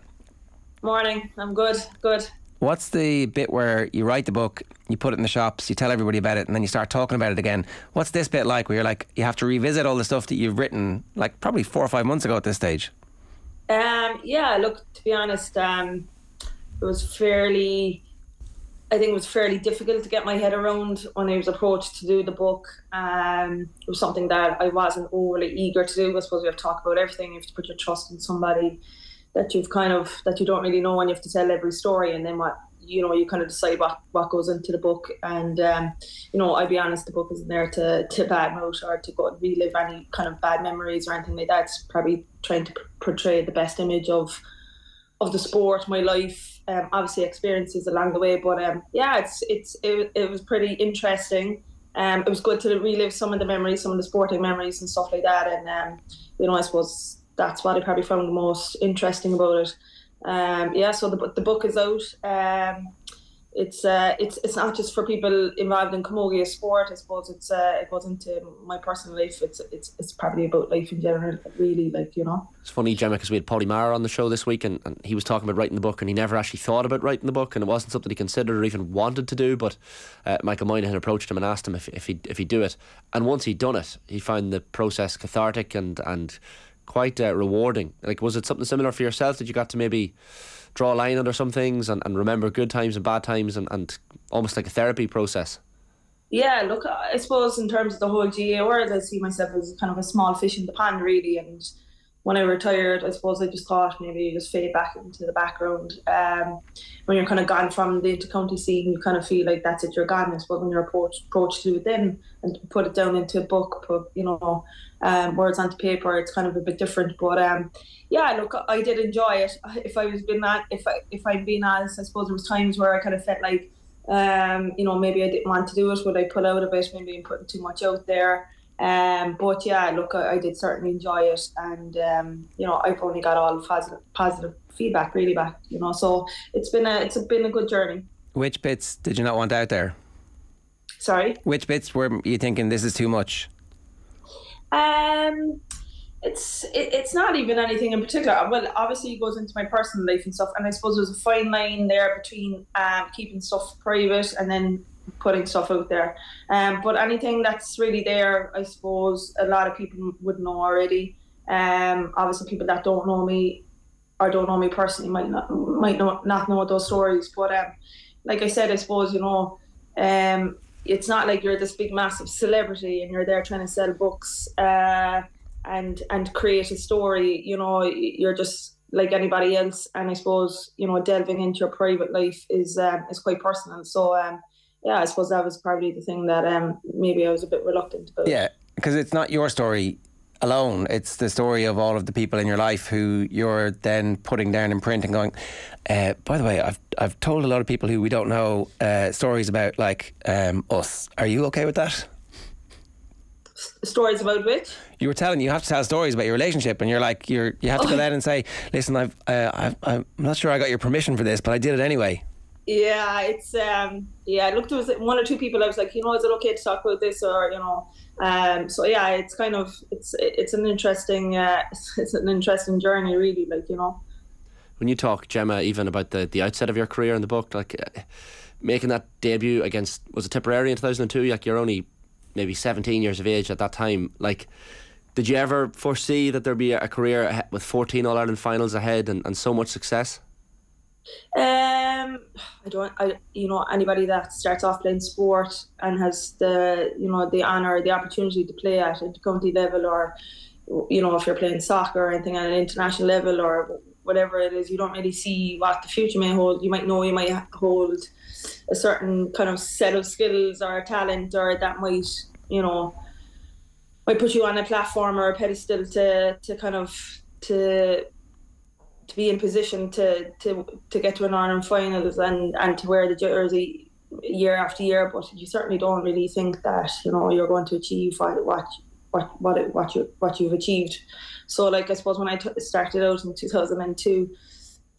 Speaker 19: Morning. I'm good. Good.
Speaker 2: What's the bit where you write the book, you put it in the shops, you tell everybody about it, and then you start talking about it again? What's this bit like where you're like, you have to revisit all the stuff that you've written, like probably four or five months ago at this stage?
Speaker 19: Um, yeah, look, to be honest, um, it was fairly, I think it was fairly difficult to get my head around when I was approached to do the book. Um, it was something that I wasn't overly eager to do. I suppose we have to talk about everything. You have to put your trust in somebody that you've kind of that you don't really know and you have to tell every story and then what you know you kind of decide what what goes into the book. And um, you know I'll be honest the book isn't there to to bad note or to go and relive any kind of bad memories or anything like that. It's probably trying to portray the best image of of the sport my life um, obviously experiences along the way but um, yeah it's it's it, it was pretty interesting. Um, it was good to relive some of the memories some of the sporting memories and stuff like that. And um, you know I suppose that's what I probably found the most interesting about it. Um, yeah, so the the book is out. Um, it's uh, it's it's not just for people involved in camogie sport. I suppose it's uh, it goes into my personal life. It's it's it's probably about life in general. Really, like you know.
Speaker 1: It's funny, Gemma, because we had Polly Maher on the show this week, and, and he was talking about writing the book, and he never actually thought about writing the book, and it wasn't something he considered or even wanted to do. But uh, Michael Moynihan approached him and asked him if if he if he'd do it, and once he'd done it, he found the process cathartic and and quite uh, rewarding. Like, was it something similar for yourself that you got to maybe draw a line under some things and, and remember good times and bad times and, and almost like a therapy process?
Speaker 19: Yeah, look, I suppose in terms of the whole GAA world, I see myself as kind of a small fish in the pond, really. And when I retired, I suppose I just thought maybe you just fade back into the background. Um, when you're kind of gone from the intercounty scene, you kind of feel like that's it, you're gone. Suppose when you're approached, approached to it then and put it down into a book, put, you know, um, words onto paper, it's kind of a bit different. But um, yeah, look, I did enjoy it. If I was being that, if I if I'd been honest, I suppose there was times where I kind of felt like, um, you know, maybe I didn't want to do it. Would I pull out of it? Maybe I'm putting too much out there. Um, but yeah, look, I, I, did certainly enjoy it, and um, you know, I've only got all positive, positive feedback really back. You know, so it's been a it's been a good journey.
Speaker 2: Which bits did you not want out there?
Speaker 19: Sorry.
Speaker 2: Which bits were you thinking this is too much?
Speaker 19: Um, it's it, it's not even anything in particular. Well, obviously it goes into my personal life and stuff, and I suppose there's a fine line there between um, keeping stuff private and then putting stuff out there. Um, but anything that's really there, I suppose a lot of people would know already. Um, obviously people that don't know me or don't know me personally might not might not not know those stories. But um, like I said, I suppose you know, um, it's not like you're this big massive celebrity and you're there trying to sell books uh, and and create a story. You know, you're just like anybody else. And I suppose you know, delving into your private life is um, is quite personal. So um, yeah, I suppose that was probably the thing that um, maybe I was a bit reluctant about.
Speaker 2: Yeah, because it's not your story alone. It's the story of all of the people in your life who you're then putting down in print and going. Uh, by the way, I've I've told a lot of people who we don't know uh, stories about like um, us. Are you okay with that?
Speaker 19: stories about which
Speaker 2: you were telling you have to tell stories about your relationship and you're like you're you have to go there and say listen I've, uh, I've I'm not sure I got your permission for this but I did it anyway
Speaker 19: yeah, it's um yeah. Look, there was one or two people. I was like, you know, is it okay to talk about this or you know? Um, so yeah, it's kind of it's it's an interesting uh, it's an interesting journey, really. Like you know.
Speaker 1: When you talk, Gemma, even about the the outset of your career in the book, like uh, making that debut against was it Tipperary in two thousand and two? Like you're only maybe seventeen years of age at that time. Like, did you ever foresee that there'd be a career with fourteen All Ireland finals ahead and, and so much success?
Speaker 19: Um, I don't. I you know anybody that starts off playing sport and has the you know the honor, the opportunity to play at a county level, or you know if you're playing soccer or anything at an international level or whatever it is, you don't really see what the future may hold. You might know you might hold a certain kind of set of skills or talent, or that might you know might put you on a platform or a pedestal to to kind of to to be in position to to to get to an Ireland finals and and to wear the jersey year after year. But you certainly don't really think that you know you're going to achieve what what what what, it, what you what you've achieved. So like I suppose when I t- started out in 2002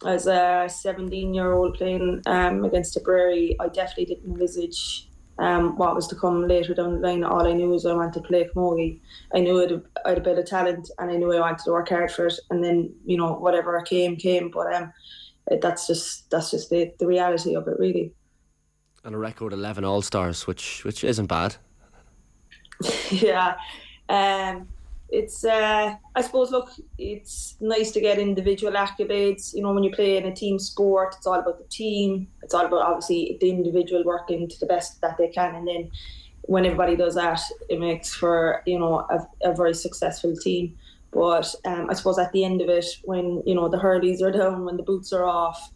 Speaker 19: as a 17 year old playing um, against Tipperary, I definitely didn't envisage um, what was to come later down the line. All I knew was I wanted to play camogie. I knew I had, I had a bit of talent and I knew I wanted to work hard for it. And then, you know, whatever came, came. But um, that's just that's just the, the reality of it, really.
Speaker 1: And a record 11 All Stars, which which isn't bad.
Speaker 19: yeah. Um, it's uh, I suppose look, it's nice to get individual accolades. You know, when you play in a team sport, it's all about the team. It's all about obviously the individual working to the best that they can, and then when everybody does that, it makes for you know a, a very successful team. But um, I suppose at the end of it, when you know the hurleys are down, when the boots are off,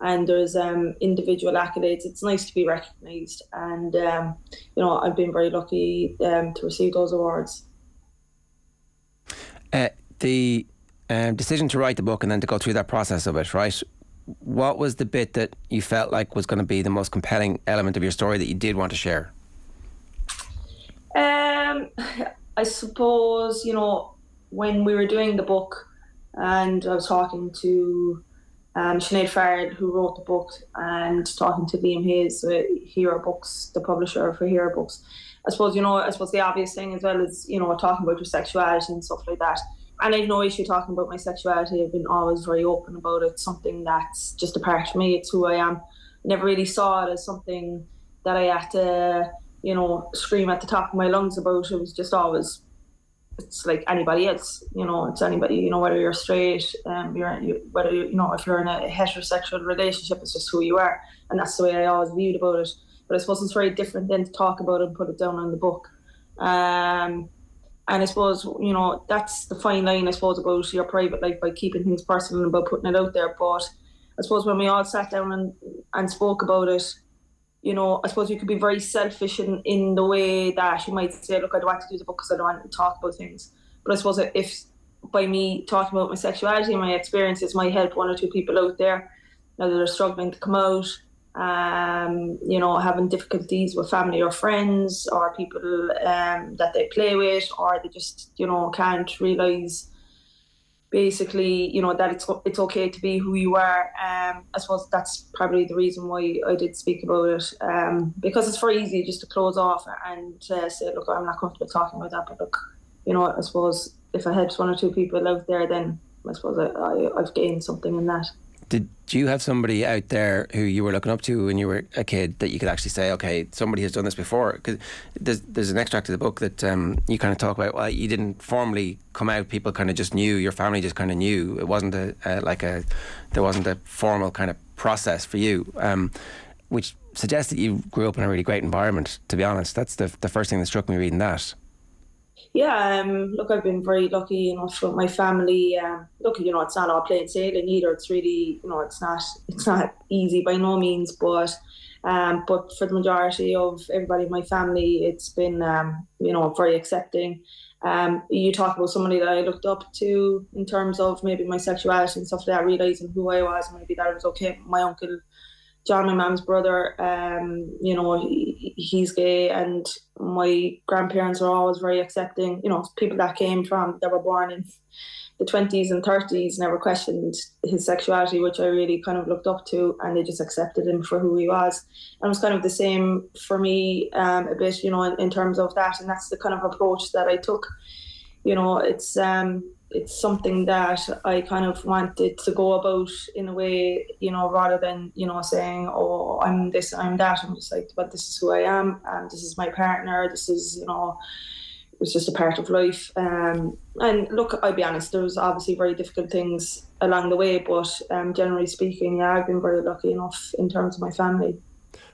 Speaker 19: and there's um, individual accolades, it's nice to be recognised. And um, you know, I've been very lucky um, to receive those awards.
Speaker 2: Uh, the um, decision to write the book and then to go through that process of it, right? What was the bit that you felt like was going to be the most compelling element of your story that you did want to share?
Speaker 19: Um, I suppose you know when we were doing the book, and I was talking to um, Sinead Fard, who wrote the book, and talking to Liam Hayes, uh, Hero Books, the publisher for Hero Books. I suppose you know, I suppose the obvious thing as well is you know talking about your sexuality and stuff like that. And I've no issue talking about my sexuality. I've been always very open about it. Something that's just a part of me. It's who I am. Never really saw it as something that I had to, you know, scream at the top of my lungs about. It was just always it's like anybody else, you know, it's anybody, you know, whether you're straight, um, you're, you, whether you, you know, if you're in a heterosexual relationship, it's just who you are, and that's the way I always viewed about it. But I suppose it's very different then to talk about it and put it down on the book. Um, and I suppose you know that's the fine line, I suppose, about your private life by keeping things personal and about putting it out there. But I suppose when we all sat down and, and spoke about it, you know, I suppose you could be very selfish in, in the way that you might say, look, I don't want to do the book because I don't want to talk about things. But I suppose if by me talking about my sexuality and my experiences might help one or two people out there now that are struggling to come out, um, you know, having difficulties with family or friends or people um, that they play with, or they just, you know, can't realize basically, you know, that it's it's okay to be who you are. Um, I suppose that's probably the reason why I did speak about it, um, because it's very easy just to close off and uh, say, look, I'm not comfortable talking about that, but look, you know, I suppose if I had one or two people out there, then I suppose I, I, I've gained something in that.
Speaker 2: Did you have somebody out there who you were looking up to when you were a kid that you could actually say, okay, somebody has done this before? Because there's, there's an extract of the book that um, you kind of talk about. Well, you didn't formally come out; people kind of just knew. Your family just kind of knew. It wasn't a, a like a there wasn't a formal kind of process for you, um, which suggests that you grew up in a really great environment. To be honest, that's the the first thing that struck me reading that
Speaker 19: yeah, um, look, I've been very lucky enough with my family. Um, look, you know, it's not all plain sailing either. It's really, you know, it's not, it's not easy by no means. But, um, but for the majority of everybody in my family, it's been, um, you know, very accepting. Um, you talk about somebody that I looked up to in terms of maybe my sexuality and stuff like that, realizing who I was, maybe that it was okay. My uncle John, my mom's brother, um, you know, he, he's gay, and my grandparents are always very accepting. You know, people that came from that were born in the twenties and thirties never questioned his sexuality, which I really kind of looked up to, and they just accepted him for who he was. And it was kind of the same for me um, a bit, you know, in, in terms of that, and that's the kind of approach that I took. You know, it's um, it's something that I kind of wanted to go about in a way, you know, rather than, you know, saying, oh, I'm this, I'm that. I'm just like, but this is who I am, and this is my partner. This is, you know, was just a part of life. Um, and look, I'll be honest, there was obviously very difficult things along the way, but um, generally speaking, yeah, I've been very lucky enough in terms of my family.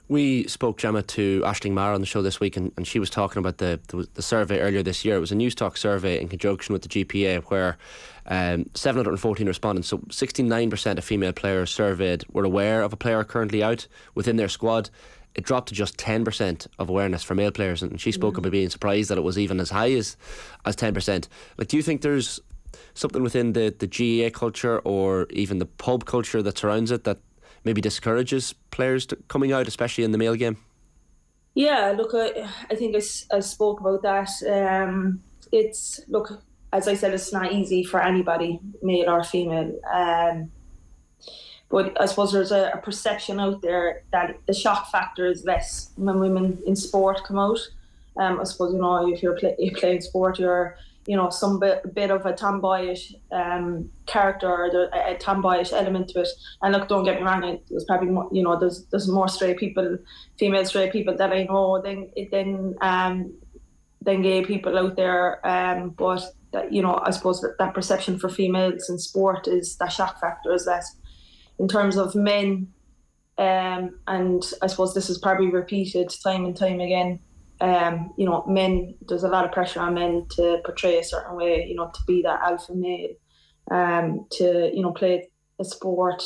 Speaker 1: We spoke, Gemma, to Ashling Maher on the show this week, and, and she was talking about the, the, the survey earlier this year. It was a Newstalk survey in conjunction with the GPA, where um, 714 respondents, so 69% of female players surveyed, were aware of a player currently out within their squad. It dropped to just 10% of awareness for male players, and she spoke
Speaker 19: Mm.
Speaker 1: about being surprised that it was even as high as, as 10%. Like, do you think there's something within the, the GAA culture or even the pub culture that surrounds it that maybe discourages players to coming out, especially in the male game?
Speaker 19: Yeah, look, I, I think I spoke about that. Um, it's look, as I said, it's not easy for anybody, male or female. Um, but I suppose there's a, a perception out there that the shock factor is less when women in sport come out. Um, I suppose you know if you're play, you playing sport, you're you know some bit, bit of a tomboyish um, character or there, a, tomboyish element to it. And look, don't get me wrong, there's probably more, you know there's there's more straight people, female straight people that I know than than um, than gay people out there. Um, but that, you know I suppose that, that perception for females in sport is that shock factor is less. In terms of men, um, and I suppose this is probably repeated time and time again. Um, you know, men there's a lot of pressure on men to portray a certain way. You know, to be that alpha male, um, to you know play a sport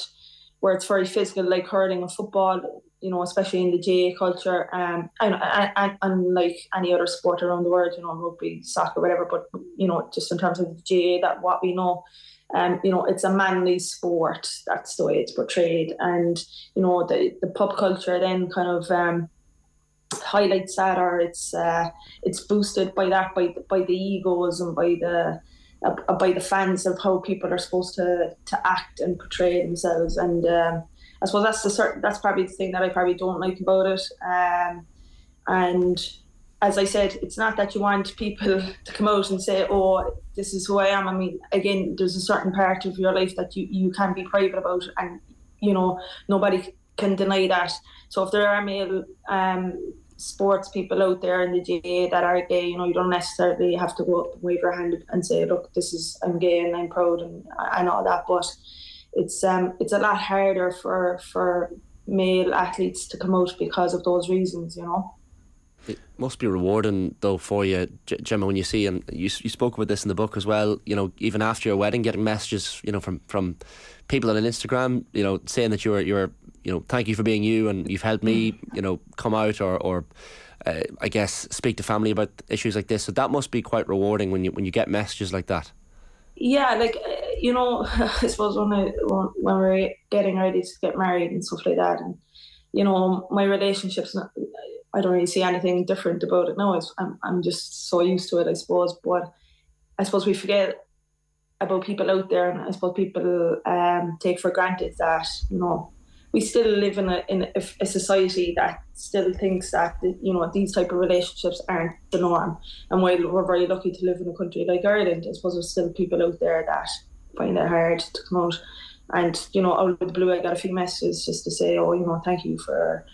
Speaker 19: where it's very physical, like hurling and football. You know, especially in the GAA culture, um, and, and, and, like any other sport around the world, you know, rugby, soccer, whatever. But you know, just in terms of the GAA, that what we know, um, you know, it's a manly sport. That's the way it's portrayed, and you know, the the pub culture then kind of um, highlights that, or it's uh, it's boosted by that, by the, by the egos and by the uh, by the fans of how people are supposed to to act and portray themselves. And um, I suppose that's the certain that's probably the thing that I probably don't like about it. Um, and as I said, it's not that you want people to come out and say, "Oh, this is who I am." I mean, again, there's a certain part of your life that you you can be private about, and you know nobody can deny that. So if there are male um, sports people out there in the GAA that are gay, you know, you don't necessarily have to go up and wave your hand and say, "Look, this is I'm gay and I'm proud and and all that." But it's um it's a lot harder for for male athletes to come out because of those reasons, you know.
Speaker 1: It must be rewarding though for you, Gemma, when you see and you you spoke about this in the book as well. You know, even after your wedding, getting messages, you know, from from people on Instagram, you know, saying that you're you're you know, thank you for being you and you've helped me, you know, come out or or uh, I guess speak to family about issues like this. So that must be quite rewarding when you when you get messages like that.
Speaker 19: yeah, like uh, you know, I suppose when I when, we're getting ready to get married and stuff like that, and you know, my relationships, not, I don't really see anything different about it now. I'm I'm just so used to it, I suppose. But I suppose we forget about people out there, and I suppose people um, take for granted that you know we still live in a in a, a society that still thinks that you know these type of relationships aren't the norm. And while we're very lucky to live in a country like Ireland, I suppose there's still people out there that find it hard to come out. And you know, out of the blue, I got a few messages just to say, oh, you know, thank you for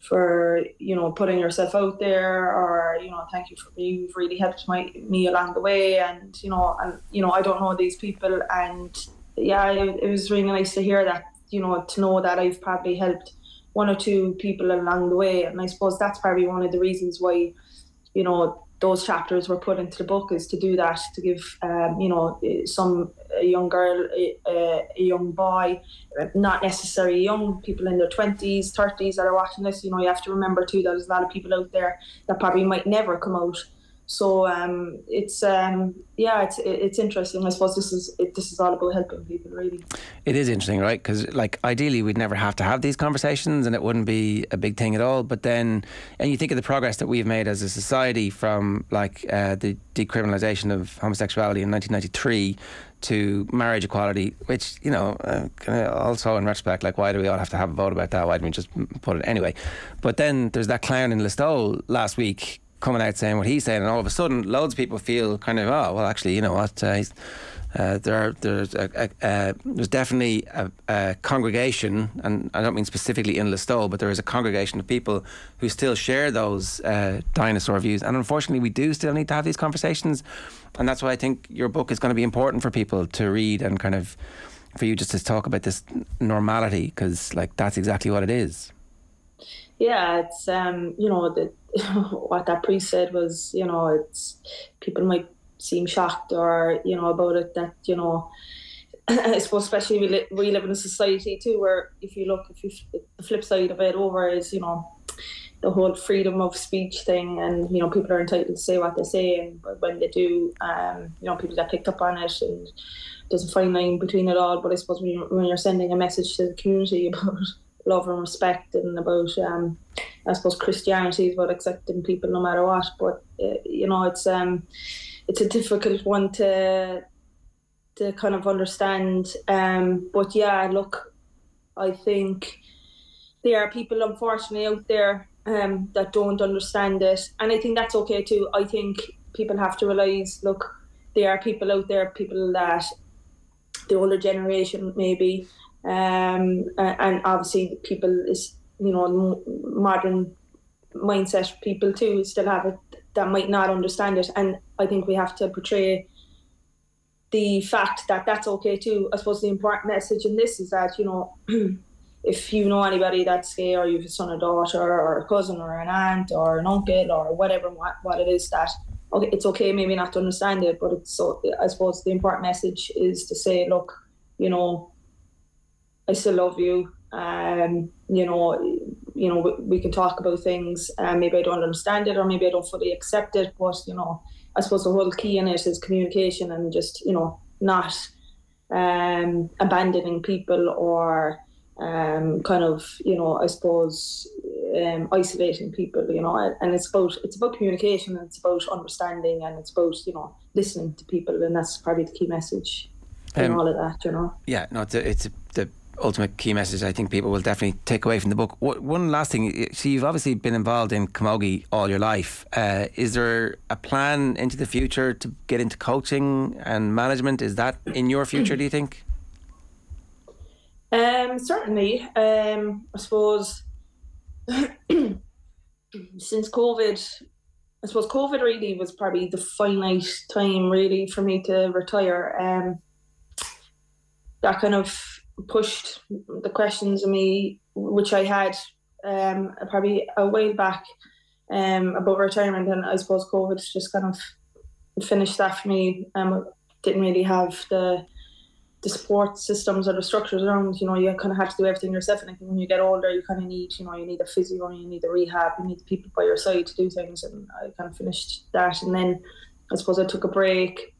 Speaker 19: for you know putting yourself out there or you know thank you for you've really helped my me along the way and you know and you know I don't know these people and yeah it, it was really nice to hear that you know to know that I've probably helped one or two people along the way. And I suppose that's probably one of the reasons why you know those chapters were put into the book is to do that to give um, you know some young girl a, a young boy not necessarily young people in their 20s 30s that are watching this you know you have to remember too there's a lot of people out there that probably might never come out so um, it's um, yeah it's it's interesting I suppose this is it, this is all about helping people really
Speaker 2: It is interesting, right? Because like ideally we'd never have to have these conversations, and it wouldn't be a big thing at all. But then, and you think of the progress that we've made as a society from like uh, the decriminalisation of homosexuality in 1993 to marriage equality, which you know, uh, also in retrospect, like why do we all have to have a vote about that? Why didn't we just put it anyway? But then there's that clown in Listowel last week coming out saying what he's saying, and all of a sudden, loads of people feel kind of, oh, well, actually, you know what? Uh, uh, there, there's a, a, a, there's definitely a, a, congregation, and I don't mean specifically in Listowel, but there is a congregation of people who still share those uh, dinosaur views, and unfortunately, we do still need to have these conversations, and that's why I think your book is going to be important for people to read and kind of for you just to talk about this normality because like that's exactly what it is.
Speaker 19: Yeah, it's um, you know the, what that priest said was you know it's people might seem shocked or you know about it that you know I suppose especially we, li- we live in a society too where if you look if you the flip side of it over is you know the whole freedom of speech thing and you know people are entitled to say what they say and but when they do um you know people get picked up on it and there's a fine line between it all. But I suppose when you're, when you're sending a message to the community about love and respect and about um I suppose Christianity is about accepting people no matter what but uh, you know it's um it's a difficult one to to kind of understand. Um, but yeah, look, I think there are people unfortunately out there um, that don't understand it, and I think that's okay too. I think people have to realize, look, there are people out there, people that the older generation maybe, um, and obviously people is you know modern mindset people too still have it that might not understand it. And I think we have to portray the fact that that's okay too. I suppose the important message in this is that, you know, if you know anybody that's gay or you've a son or daughter or a cousin or an aunt or an uncle or whatever, what, what it is that, okay, it's okay maybe not to understand it, but it's so, I suppose the important message is to say, look, you know, I still love you. Um, you know, you know, we, we can talk about things. uh, maybe I don't understand it, or maybe I don't fully accept it. But you know, I suppose the whole key in it is communication and just you know not um, abandoning people or um, kind of you know I suppose um, isolating people. You know, and it's about it's about communication and it's about understanding and it's about you know listening to people, and that's probably the key message um, all of that. You know.
Speaker 2: Yeah, no, it's a, it's a, the ultimate key message I think people will definitely take away from the book. What, One last thing, so you've obviously been involved in camogie all your life. Uh, is there a plan into the future to get into coaching and management? Is that in your future, do you think?
Speaker 19: Um, certainly. Um, I suppose since COVID, I suppose COVID really was probably the finite time really for me to retire. Um, that kind of pushed the questions of me, which I had um, probably a while back um, about retirement, and I suppose COVID just kind of finished that for me. Um, didn't really have the the support systems or the structures around. You know, you kind of have to do everything yourself, and when you get older, you kind of need, you know, you need a physio, you need a rehab, you need people by your side to do things, and I kind of finished that, and then I suppose I took a break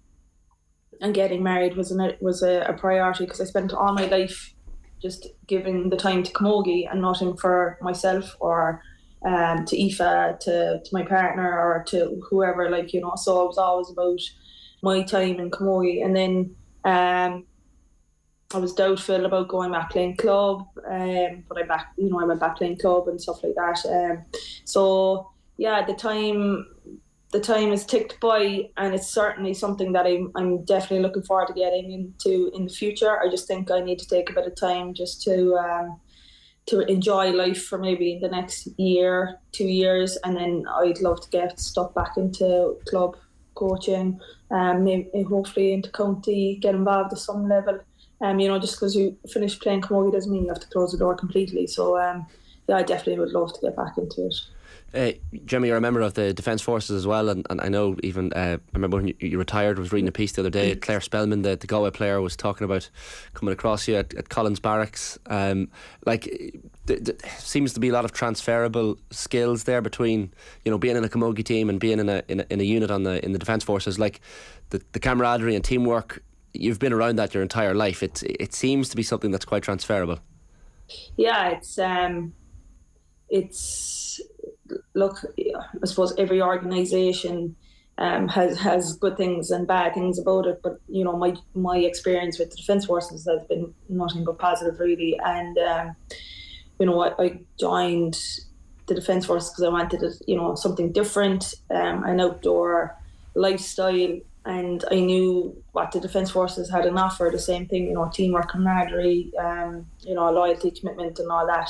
Speaker 19: and getting married was an, was a, a priority because I spent all my life just giving the time to camogie and nothing for myself or um, to Aoife, to, to my partner or to whoever, like, you know, so it was always about my time in camogie. And then um, I was doubtful about going back playing club, um, but I back, you know, I went back playing club and stuff like that. Um, so yeah, at the time the time is ticked by and it's certainly something that I'm, I'm definitely looking forward to getting into in the future. I just think i need to take a bit of time just to um, to enjoy life for maybe the next year two years and then i'd love to get stuck back into club coaching um, maybe hopefully into county get involved at some level. Um, you know just because you finish playing camogie doesn't mean you have to close the door completely. So um, yeah i definitely would love to get back into it
Speaker 1: uh, Gemma, you're a member of the Defence Forces as well, and, and I know even uh, I remember when you, you, retired. I was reading a piece the other day. Mm. Claire Spellman, the, the Galway player, was talking about coming across you at, at Collins Barracks. Um, like, th- th- seems to be a lot of transferable skills there between you know being in a camogie team and being in a, in a in a unit on the in the Defence Forces. Like the, the camaraderie and teamwork. You've been around that your entire life. It it seems to be something that's quite transferable.
Speaker 19: Yeah, it's um, it's look, I suppose every organisation um, has has good things and bad things about it, but you know my my experience with the defence forces has been nothing but positive, really. And um, you know, I, I joined the defence force because I wanted you know, something different, um, an outdoor lifestyle, and I knew what the defence forces had on offer. The same thing, you know, teamwork, camaraderie, um, you know, loyalty, commitment, and all that.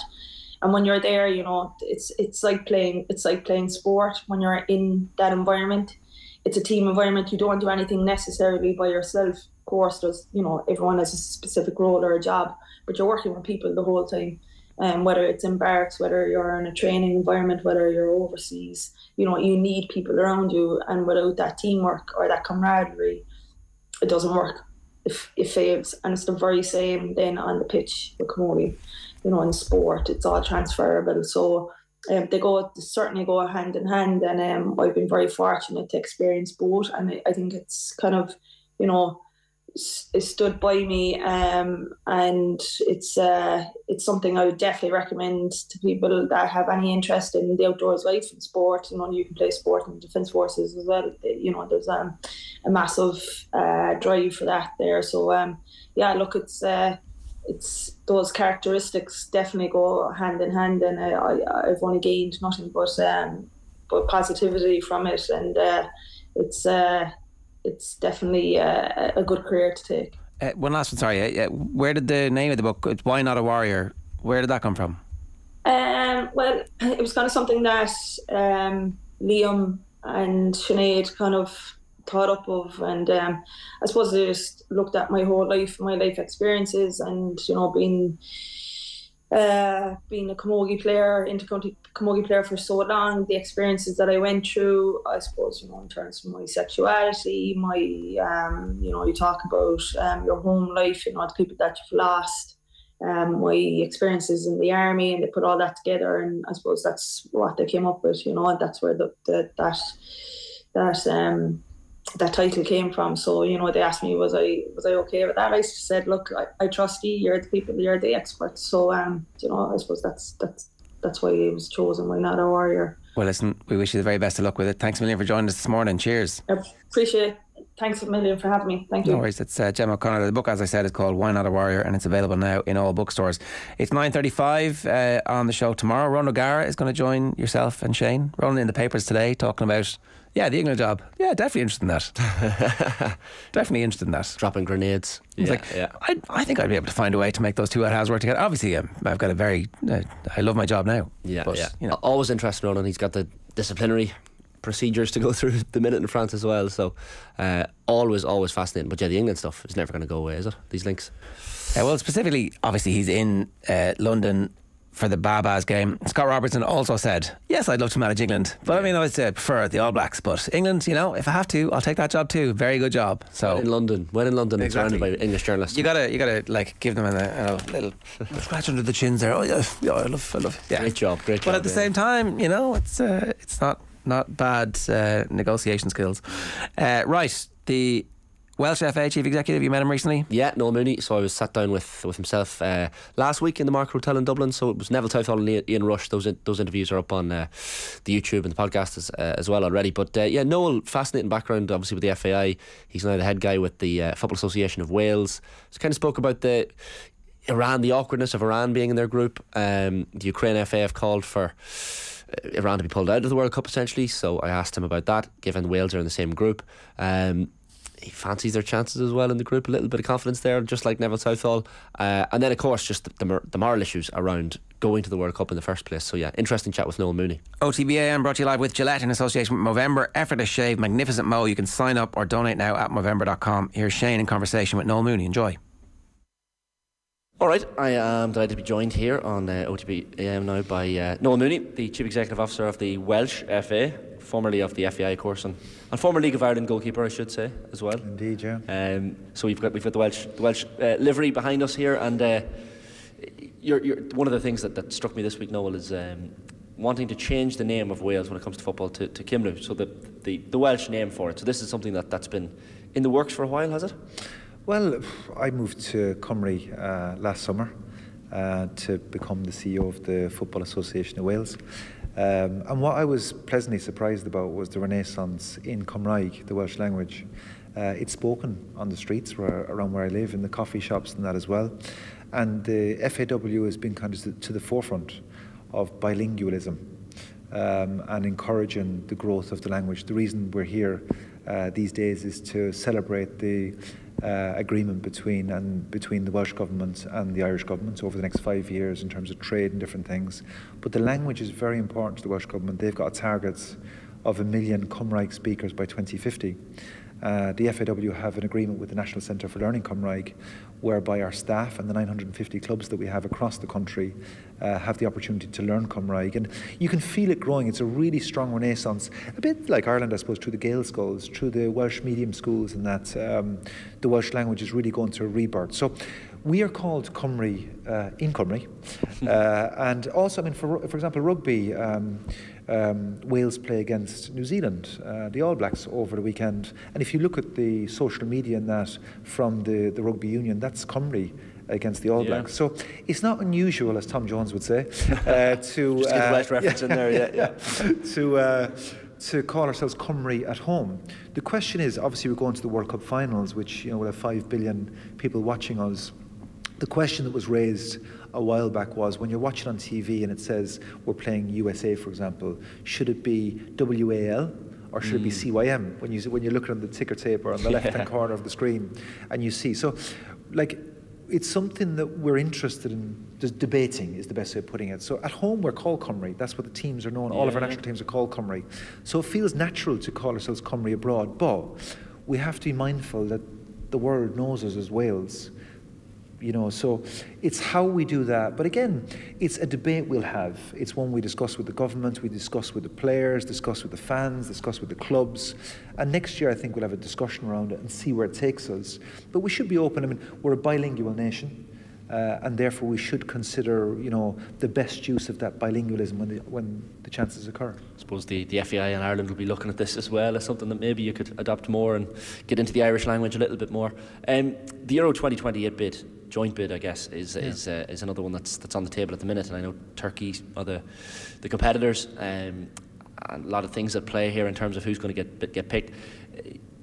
Speaker 19: And when you're there, you know, it's it's like playing it's like playing sport when you're in that environment. It's a team environment. You don't do anything necessarily by yourself. Of course, there's you know everyone has a specific role or a job, but you're working with people the whole time um, whether it's in barracks, whether you're in a training environment, whether you're overseas, you know, you need people around you. And without that teamwork or that camaraderie, it doesn't work. If it fails. And it's the very same then on the pitch with Camogie. You know, in sport, it's all transferable. So um, they go certainly go hand in hand. And um, I've been very fortunate to experience both. And I, I think it's kind of, you know, it stood by me, um, and it's uh, it's something I would definitely recommend to people that have any interest in the outdoors life and sport. You know, you can play sport in defence forces as well. You know, there's um, a massive uh, drive for that there. So um, yeah, look, it's uh, it's those characteristics definitely go hand in hand, and I, I've only gained nothing but um, but positivity from it, and uh, it's. Uh, it's definitely a, a good career to take.
Speaker 2: Uh, one last one, sorry. Uh, where did the name of the book, Why Not a Warrior, where did that come from?
Speaker 19: Um, well, it was kind of something that um, Liam and Sinead kind of thought up of, and um, I suppose I just looked at my whole life, my life experiences, and you know, being uh, being a camogie player, intercounty camogie player for so long, the experiences that I went through, I suppose, you know, in terms of my sexuality, my, um, you know, you talk about um, your home life, you know, the people that you've lost, um, my experiences in the army, and they put all that together, and I suppose that's what they came up with, you know, and that's where the, the that that um that title came from. So you know, they asked me was I was I okay with that? I said, look, I, I trust you. You're the people. You're the experts. So um, you know, I suppose that's that's that's why he was chosen. Why not a warrior?
Speaker 2: Well, listen, we wish you the very best of luck with it. Thanks a million for joining us this morning. Cheers.
Speaker 19: I appreciate it. Thanks a million for having me. Thank you.
Speaker 2: No worries. It's uh, Gemma O'Connor. The book, as I said, is called Why Not a Warrior, and it's available now in all bookstores. It's 9.35 uh, on the show tomorrow. Ron O'Gara is going to join yourself and Shane. Ron in the papers today talking about yeah, the England job. Yeah, definitely interested in that. definitely interested in that.
Speaker 1: Dropping grenades. Yeah,
Speaker 2: like, yeah. I, I think I'd be able to find a way to make those two halves work together. Obviously, um, I've got a very, uh, I love my job now.
Speaker 1: Yeah,
Speaker 2: but,
Speaker 1: yeah.
Speaker 2: You know.
Speaker 1: Always interested in and he's got the disciplinary procedures to go through the minute in France as well. So, uh, always, always fascinating. But yeah, the England stuff is never going to go away, is it? These links.
Speaker 2: Uh, well, specifically, obviously, he's in uh, London for the Babas game. Scott Robertson also said, Yes, I'd love to manage England. But I mean, I would prefer the All Blacks. But England, you know, if I have to, I'll take that job too. Very good job. So
Speaker 1: in London, when in London,
Speaker 2: exactly.
Speaker 1: surrounded by English journalists.
Speaker 2: You gotta, you gotta like give them a, a little scratch under the chins there. Oh yeah, yeah, I love, I love. Yeah.
Speaker 1: Great job, great job.
Speaker 2: But at the
Speaker 1: yeah.
Speaker 2: same time, you know, it's uh, it's not not bad uh, negotiation skills. Uh, right, the Welsh FA chief executive. You met him recently.
Speaker 1: Yeah, Noel Mooney. So I was sat down with with himself uh, last week in the Marker Hotel in Dublin. So it was Neville Southall and Ian Rush. Those those interviews are up on uh, the YouTube and the podcast as, uh, as well already. But uh, yeah, Noel, fascinating background. Obviously with the FAI, he's now the head guy with the uh, Football Association of Wales. So kind of spoke about the. Iran, the awkwardness of Iran being in their group. Um, the Ukraine FA have called for uh, Iran to be pulled out of the World Cup essentially. So I asked him about that, given Wales are in the same group. Um, he fancies their chances as well in the group. A little bit of confidence there, just like Neville Southall. Uh, and then, of course, just the, the, the, moral issues around going to the World Cup in the first place. So, yeah, interesting chat with Noel Mooney.
Speaker 2: OTBAM brought to you live with Gillette in association with Movember. Effortless shave, magnificent mo. You can sign up or donate now at Movember.com. Here's Shane in conversation with Noel Mooney. Enjoy.
Speaker 1: All right, I am delighted to be joined here on uh, OTB AM now by uh, Noel Mooney, the Chief Executive Officer of the Welsh FA, formerly of the FAI course, and, and former League of Ireland goalkeeper, I should say, as well.
Speaker 20: Indeed, yeah.
Speaker 1: Um, so we've got we've got the Welsh the Welsh uh, livery behind us here, and uh, you're, you're, one of the things that, that struck me this week, Noel, is um, wanting to change the name of Wales when it comes to football to, to Cymru, so the, the the Welsh name for it. So this is something that that's been in the works for a while, has it?
Speaker 20: Well, I moved to Cymru uh, last summer uh, to become the CEO of the Football Association of Wales. Um, and what I was pleasantly surprised about was the renaissance in Cymraeg, the Welsh language. Uh, it's spoken on the streets where, around where I live, in the coffee shops and that as well. And the FAW has been kind of to the forefront of bilingualism. um, and encouraging the growth of the language. The reason we're here uh, these days is to celebrate the uh, agreement between and between the Welsh government and the Irish government over the next five years in terms of trade and different things. But the language is very important to the Welsh government. They've got targets of a million Cymraeg speakers by 2050. Uh, the FAW have an agreement with the National Centre for Learning Cymraeg, whereby our staff and the 950 clubs that we have across the country uh, have the opportunity to learn Cymraeg. And you can feel it growing. It's a really strong renaissance, a bit like Ireland, I suppose, through the Gael schools, through the Welsh medium schools, and that um, the Welsh language is really going through a rebirth. So we are called Cymru uh, in Cymru. uh, and also, I mean, for, for example, rugby, um, um, Wales play against New Zealand, uh, the All Blacks, over the weekend. And if you look at the social media and that from the, the rugby union, that's Cymru against the All
Speaker 1: Yeah.
Speaker 20: Blacks. So it's not unusual, as Tom Jones would say, uh, to
Speaker 1: Just
Speaker 20: uh,
Speaker 1: Welsh reference in there, yeah, yeah.
Speaker 20: to uh, to call ourselves Cymru at home. The question is, obviously, we're going to the World Cup finals, which you know will have five billion people watching us. The question that was raised a while back was when you're watching on TV and it says we're playing USA, for example, should it be WAL or should it be
Speaker 1: Mm.
Speaker 20: CYM when you when you're looking on the ticker tape or on the
Speaker 1: Yeah.
Speaker 20: left hand corner of the screen and you see so like it's something that we're interested in just debating is the best way of putting it. So at home we're called Cymru. That's what the teams are known. All of our national teams are called Cymru. So it feels natural to call ourselves Cymru abroad, but we have to be mindful that the world knows us as Wales. You know, so it's how we do that. But again, it's a debate we'll have. It's one we discuss with the government, we discuss with the players, discuss with the fans, discuss with the clubs. And next year, I think we'll have a discussion around it and see where it takes us. But we should be open. I mean, we're a bilingual nation. Uh, and therefore, we should consider, you know, the best use of that bilingualism when the, when the chances occur.
Speaker 1: I suppose the, the FAI in Ireland will be looking at this as well as something that maybe you could adopt more and get into the Irish language a little bit more. Um, the Euro 2028 bid, joint bid, I guess, is
Speaker 20: Yeah.
Speaker 1: is, uh, is another one that's that's on the table at the minute. And I know Turkey are the the competitors. Um, and a lot of things at play here in terms of who's going to get get picked.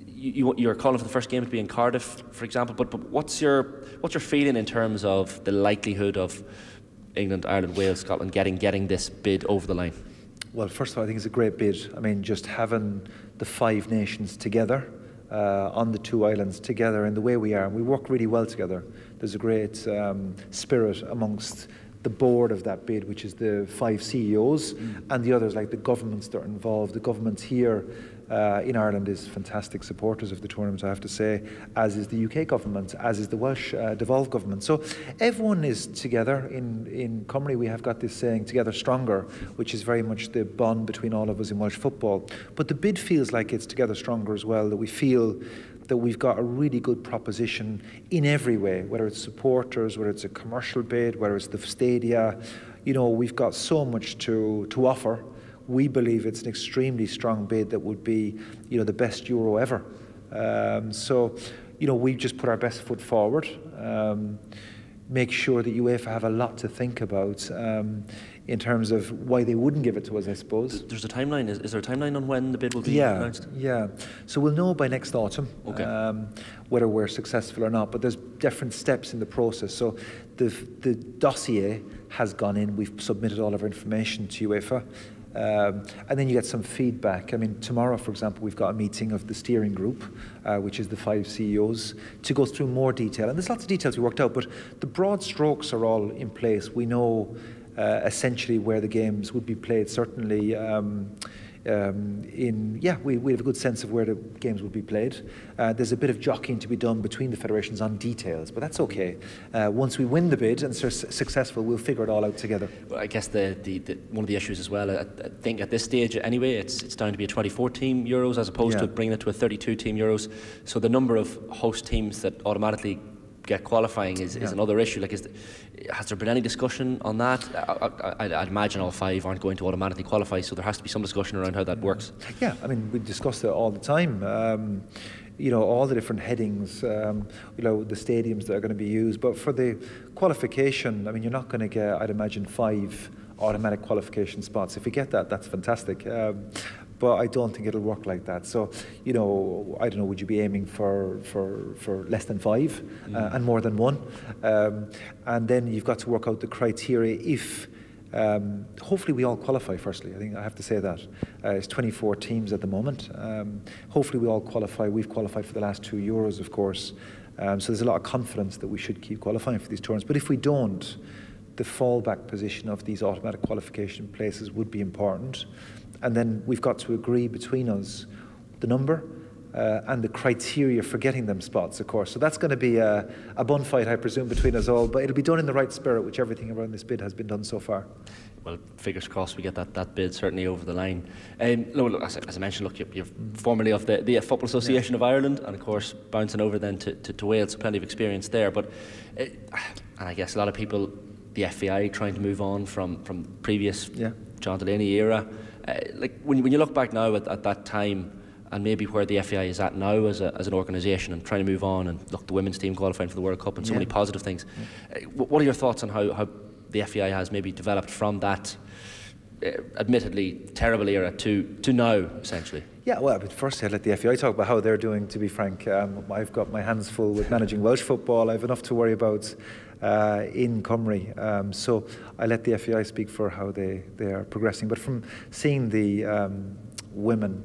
Speaker 1: You, you, you're calling for the first game to be in Cardiff, for example. But, but what's your what's your feeling in terms of the likelihood of England, Ireland, Wales, Scotland getting getting this bid over the line?
Speaker 20: Well, first of all, I think it's a great bid. I mean, just having the five nations together uh, on the two islands together in the way we are, and we work really well together. There's a great um, spirit amongst the board of that bid, which is the five CEOs, and the others, like the governments that are involved. The government here uh, in Ireland is fantastic supporters of the tournament, I have to say, as is the UK government, as is the Welsh uh, devolved government. So everyone is together. In, in Cymru, we have got this saying, together stronger, which is very much the bond between all of us in Welsh football. But the bid feels like it's together stronger as well, that we feel that we've got a really good proposition in every way, whether it's supporters, whether it's a commercial bid, whether it's the stadia. You know, we've got so much to, to offer. We believe it's an extremely strong bid that would be, you know, the best Euro ever. Um, so, you know, we've just put our best foot forward. Um, make sure that UEFA have a lot to think about um, in terms of why they wouldn't give it to us, I suppose.
Speaker 1: There's a timeline. Is, is there a timeline on when the bid will be
Speaker 20: Yeah,
Speaker 1: announced?
Speaker 20: yeah. So we'll know by next autumn
Speaker 1: Okay.
Speaker 20: um, whether we're successful or not. But there's different steps in the process. So the the dossier has gone in. We've submitted all of our information to UEFA. Um, and then you get some feedback. I mean, tomorrow, for example, we've got a meeting of the steering group, uh, which is the five CEOs, to go through more detail. And there's lots of details we worked out, but the broad strokes are all in place. We know uh, essentially where the games would be played. Certainly, um, um, in yeah, we, we have a good sense of where the games would be played. Uh, there's a bit of jockeying to be done between the federations on details, but that's okay. Uh, once we win the bid and are successful, we'll figure it all out together.
Speaker 1: Well, I guess the, the, the one of the issues as well. I, I think at this stage anyway, it's it's down to be a 24 team Euros as opposed to bringing it to a 32 team Euros. So the number of host teams that automatically get qualifying is, is
Speaker 20: Yeah.
Speaker 1: another issue. Like, is the, has there been any discussion on that? I, I, I, I'd imagine all five aren't going to automatically qualify, so there has to be some discussion around how that works.
Speaker 20: Yeah, I mean, we discuss it all the time. Um, you know, all the different headings, um, you know, the stadiums that are going to be used. But for the qualification, I mean, you're not going to get, I'd imagine, five automatic qualification spots. If you get that, that's fantastic. Um, but I don't think it'll work like that. So, you know, I don't know, would you be aiming for, for, for less than five uh,
Speaker 1: Mm.
Speaker 20: and more than one? Um, and then you've got to work out the criteria if Um, hopefully, we all qualify. Firstly, I think I have to say that uh, it's 24 teams at the moment. Um, hopefully, we all qualify. We've qualified for the last two Euros, of course. Um, so there's a lot of confidence that we should keep qualifying for these tournaments. But if we don't, the fallback position of these automatic qualification places would be important. And then we've got to agree between us the number uh, and the criteria for getting them spots, of course. So that's going to be a, a bun fight, I presume, between us all. But it'll be done in the right spirit, which everything around this bid has been done so far.
Speaker 1: Well, fingers crossed we get that, that bid certainly over the line. Um, no, look, as, as, I mentioned, look, you're, you're formerly of the, the Football Association yeah. of Ireland, and of course bouncing over then to, to, to Wales, so plenty of experience there. But uh, and I guess a lot of people, the FAI, trying to move on from from previous
Speaker 20: yeah.
Speaker 1: John Delaney era. Uh, like when when you look back now at, at that time and maybe where the FAI is at now as, a, as an organisation and trying to move on and look the women's team qualifying for the World Cup and so yeah. many positive things. Yeah. Uh, what are your thoughts on how, how the FAI has maybe developed from that uh, admittedly terrible era to, to now essentially?
Speaker 20: Yeah, well, but first I'd let the FAI talk about how they're doing, to be frank. Um, I've got my hands full with managing Welsh football. I have enough to worry about uh, in Cymru. Um, so I let the FAI speak for how they, they are progressing. But from seeing the um, women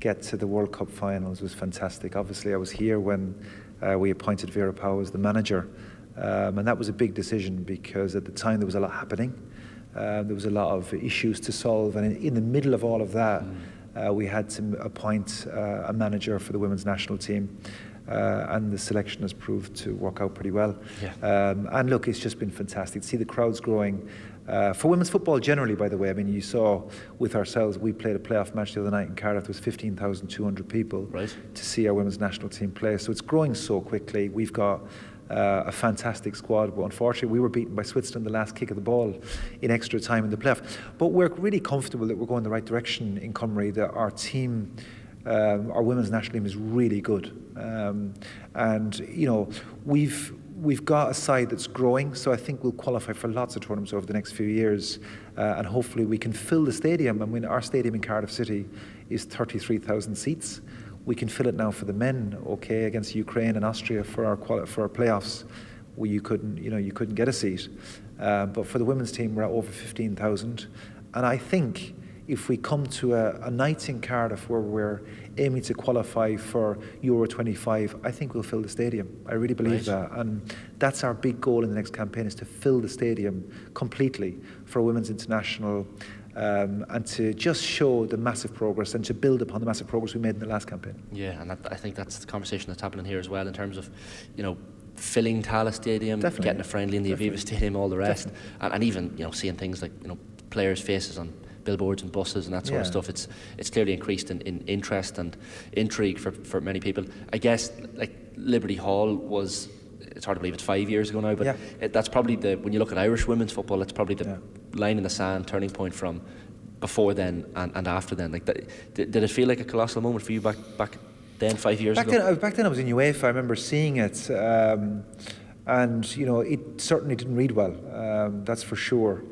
Speaker 20: get to the World Cup finals was fantastic. Obviously, I was here when uh, we appointed Vera Pauw as the manager, um, and that was a big decision because at the time there was a lot happening. Uh, there was a lot of issues to solve, and in, in the middle of all of that, mm. uh, we had to appoint uh, a manager for the women's national team. Uh, and the selection has proved to work out pretty well.
Speaker 1: Yeah.
Speaker 20: Um, and look, it's just been fantastic to see the crowds growing. Uh, for women's football generally, by the way, I mean, you saw with ourselves, we played a playoff match the other night in Cardiff. There was 15,200 people
Speaker 1: right.
Speaker 20: to see our women's national team play. So it's growing so quickly. We've got uh, a fantastic squad. But unfortunately, we were beaten by Switzerland the last kick of the ball in extra time in the playoff. But we're really comfortable that we're going the right direction in Cymru, that our team um, our women's national team is really good. Um, and, you know, we've, we've got a side that's growing, so I think we'll qualify for lots of tournaments over the next few years. Uh, and hopefully we can fill the stadium. I mean, our stadium in Cardiff City is 33,000 seats. We can fill it now for the men, okay, against Ukraine and Austria for our for our playoffs, where you couldn't, you know, you couldn't get a seat. Uh, but for the women's team, we're at over 15,000. And I think if we come to a, a night in Cardiff where we're aiming to qualify for Euro 25, I think we'll fill the stadium. I really believe right. that. And that's our big goal in the next campaign is to fill the stadium completely for Women's International um, and to just show the massive progress and to build upon the massive progress we made in the last campaign.
Speaker 1: Yeah, and that, I think that's the conversation that's happening here as well in terms of, you know, filling Tallaght Stadium,
Speaker 20: Definitely.
Speaker 1: getting a friendly in the Definitely. Aviva Stadium, all the rest, and, and, even you know seeing things like you know players' faces on billboards and buses and that sort yeah. of stuff. It's it's clearly increased in, in interest and intrigue for, for many people. I guess like Liberty Hall was it's hard to believe it's five years ago now, but
Speaker 20: yeah.
Speaker 1: it, that's probably the when you look at Irish women's football, it's probably the yeah. line in the sand turning point from before then and, and after then. Like, that, did, did it feel like a colossal moment for you back back then, five years
Speaker 20: back
Speaker 1: ago?
Speaker 20: Then, back then, I was in UEFA. I remember seeing it, um, and you know, it certainly didn't read well. Um, that's for sure.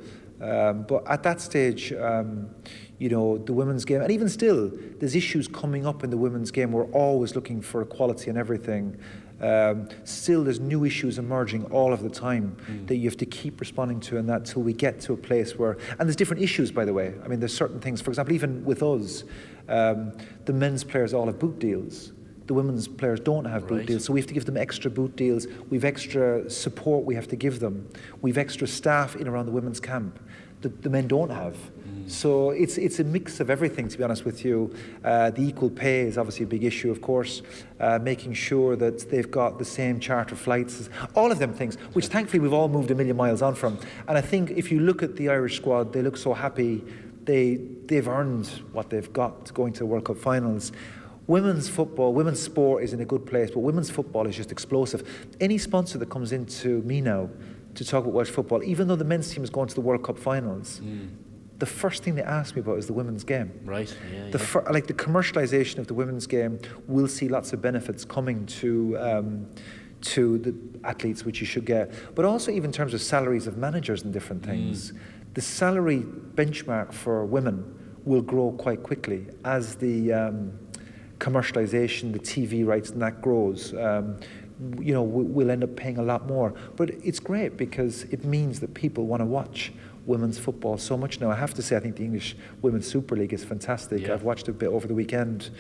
Speaker 20: Um, but at that stage, um, you know, the women's game, and even still, there's issues coming up in the women's game. We're always looking for equality and everything. Um, still, there's new issues emerging all of the time mm. that you have to keep responding to, and that till we get to a place where, and there's different issues, by the way. I mean, there's certain things. For example, even with us, um, the men's players all have boot deals the women's players don't have boot right. deals, so we have to give them extra boot deals. We've extra support we have to give them. We've extra staff in around the women's camp that the men don't have. Mm. So it's it's a mix of everything. To be honest with you, uh, the equal pay is obviously a big issue, of course. Uh, making sure that they've got the same charter flights, all of them things, which thankfully we've all moved a million miles on from. And I think if you look at the Irish squad, they look so happy. They they've earned what they've got going to the World Cup finals women's football, women's sport is in a good place, but women's football is just explosive. Any sponsor that comes into me now to talk about Welsh football, even though the men's team is going to the World Cup finals, mm. the first thing they ask me about is the women's game.
Speaker 1: Right. Yeah,
Speaker 20: the
Speaker 1: yeah.
Speaker 20: Fir- like the commercialisation of the women's game will see lots of benefits coming to. Um, to the athletes, which you should get, but also even in terms of salaries of managers and different mm. things, mm. the salary benchmark for women will grow quite quickly as the um, commercialization, the TV rights, and that grows, um, you know, we'll end up paying a lot more. But it's great because it means that people want to watch women's football so much now. I have to say, I think the English Women's Super League is fantastic.
Speaker 1: Yeah.
Speaker 20: I've watched a bit over the weekend.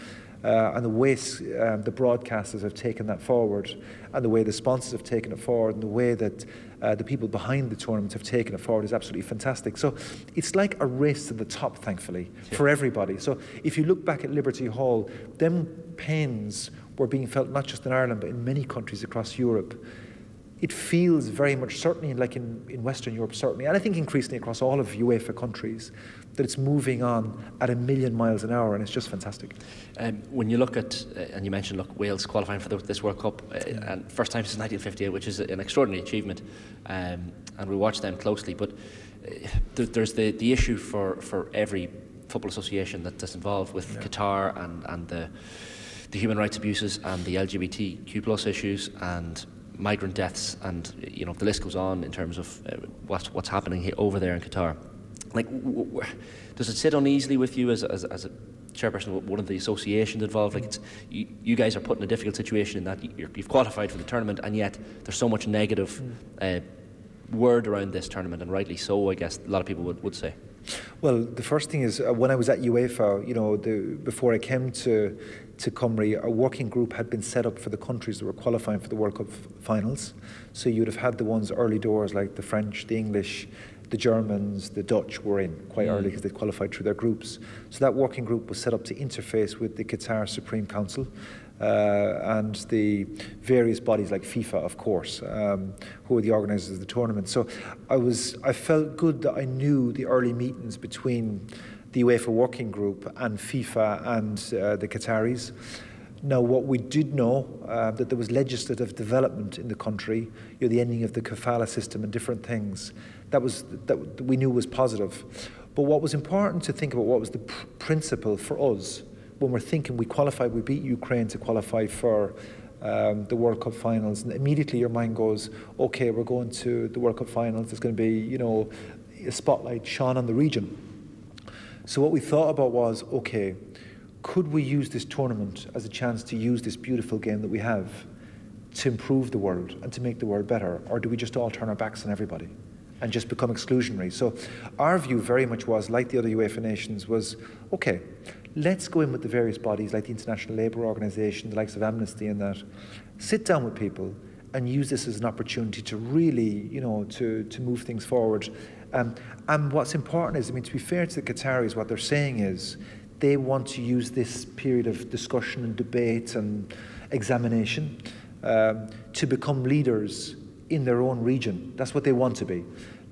Speaker 20: Uh, and the way um, the broadcasters have taken that forward, and the way the sponsors have taken it forward, and the way that uh, the people behind the tournament have taken it forward is absolutely fantastic. So it's like a race to the top, thankfully, yeah. for everybody. So if you look back at Liberty Hall, them pains were being felt not just in Ireland, but in many countries across Europe it feels very much, certainly like in, in Western Europe, certainly, and I think increasingly across all of UEFA countries, that it's moving on at a million miles an hour, and it's just fantastic.
Speaker 1: Um, when you look at, uh, and you mentioned, look, Wales qualifying for the, this World Cup, uh, yeah. and first time since 1958, which is an extraordinary achievement, um, and we watch them closely. But uh, th- there's the, the issue for, for every football association that, that's involved with yeah. Qatar and, and the, the human rights abuses and the LGBTQ plus issues and migrant deaths, and you know the list goes on in terms of uh, what's what's happening over there in Qatar. Like, w- w- does it sit uneasily with you as a, as, as a chairperson of one of the associations involved? Like, it's you, you guys are put in a difficult situation in that you have qualified for the tournament, and yet there's so much negative uh, word around this tournament, and rightly so. I guess a lot of people would, would say.
Speaker 20: Well, the first thing is uh, when I was at UEFA, you know, the, before I came to to Cymru, a working group had been set up for the countries that were qualifying for the World Cup finals. So you'd have had the ones early doors like the French, the English, the Germans, the Dutch were in quite mm. early because they qualified through their groups. So that working group was set up to interface with the Qatar Supreme Council. Uh, and the various bodies like FIFA, of course, um, who are the organisers of the tournament. So I was, I felt good that I knew the early meetings between the UEFA working group and FIFA and uh, the Qataris. Now, what we did know uh, that there was legislative development in the country, you know, the ending of the kafala system and different things. That was that we knew was positive. But what was important to think about what was the pr- principle for us when we're thinking we qualified, we beat Ukraine to qualify for um, the World Cup finals, and immediately your mind goes, okay, we're going to the World Cup finals. There's going to be, you know, a spotlight shone on the region. So what we thought about was, okay, could we use this tournament as a chance to use this beautiful game that we have to improve the world and to make the world better, or do we just all turn our backs on everybody? And just become exclusionary. So our view very much was, like the other UEFA nations, was okay, let's go in with the various bodies like the International Labour Organization, the likes of Amnesty and that, sit down with people and use this as an opportunity to really, you know, to, to move things forward. Um, and what's important is, I mean, to be fair to the Qataris, what they're saying is they want to use this period of discussion and debate and examination um, to become leaders in their own region. That's what they want to be.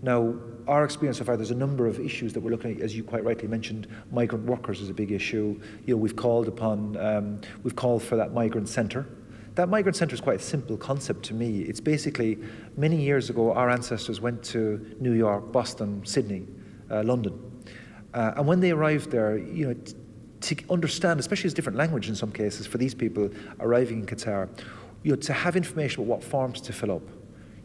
Speaker 20: Now, our experience so far, there's a number of issues that we're looking at, as you quite rightly mentioned. Migrant workers is a big issue. You know, we've called upon, um, we've called for that migrant centre. That migrant centre is quite a simple concept to me. It's basically many years ago, our ancestors went to New York, Boston, Sydney, uh, London, uh, and when they arrived there, you know, to understand, especially as different language in some cases for these people arriving in Qatar, you know, to have information about what forms to fill up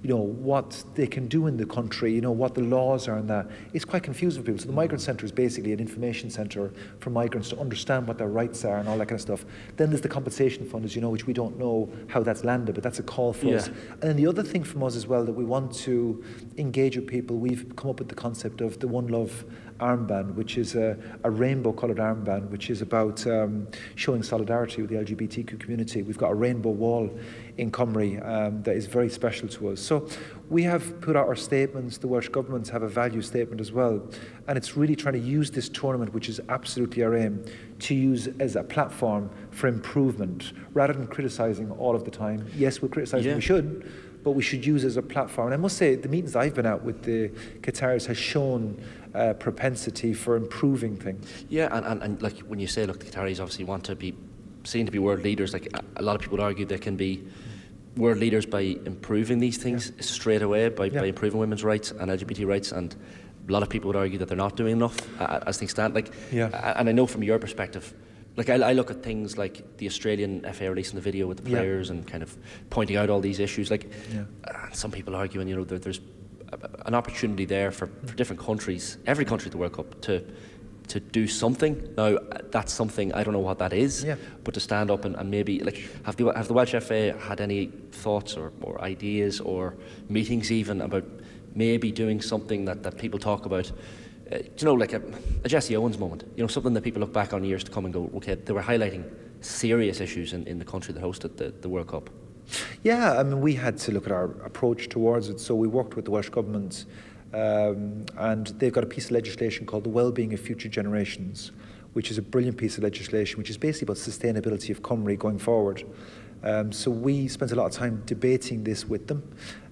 Speaker 20: you know, what they can do in the country, you know, what the laws are and that. It's quite confusing for people. So the Migrant Centre is basically an information centre for migrants to understand what their rights are and all that kind of stuff. Then there's the compensation fund, as you know, which we don't know how that's landed, but that's a call for yeah. us. And then the other thing from us as well that we want to engage with people, we've come up with the concept of the One Love armband, which is a, a rainbow coloured armband, which is about um, showing solidarity with the LGBTQ community. We've got a rainbow wall in Cymru um, that is very special to us. So we have put out our statements. The Welsh governments have a value statement as well. And it's really trying to use this tournament, which is absolutely our aim, to use as a platform for improvement rather than criticising all of the time. Yes, we're criticising, yeah. we should, but we should use as a platform. And I must say, the meetings I've been at with the Qataris has shown uh, propensity for improving things.
Speaker 1: Yeah, and, and, and like when you say, look, the Qataris obviously want to be seen to be world leaders. Like a lot of people argue they can be world leaders by improving these things yeah. straight away, by, yeah. by improving women's rights and LGBT rights, and a lot of people would argue that they're not doing enough uh, as things stand. Like,
Speaker 20: yeah.
Speaker 1: and I know from your perspective, like I, I, look at things like the Australian FA releasing the video with the players and kind of pointing out all these issues. Like, uh, some people arguing, you know, there, there's an opportunity there for, for different countries, every country at the World Cup, to to do something. Now, that's something I don't know what that is,
Speaker 20: yeah.
Speaker 1: but to stand up and, and maybe like have the have the Welsh FA had any thoughts or, or ideas or meetings even about maybe doing something that, that people talk about. Uh, you know, like a, a, Jesse Owens moment. You know, something that people look back on years to come and go, okay, they were highlighting serious issues in, in the country that hosted the, the World Cup.
Speaker 20: Yeah, I mean, we had to look at our approach towards it. So we worked with the Welsh Government, um, and they've got a piece of legislation called the Wellbeing of Future Generations, which is a brilliant piece of legislation, which is basically about sustainability of Cymru going forward. Um, so we spent a lot of time debating this with them,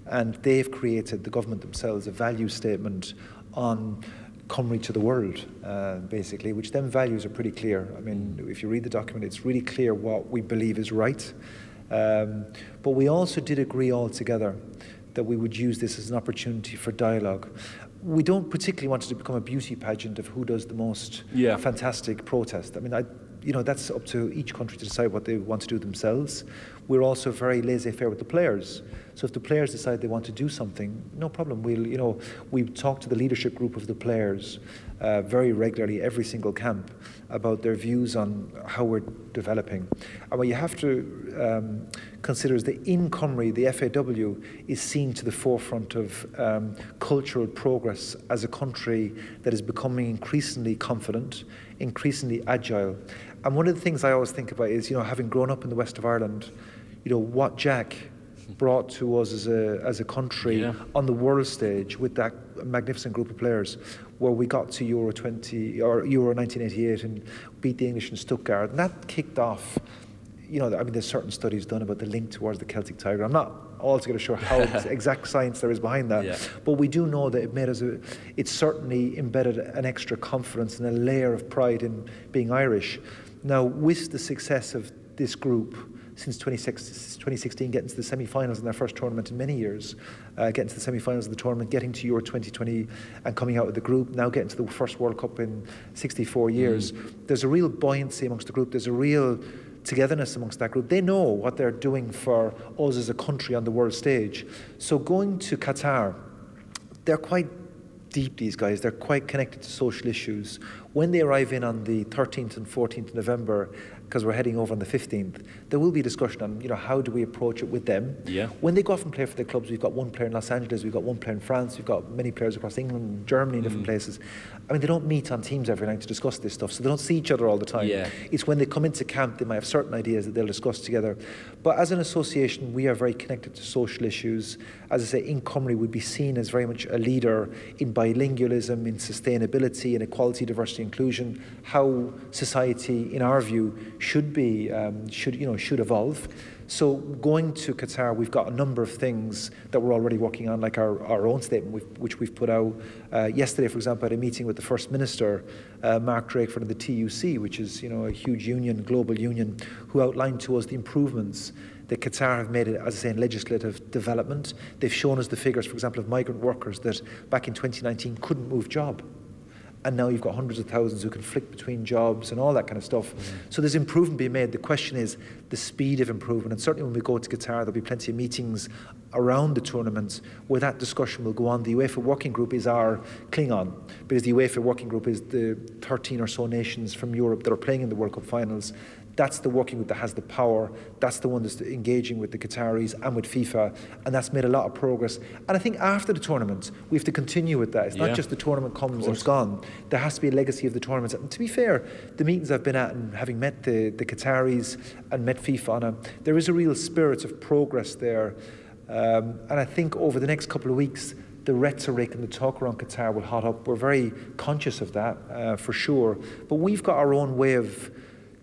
Speaker 20: and they've created, the government themselves, a value statement on Cymru to the world, uh, basically, which then values are pretty clear. I mean, if you read the document, it's really clear what we believe is right. Um, but we also did agree all together that we would use this as an opportunity for dialogue. We don't particularly want it to become a beauty pageant of who does the most yeah. fantastic protest. I mean, I, you know, that's up to each country to decide what they want to do themselves. We're also very laissez-faire with the players. So if the players decide they want to do something, no problem. We'll, you know, we talk to the leadership group of the players uh, very regularly, every single camp, about their views on how we're developing. And what you have to um, consider is that in Cymru, the FAW is seen to the forefront of um, cultural progress as a country that is becoming increasingly confident, increasingly agile. And one of the things I always think about is, you know, having grown up in the west of Ireland, you know, what Jack brought to us as a, as a country yeah. on the world stage with that magnificent group of players where we got to Euro 20 or Euro 1988 and beat the English in Stuttgart. And that kicked off, you know, I mean, there's certain studies done about the link towards the Celtic Tiger. I'm not altogether sure how exact science there is behind that, yeah. but we do know that it made us, a, it certainly embedded an extra confidence and a layer of pride in being Irish. Now, with the success of this group, since 2016 getting to the semi-finals in their first tournament in many years, uh, getting to the semi-finals of the tournament, getting to Euro 2020 and coming out of the group, now getting to the first World Cup in 64 years. Mm. There's a real buoyancy amongst the group. There's a real togetherness amongst that group. They know what they're doing for us as a country on the world stage. So going to Qatar, they're quite deep, these guys. They're quite connected to social issues. When they arrive in on the 13th and 14th of November because we're heading over on the 15th, there will be discussion on, you know, how do we approach it with them.
Speaker 1: Yeah.
Speaker 20: When they go off and play for their clubs, we've got one player in Los Angeles, we've got one player in France, we've got many players across England, Germany, mm. different places. I mean, they don't meet on teams every night to discuss this stuff, so they don't see each other all the time.
Speaker 1: Yeah.
Speaker 20: It's when they come into camp, they might have certain ideas that they'll discuss together. But as an association, we are very connected to social issues. As I say, in Cymru, we'd be seen as very much a leader in bilingualism, in sustainability, in equality, diversity, inclusion, how society, in our view, should be, um, should, you know, should evolve. So going to Qatar, we've got a number of things that we're already working on, like our, our own statement, we've, which we've put out. Uh, yesterday, for example, at a meeting with the First Minister, uh, Mark Drakeford of the TUC, which is you know a huge union, global union, who outlined to us the improvements that Qatar have made, as I say, in legislative development. They've shown us the figures, for example, of migrant workers that back in 2019 couldn't move job and now you've got hundreds of thousands who can flick between jobs and all that kind of stuff. Mm-hmm. So there's improvement being made. The question is the speed of improvement. And certainly when we go to Qatar, there'll be plenty of meetings around the tournament where that discussion will go on. The UEFA Working Group is our Klingon, because the UEFA Working Group is the 13 or so nations from Europe that are playing in the World Cup finals. That's the working group that has the power. That's the one that's engaging with the Qataris and with FIFA, and that's made a lot of progress. And I think after the tournament, we have to continue with that. It's yeah. not just the tournament comes and it's gone. There has to be a legacy of the tournament. And to be fair, the meetings I've been at and having met the, the Qataris and met FIFA on a, there is a real spirit of progress there. Um, and I think over the next couple of weeks, the rhetoric and the talk around Qatar will hot up. We're very conscious of that, uh, for sure. But we've got our own way of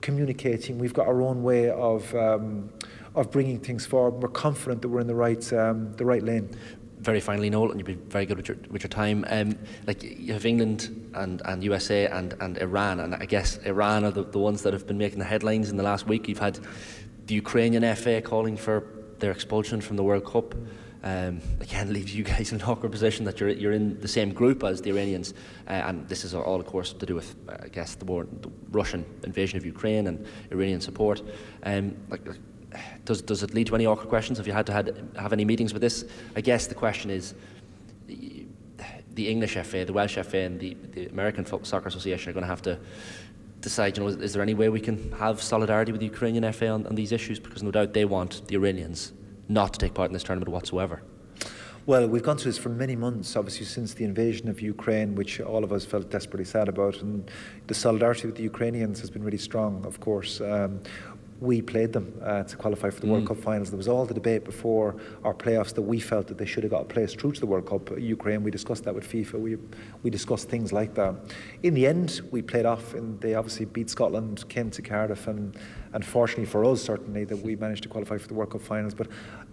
Speaker 20: communicating. We've got our own way of um, of bringing things forward. We're confident that we're in the right um, the right lane.
Speaker 1: Very finally, Noel, and you've been very good with your with your time. Um, like you have England and, and USA and, and Iran, and I guess Iran are the, the ones that have been making the headlines in the last week. You've had the Ukrainian FA calling for their expulsion from the World Cup. Um, again, leaves you guys in an awkward position that you're you're in the same group as the Iranians, uh, and this is all, of course, to do with, uh, I guess, the war, the Russian invasion of Ukraine and Iranian support. Um, like, does does it lead to any awkward questions? Have you had to had, have any meetings with this? I guess the question is. The English FA, the Welsh FA, and the, the American Soccer Association are going to have to decide, you know, is, is, there any way we can have solidarity with the Ukrainian FA on, on, these issues? Because no doubt they want the Iranians not to take part in this tournament whatsoever.
Speaker 20: Well, we've gone through this for many months, obviously, since the invasion of Ukraine, which all of us felt desperately sad about. And the solidarity with the Ukrainians has been really strong, of course. Um, we played them uh, to qualify for the World
Speaker 1: Mm.
Speaker 20: Cup finals. There was all the debate before our playoffs that we felt that they should have got a place through to the World Cup. Ukraine, we discussed that with FIFA. We we discussed things like that. In the end, we played off, and they obviously beat Scotland, came to Cardiff, and and fortunately for us, certainly that we managed to qualify for the World Cup finals. But.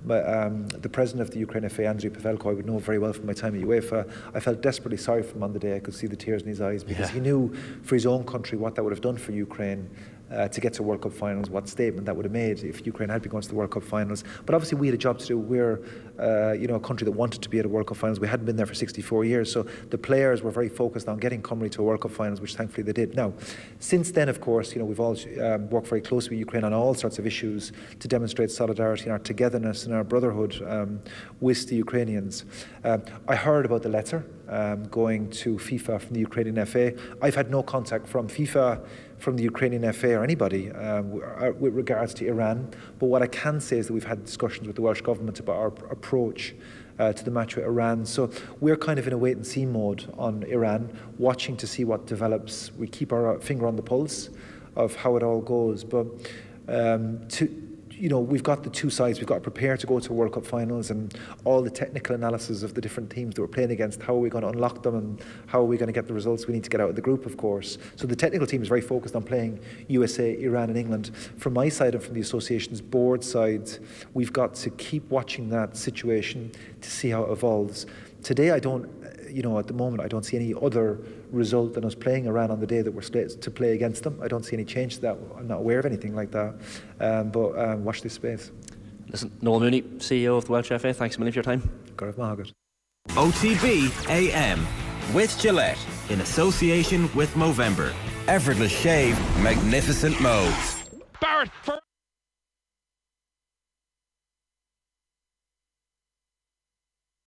Speaker 20: Um, the president of the Ukraine FA, Andriy Pavelko, I would know very well from my time at UEFA. I felt desperately sorry for him on the day. I could see the tears in his eyes because
Speaker 1: Yeah.
Speaker 20: he knew for his own country what that would have done for Ukraine uh, to get to World Cup finals, what statement that would have made if Ukraine had been going to the World Cup finals. But obviously, we had a job to do. We're, uh, you know, a country that wanted to be at a World Cup finals. We hadn't been there for 64 years, so the players were very focused on getting Cymru to a World Cup finals, which thankfully they did. Now, since then, of course, you know, we've all um, worked very closely with Ukraine on all sorts of issues to demonstrate solidarity and our togetherness and our brotherhood um, with the Ukrainians. Um, I heard about the letter um, going to FIFA from the Ukrainian FA. I've had no contact from FIFA, from the Ukrainian FA, or anybody um, with regards to Iran. But what I can say is that we've had discussions with the Welsh government about our approach. Uh, to the match with Iran. So we're kind of in a wait and see mode on Iran, watching to see what develops. We keep our finger on the pulse of how it all goes. But um, to, you know, we've got the two sides. We've got to prepare to go to World Cup finals and all the technical analysis of the different teams that we're playing against. How are we going to unlock them and how are we going to get the results we need to get out of the group, of course. So the technical team is very focused on playing USA, Iran, and England. From my side and from the association's board side, we've got to keep watching that situation to see how it evolves. Today, I don't, you know, at the moment, I don't see any other result than us playing Iran on the day that we're slated to play against them. I don't see any change to that. I'm not aware of anything like that. Um, but um, watch this space.
Speaker 1: Listen, Noel Mooney, CEO of the Welsh FA, thanks a million for your time.
Speaker 20: Gareth Mahagat.
Speaker 11: OTB AM with Gillette in association with Movember. Effortless shave, magnificent mo.
Speaker 21: Barrett for